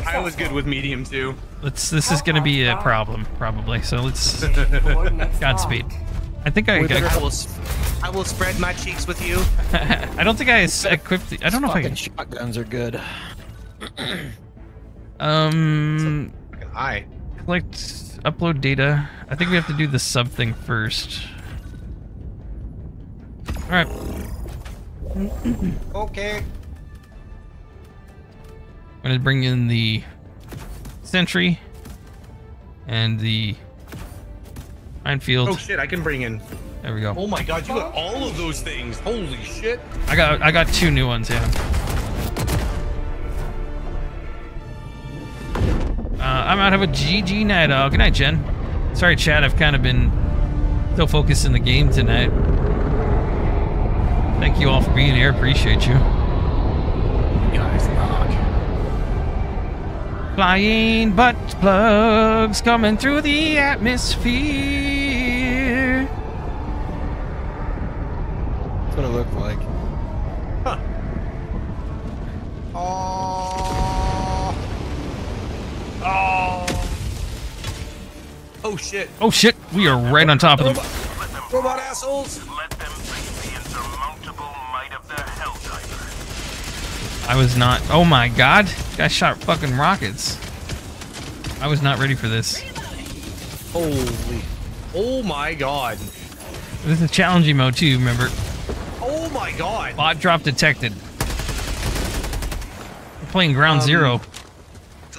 I was good with medium too. Let's. This is going to be a problem, probably. So let's. <laughs> Godspeed. I think I. I I, will, s- I will spread my cheeks with you. <laughs> I don't think I equipped. The, I don't know if I fucking can. shotguns are good. <clears throat> Um. I. Collect. Upload data. I think we have to do the sub thing first. All right. <clears throat> Okay. I'm gonna bring in the sentry and the minefield. Oh shit! I can bring in. There we go. Oh my god! You got all of those things. Holy shit! I got I got two new ones, yeah. I'm out. Have a GG night. Uh, good night, Jen. Sorry, Chad. I've kind of been so focused in the game tonight. Thank you all for being here. Appreciate you. You guys rock. Flying butt plugs coming through the atmosphere. That's what it looked like. Huh. Oh. Oh. Oh shit. Oh shit, we are right on top of them. Robot, robot assholes. I was not. Oh my god, this guy shot fucking rockets. I was not ready for this. Holy. Oh my god. This is challenging mode too. Remember, Oh my god. bot drop detected. We're playing Ground Um, Zero.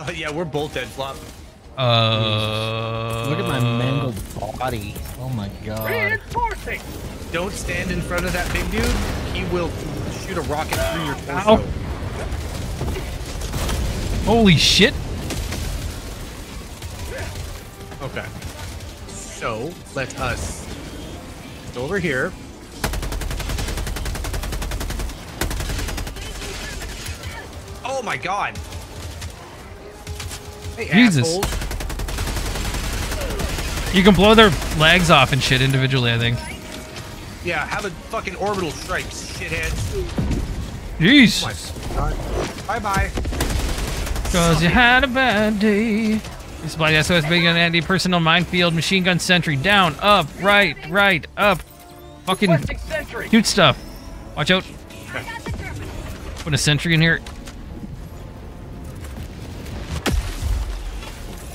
Oh, <laughs> yeah, we're both dead flop. Uh. Look at my mangled body. Oh my god. Reinforcing. Don't stand in front of that big dude. He will shoot a rocket through your torso. Ow. Holy shit! Okay. So let us go over here. Oh my god. Hey, Jesus. assholes. You can blow their legs off and shit individually. I think. Yeah, have a fucking orbital strikes, shitheads. Jeez. Oh bye bye. Cause you had a bad day. This by SOS big gun anti personal minefield machine gun sentry down up right right up. Fucking Requesting sentry. shoot stuff. Watch out. Put a sentry in here.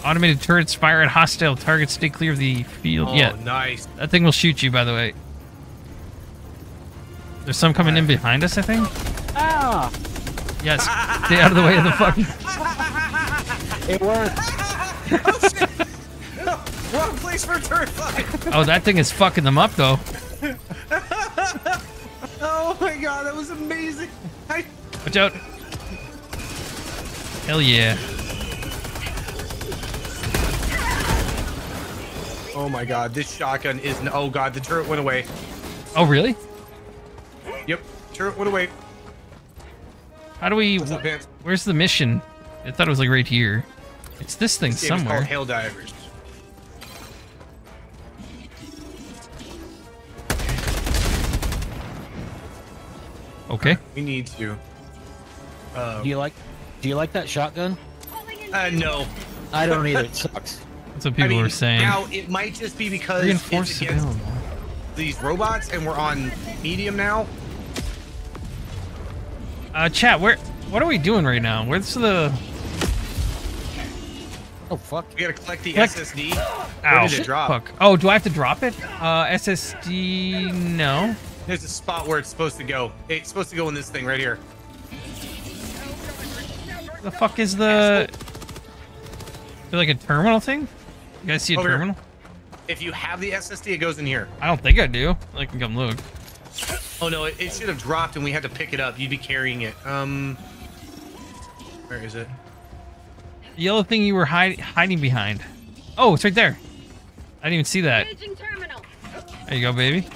Automated turrets fire at hostile targets. Stay clear of the field. Oh, yeah, nice. that thing will shoot you. By the way. There's some coming in behind us. I think. Ah! Yes. Stay out of the way of the <laughs> fucking. It worked. <laughs> Wrong place for a turret. Fuck. Oh, that thing is fucking them up though. <laughs> oh my god, that was amazing. I Watch out. Hell yeah. Oh my god, this shotgun is. n- Oh god, the turret went away. Oh, really? Yep, turret went away. How do we? Up, Where's the mission? I thought it was like right here. It's this thing This somewhere. called Helldivers. Okay. We need to. Uh, Do you like? Do you like that shotgun? uh, no. I don't either. It sucks. That's what I people mean, were saying. now it might just be because Reinforce it's these robots, and we're on medium now. Uh, chat. Where? What are we doing right now? Where's the? Oh fuck! We gotta collect the Collect- SSD. <gasps> Where Ow. did it drop? Fuck. Oh, do I have to drop it? Uh, SSD. No. There's a spot where it's supposed to go. It's supposed to go in this thing right here. The fuck is the? Is there like a terminal thing? You guys see a Over here. terminal? If you have the SSD, it goes in here. I don't think I do. I can come look. Oh no, it, it should have dropped and we had to pick it up. You'd be carrying it. Um, where is it? The yellow thing you were hide- hiding behind. Oh, it's right there. I didn't even see that. There you go, baby.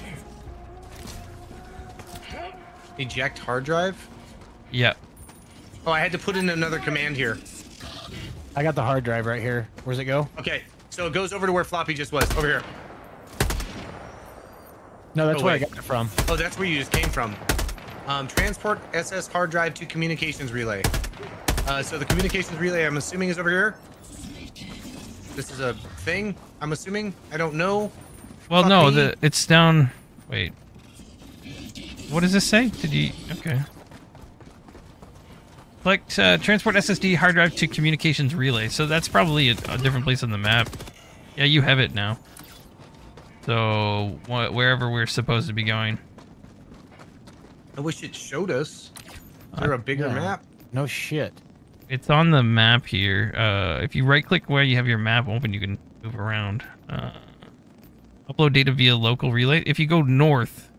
Eject hard drive. Yep. Oh, I had to put in another command here. I got the hard drive right here. Where's it go? Okay, so it goes over to where floppy just was. Over here. No, that's Oh, where I got it from. Oh, that's where you just came from. Um, transport SS hard drive to communications relay. Uh, so the communications relay, I'm assuming, is over here. This is a thing. I'm assuming. I don't know. Well, no, the it's down. Wait. What does this say? Did you? Okay. Select uh, transport SSD hard drive to communications relay. So that's probably a, a different place on the map. Yeah, you have it now. So wh- wherever we're supposed to be going. I wish it showed us. Is there a bigger yeah. map? No shit. It's on the map here. Uh, if you right click where you have your map open, you can move around. Uh, upload data via local relay. If you go north,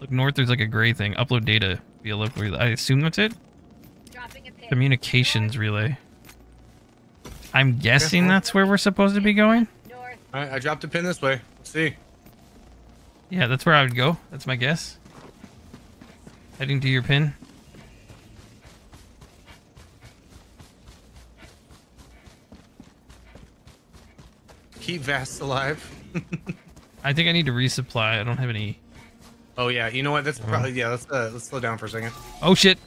look north, there's like a gray thing. Upload data via local relay. I assume that's it. Communications relay. I'm guessing that's where we're supposed to be going. All right, I dropped a pin this way. Let's see. Yeah, that's where I would go. That's my guess. Heading to your pin. keep Vast alive. <laughs> I think I need to resupply. I don't have any. Oh yeah, you know what? That's probably yeah. Let's uh, let's slow down for a second. Oh shit!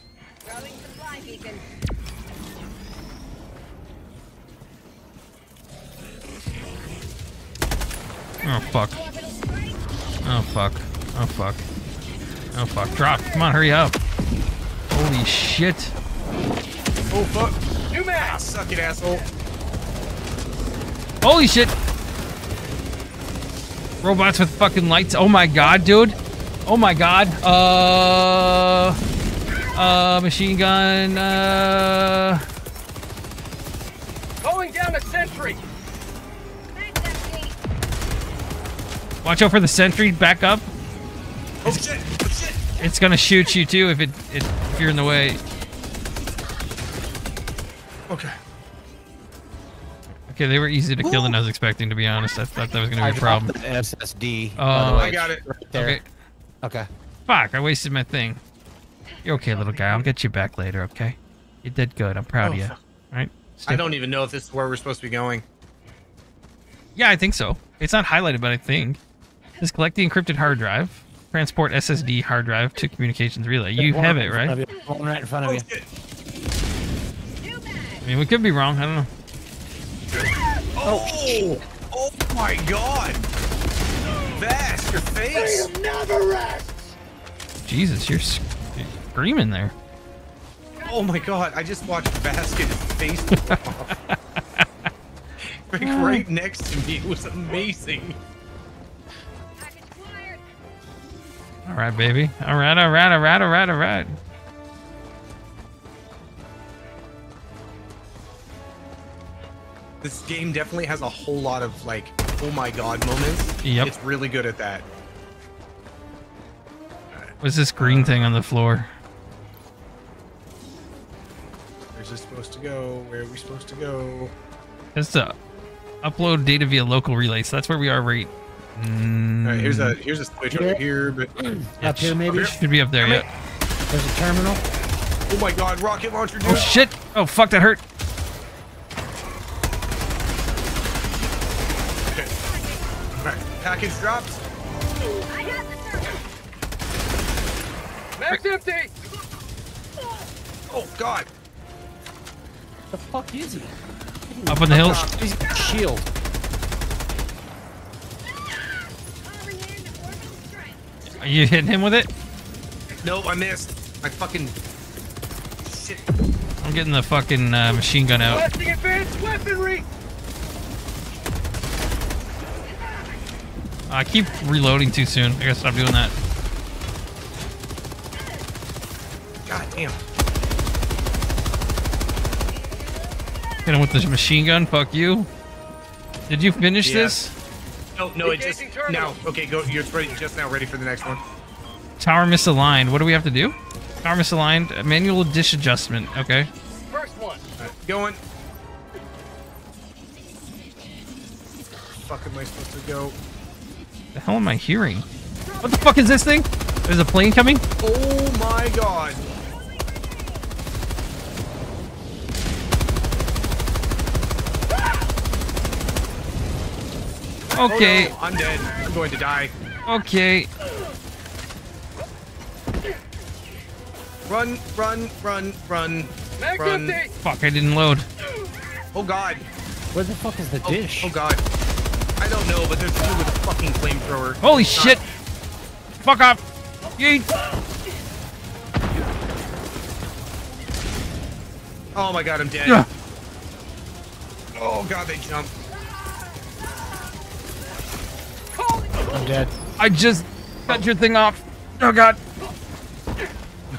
Oh fuck! Oh fuck! Oh fuck! Oh fuck! Drop! Come on, hurry up! Holy shit! Oh fuck! New mask! Suck it, asshole! Holy shit! Robots with fucking lights. Oh my god, dude. Oh my god. Uh. Uh, machine gun. Uh. Calling down a sentry. Watch out for the sentry. Back up. Oh shit! Oh shit! It's gonna shoot you too if it, it if you're in the way. Okay. Okay, they were easy to kill than I was expecting. To be honest, I thought that was gonna be a dropped problem. the SSD. Oh, way. I got it. Right there. Okay. Okay. Fuck! I wasted my thing. You're okay, little guy. I'll get you back later. Okay. You did good. I'm proud Oh, of you. fuck. All right. I don't even know if this is where we're supposed to be going. Yeah, I think so. It's not highlighted, but I think. Just collect the encrypted hard drive. Transport SSD hard drive to communications relay. You One have it, right? One right in front of Oh you. I mean, we could be wrong. I don't know. Oh! Oh, oh my god! Vast, your face! Never rest. Jesus, you're, you're screaming there. Oh my god! I just watched Vast get his face <laughs> <laughs> off. like right next to me. It was amazing. All right, baby. All right, all right, all right, all right, all right. This game definitely has a whole lot of like, oh my god moments. Yep. It's really good at that. What's this green thing on the floor? Where's this supposed to go? Where are we supposed to go? That's to upload data via local relay. So that's where we are right. Mm, All right, here's a here's a switch over here, but yeah, Up here, sh- maybe? Should be up there, yeah. There's a terminal. oh my god, rocket launcher, dude! Oh shit! Oh fuck, that hurt. Okay. All right, package dropped. Max empty. Oh god. The fuck is he? Up on the hill. He's got a shield. Are you hitting him with it? Nope, I missed. I fucking shit. I'm getting the fucking uh, machine gun out. Blasting advanced weaponry. I keep reloading too soon. I gotta stop doing that. God damn. Hit him with the machine gun. Fuck you. Did you finish Yeah. this? No, no, it just Engaging terminal. now. Okay, go. You're ready, just now ready for the next one. Tower misaligned. What do we have to do? Tower misaligned. uh, Manual dish adjustment. Okay. First one. All right, going. Fuck am I supposed to go? The hell am I hearing? What the fuck is this thing? There's a plane coming? Oh my god. Okay. Oh, no, I'm dead. I'm going to die. Okay. Run, run, run, run, Max run. empty. Fuck, I didn't load. Oh god. Where the fuck is the Oh, dish? oh god. I don't know, but there's two with a fucking flamethrower. Holy It's not- shit! Fuck off! Yeet! Oh my god, I'm dead. Ugh. Oh god, they jump. I'm dead. I just cut your thing off. Oh god.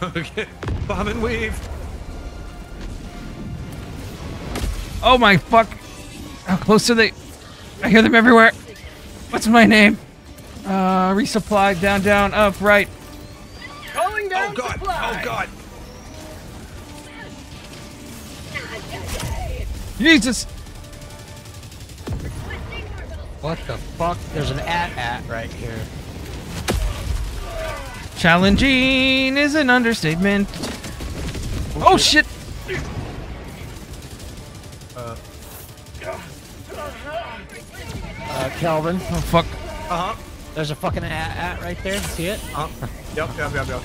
okay. Bomb and weave. Oh my fuck. How close are they? I hear them everywhere. What's my name? Uh, resupply, down, down, up, right. Calling down Oh god. supply. Oh god. Jesus! What the fuck? There's an at-at right here. Challenging is an understatement. Oh shit! Uh, Uh, Kelvin. Oh fuck. Uh huh. There's a fucking at, at right there. See it? Uh, huh. yep, yep, yep, yep.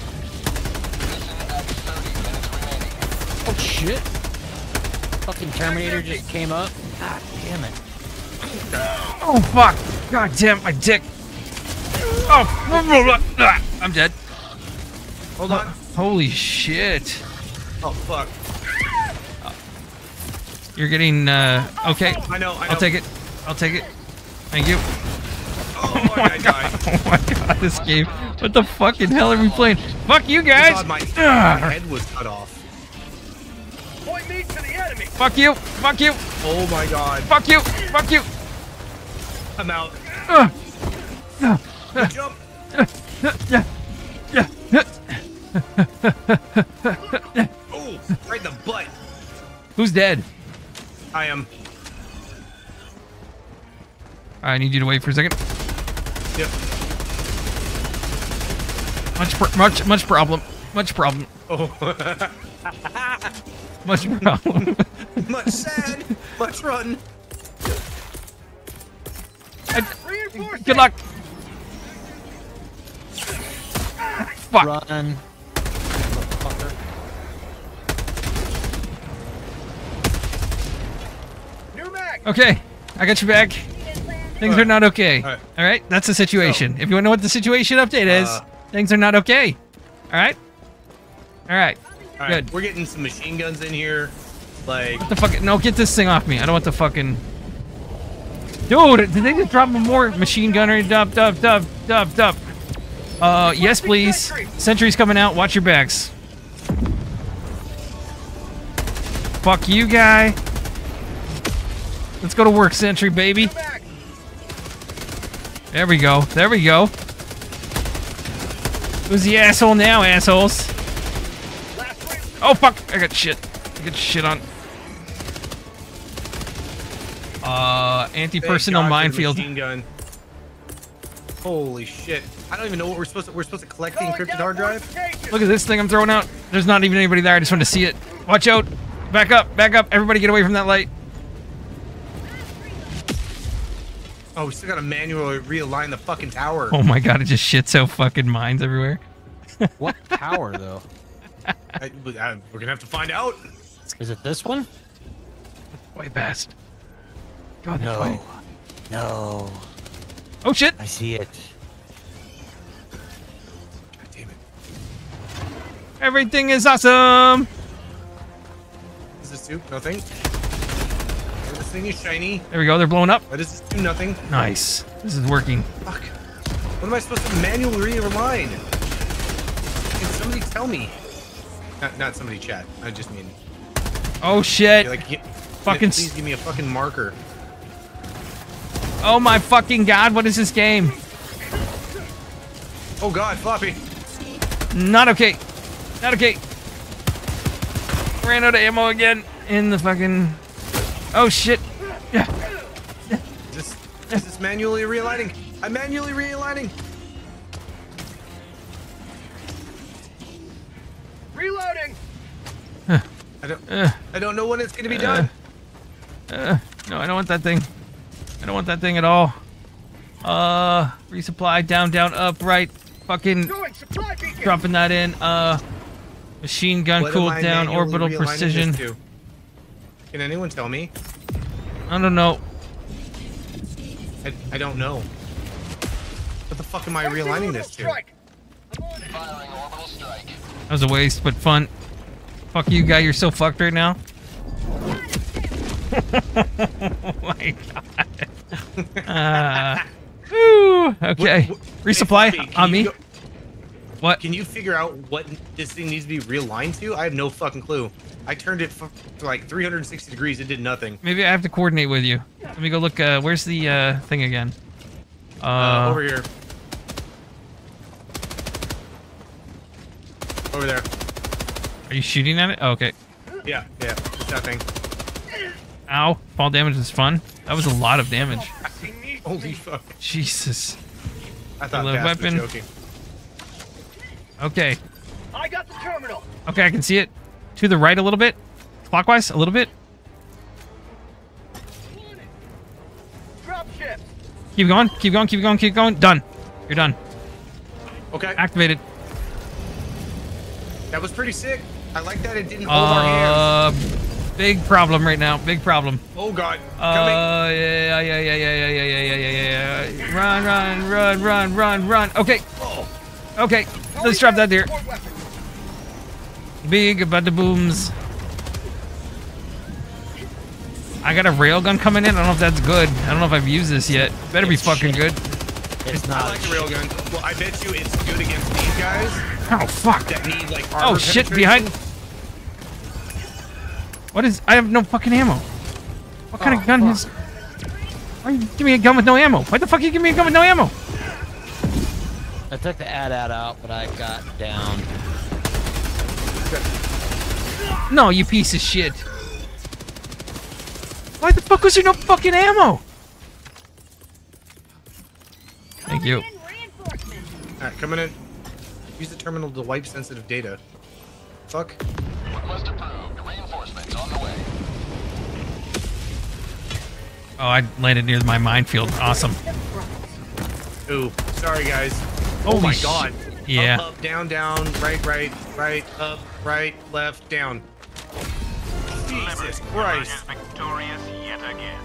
Oh shit! Fucking Terminator just came up. God damn it. Oh fuck! God damn my dick! Oh, ah, I'm dead. Hold on. Uh, holy shit! Oh fuck. You're getting uh okay. I know, I will take it. I'll take it. Thank you. Oh, <laughs> oh my god. Oh my god, this game. What the fucking hell are we playing? Fuck you guys! God, my, my head was cut off. Point me to the enemy. Fuck you! Fuck you! Oh my god. Fuck you! Fuck you! I'm out. Ugh. Ugh. Good jump. Yeah. Yeah. Oh, right in the butt. Who's dead? I am. I need you to wait for a second. Yep. Much, pr- much, much problem. Much problem. Oh. <laughs> Much problem. <laughs> much sad. Much run. Good luck. Fuck. Run. Okay, I got you back. Things are not okay. Alright. All right, that's the situation. If you want to know what the situation update is, Uh. things are not okay. All right. All right. All right, Good. we're getting some machine guns in here. Like, What the fuck? No, get this thing off me. I don't want the fucking. Dude, did they just drop more machine gunner? Dub, dub, dub, dub, dub. Uh, yes, please. Sentry's coming out. Watch your backs. Fuck you, guy. Let's go to work, Sentry, baby. There we go. There we go. Who's the asshole now, assholes? Oh, fuck. I got shit. I got shit on. Uh, anti-personnel God for the minefield. Machine gun. Holy shit! I don't even know what we're supposed to. We're supposed to collect the encrypted hard drive. Look at this thing I'm throwing out. There's not even anybody there. I just want to see it. Watch out. Back up. Back up. Everybody get away from that light. Oh, we still gotta manually realign the fucking tower. Oh my god, it just shits out fucking mines everywhere. <laughs> What tower though? I, but, uh, we're gonna have to find out. Is it this one? Way past. God, that's No. fine. No. Oh shit. I see it. Wait, it. Everything is awesome. Is this do nothing? Oh, This thing is shiny. There we go. They're blowing up. Why does this do nothing? Nice. This is working. Fuck. What am I supposed to manually realign? Can somebody tell me? Not, not somebody chat. I just mean. Oh shit. Like, gi- Fucking Please give me a fucking marker. Oh my fucking god, what is this game? Oh god, floppy. Not okay. Not okay. Ran out of ammo again in the fucking. Oh shit. Yeah. Is this, is this manually realigning? I'm manually realigning. Reloading. I don't. Uh, I don't know when it's gonna be Uh. done. uh, no, I don't want that thing. I don't want that thing at all. Uh, resupply, down, down, up, right. Fucking Throwing supply beacon. dropping that in. Uh, machine gun, What am down, orbital precision. Can anyone tell me? I don't know. I, I don't know. What the fuck am I realigning this to? That was a waste, but fun. Fuck you, guy. You're so fucked right now. <laughs> oh my god. Uh, okay. What- what- Resupply Hey, on me. go- What? Can you figure out what this thing needs to be realigned to? I have no fucking clue. I turned it f- to like 360 degrees. It did nothing. Maybe I have to coordinate with you. Let me go look. Uh, where's the uh, thing again? Uh, Uh, over here. Over there. Are you shooting at it? Oh, okay. Yeah, yeah. It's that thing. Ow. Fall damage is fun. That was a lot of damage. Holy fuck. Jesus. I thought Reload Bass was joking. Okay. I got the terminal. Okay, I can see it. To the right a little bit. Clockwise, a little bit. ships. Keep going. Keep going. Keep going. Keep going. Done. You're done. Okay. Activated. That was pretty sick. I like that it didn't uh, hold our hands. Big problem right now. Big problem. Oh god. Uh, yeah, yeah, yeah, yeah, yeah, yeah, yeah, yeah, yeah, yeah, yeah. Run, run, run, run, run, run. Okay. Okay. Let's drop that there. Big about the booms. I got a railgun coming in. I don't know if that's good. I don't know if I've used this yet. Better be fucking good. It's not. I like the railgun. Well, I bet you it's good against these guys. Oh fuck. That need like Oh shit! Behind. What is? I have no fucking ammo. What kind of oh, gun is? Why you give me a gun with no ammo? Why the fuck you give me a gun with no ammo? I took the AT-AT out, but I got down. No, you piece of shit. Why the fuck was there no fucking ammo? Thank you. Alright, coming in. Use the terminal to wipe sensitive data. Fuck. Request approved. Reinforcements on the way. Oh, I landed near my minefield. Awesome. Ooh, sorry guys. Holy oh my sh- god. yeah. Up, up, down, down, right, right, right, up, right, left, down. Jesus Christ. Victorious yet again.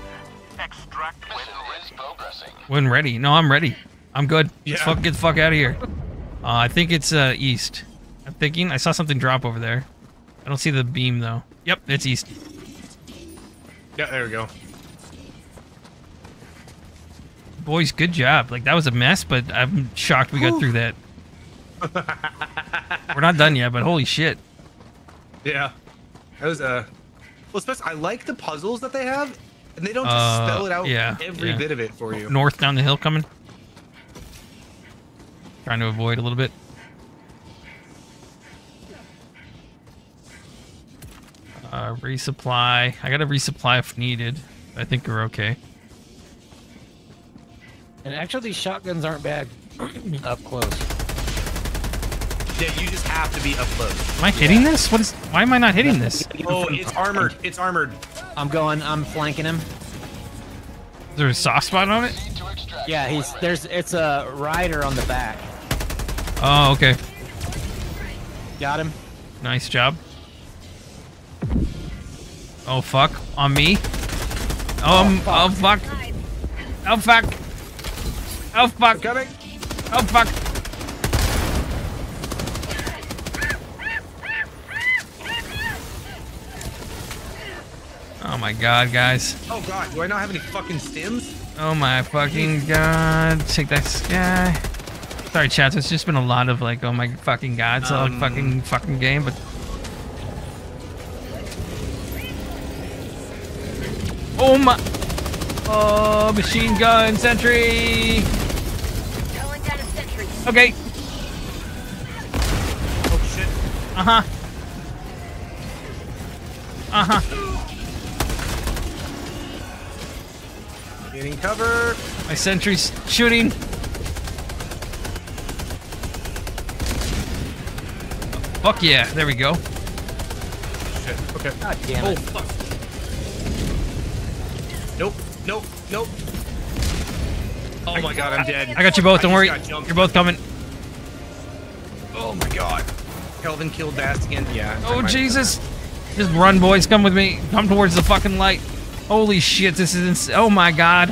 Extract Mission is progressing. When ready. No, I'm ready. I'm good. Let's fuck, get the fuck out of here. Uh, I think it's uh, east. I'm thinking. I saw something drop over there. I don't see the beam though. Yep, it's east. Yeah, there we go. Boys, good job. Like that was a mess, but I'm shocked we got through that. We're not done yet, but holy shit. Yeah. That was Uh, well, especially, I like the puzzles that they have, and they don't just Uh, spell it out yeah, every yeah. bit of it for you. North down the hill coming. Trying to avoid a little bit. Uh, resupply. I got to resupply if needed. I think we're okay. And actually, these shotguns aren't bad <clears throat> up close. Yeah, you just have to be up close. Am I hitting this? What is? Why am I not hitting this? Oh, it's armored. It's armored. I'm going. I'm flanking him. Is there a soft spot on it? Yeah, he's there's. It's a rider on the back. Oh, okay. Got him. Nice job. Oh fuck! On me? Um. Oh fuck! Oh fuck! Oh fuck! Coming. Oh fuck! Oh my god, guys! Oh god, do I not have any fucking stims? Oh my fucking god! Take that guy. Sorry, chat. It's just been a lot of like, oh my fucking god, it's a Um, fucking fucking game, but. Oh my! Oh, machine gun sentry. Calling down sentry. Okay. Oh shit. Uh huh. Uh huh. Getting cover. My sentry's shooting. Fuck yeah! There we go. Shit. Okay. God damn Oh fuck. Nope. Nope. Nope. Oh my god, I'm dead. I got you both. Don't worry. just got jumped. You're both coming. Oh my god. Kelvin killed Bastian. Yeah. Oh. Jesus! Just run, boys. Come with me. Come towards the fucking light. Holy shit! This is ins- oh my god.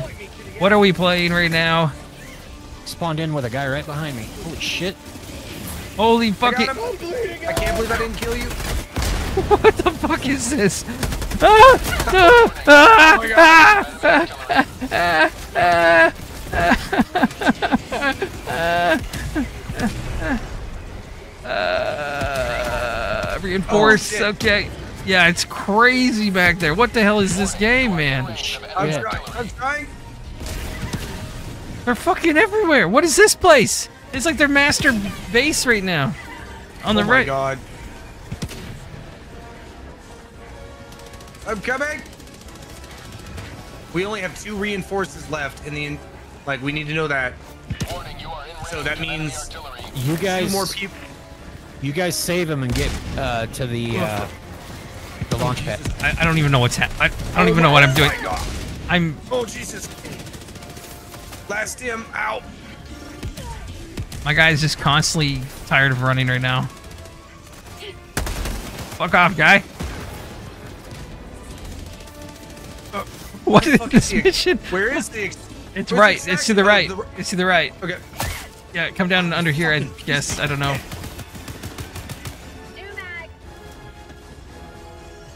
What are we playing right now? Spawned in with a guy right behind me. Holy shit. Holy I fucking! I can't believe I didn't kill you. <laughs> What the fuck is this? Uh, reinforce. Oh, okay. Yeah, it's crazy back there. What the hell is this game, man? I'm Yeah. trying. I'm trying. They're fucking everywhere. What is this place? It's like their master base right now. On the oh my right. god. I'm coming. We only have two reinforces left in the, like, we need to know that. Warning, you are in So that means You two guys. more people. You guys save him and get uh, to the uh, the launch pad. I, I don't even know what's happening. I, I don't even know what I'm doing. I'm. Oh Jesus. Last him. Ow. My guy's is just constantly tired of running right now. Fuck off, guy. <laughs> What is fuck this the- mission? Where is the? ex- It's right. the It's to the right. Oh, It's to the right. Okay. Yeah, come down under here. I guess. I don't know.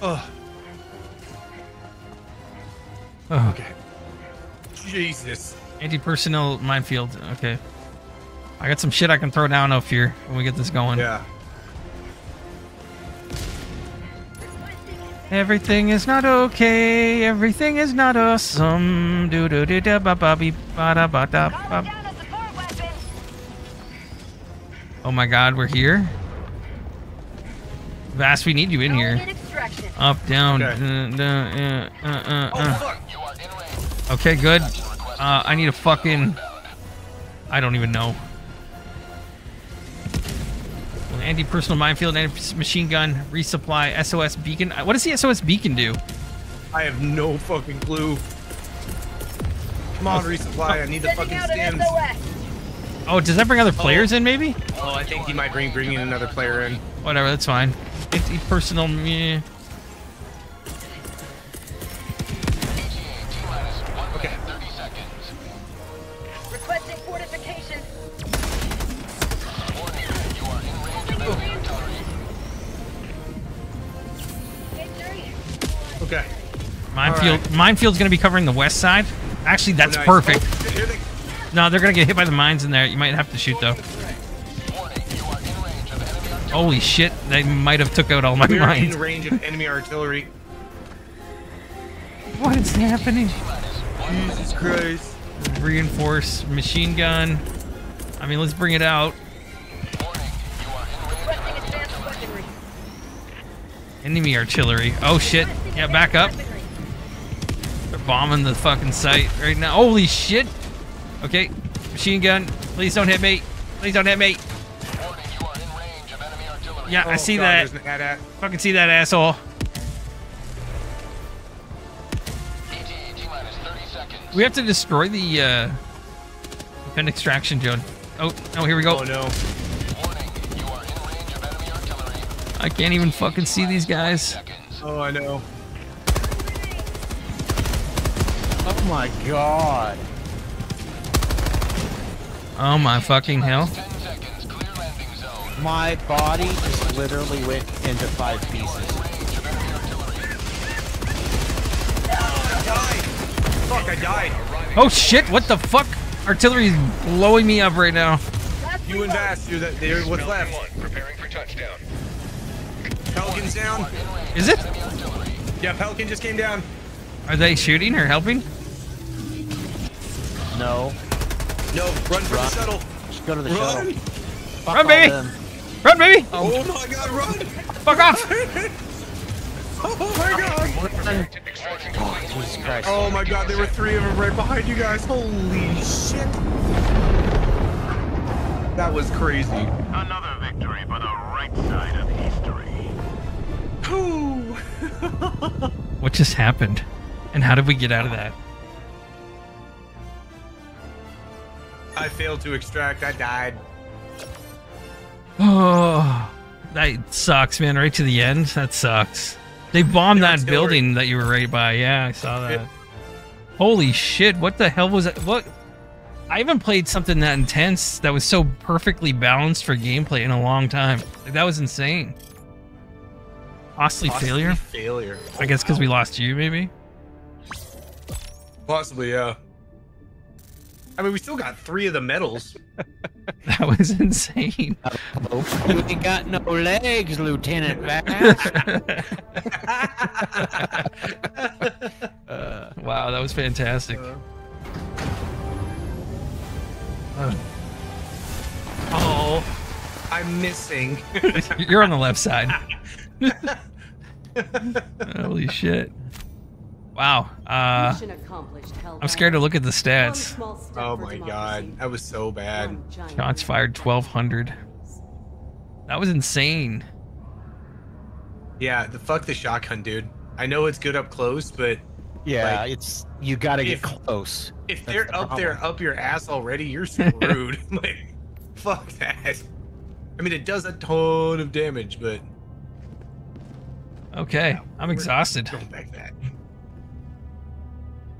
Oh, Oh. okay. Jesus. Anti-personnel minefield. Okay. I got some shit I can throw down up here when we get this going. Yeah. Everything is not okay. Everything is not awesome. Do do do da ba ba be ba da ba da ba. Oh my God, we're here. Vast, we need you in here. Up, down, Okay. uh, uh, uh, uh, uh. Okay, good. Uh, I need a fucking. I don't even know. Anti-personal minefield, anti-machine gun, resupply, SOS beacon. Uh, What does the SOS beacon do? I have no fucking clue. Come on, resupply. I need the fucking stims. Oh, does that bring other players in? Maybe. Oh, I think he might bring bringing another player in. Whatever, that's fine. Anti-personal. meh. Okay. Minefield. Minefield's gonna be covering the west side. Actually, oh, that's Oh, nice. perfect. Oh, No, they're gonna get hit by the mines in there. You might have to shoot though. Holy shit! They might have took out all my mines. in range of enemy artillery. <laughs> What is happening? Jesus Christ. Reinforce machine gun. I mean, let's bring it out. Requesting advanced weaponry. Enemy artillery. Oh shit. Yeah, back up. They're bombing the fucking site right now. Holy shit. Okay. Machine gun. Please don't hit me. Please don't hit me. Yeah, I Oh, see that. there's an AT-AT. Fucking see that asshole. We have to destroy the uh pen extraction zone. Oh, oh, here we go. Oh no. I can't even fucking see these guys. Oh, I know. Oh my god. Oh my fucking hell. My body just literally went into five pieces. Fuck, I died. Oh shit, what the fuck? Artillery's blowing me up right now. You and Bass, you're the, they're what's left. Preparing for touchdown. Pelican's down. Is it? Yeah, Pelican just came down. Are they shooting or helping? No. No, run for the shuttle. Just go to the Run. shuttle. Fuck Run, baby! them. Run, baby! Oh my god, run! Fuck off! <laughs> Oh my god! Oh, Jesus Christ. Oh my god, there were three of them right behind you guys. Holy shit. That was crazy. Another victory for the right side of history. <laughs> What just happened? And how did we get out of that? I failed to extract. I died. Oh, that sucks, man. Right to the end. That sucks. They bombed They're that building that you were right by. Yeah, I saw that. Holy shit! What the hell was that? What? I haven't played something that intense that was so perfectly balanced for gameplay in a long time. Like that was insane. Costly Possibly failure. Failure. I guess because we lost you, maybe. Possibly, yeah. I mean, we still got three of the medals. <laughs> That was insane. <laughs> You ain't got no legs, Lieutenant <laughs> Bass. Uh, wow, that was fantastic. Oh, I'm missing. You're on the left side. Holy shit. Wow. Uh, Mission accomplished, Helldiver. I'm scared to look at the stats. Oh my god, that was so bad. Shots fired 1,200. That was insane. Yeah, the fuck the shotgun, dude. I know it's good up close, but Yeah, Like, it's you got to get close. If That's they're the up there, up your ass already, you're screwed. <laughs> <laughs> like, fuck that. I mean, it does a ton of damage, but Okay, I'm exhausted. don't back that.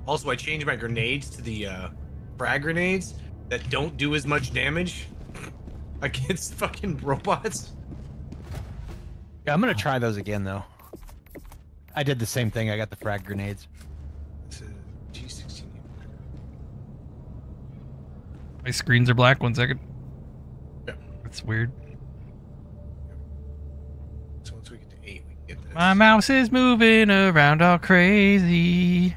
Also, I changed my grenades to the uh, frag grenades that don't do as much damage <laughs> against fucking robots. Yeah, I'm gonna try those again though. I did the same thing. I got the frag grenades. It's a G16. My screens are black. One second. Yeah. That's weird. So once we get to eight, we can get this. My mouse is moving around all crazy.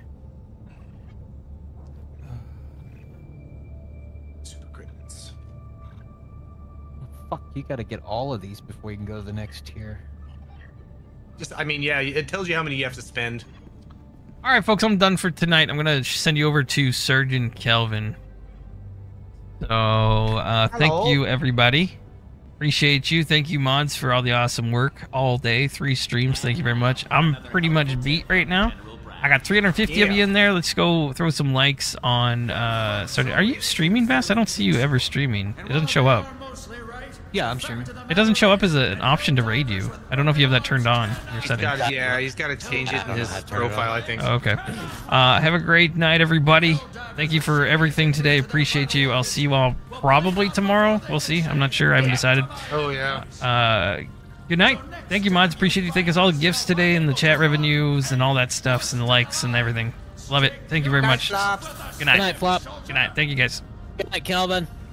You got to get all of these before you can go to the next tier. Just, I mean, yeah, it tells you how many you have to spend. All right, folks, I'm done for tonight. I'm gonna send you over to Surgeon Kelvin. So, uh, thank you, everybody. Appreciate you. Thank you, mods, for all the awesome work all day. Three streams. Thank you very much. I'm pretty much beat right now. I got 350 of you in there. Let's go throw some likes on. Uh, Surgeon. Are you streaming, Bass? I don't see you ever streaming. It doesn't show up. Yeah, I'm streaming. It doesn't show up as a, an option to raid you. I don't know if you have that turned on. in Your He's settings. got, yeah, he's got to change it in his profile, I think. Okay. Uh, have a great night, everybody. Thank you for everything today. Appreciate you. I'll see you all probably tomorrow. We'll see. I'm not sure. I haven't decided. Oh yeah. Uh, good night. Thank you, mods. Appreciate you. Thank us all the gifts today and the chat revenues and all that stuffs and the likes and everything. Love it. Thank you very much. Good night. Good night, Flop. Good night. Thank you, guys. Good night, Calvin.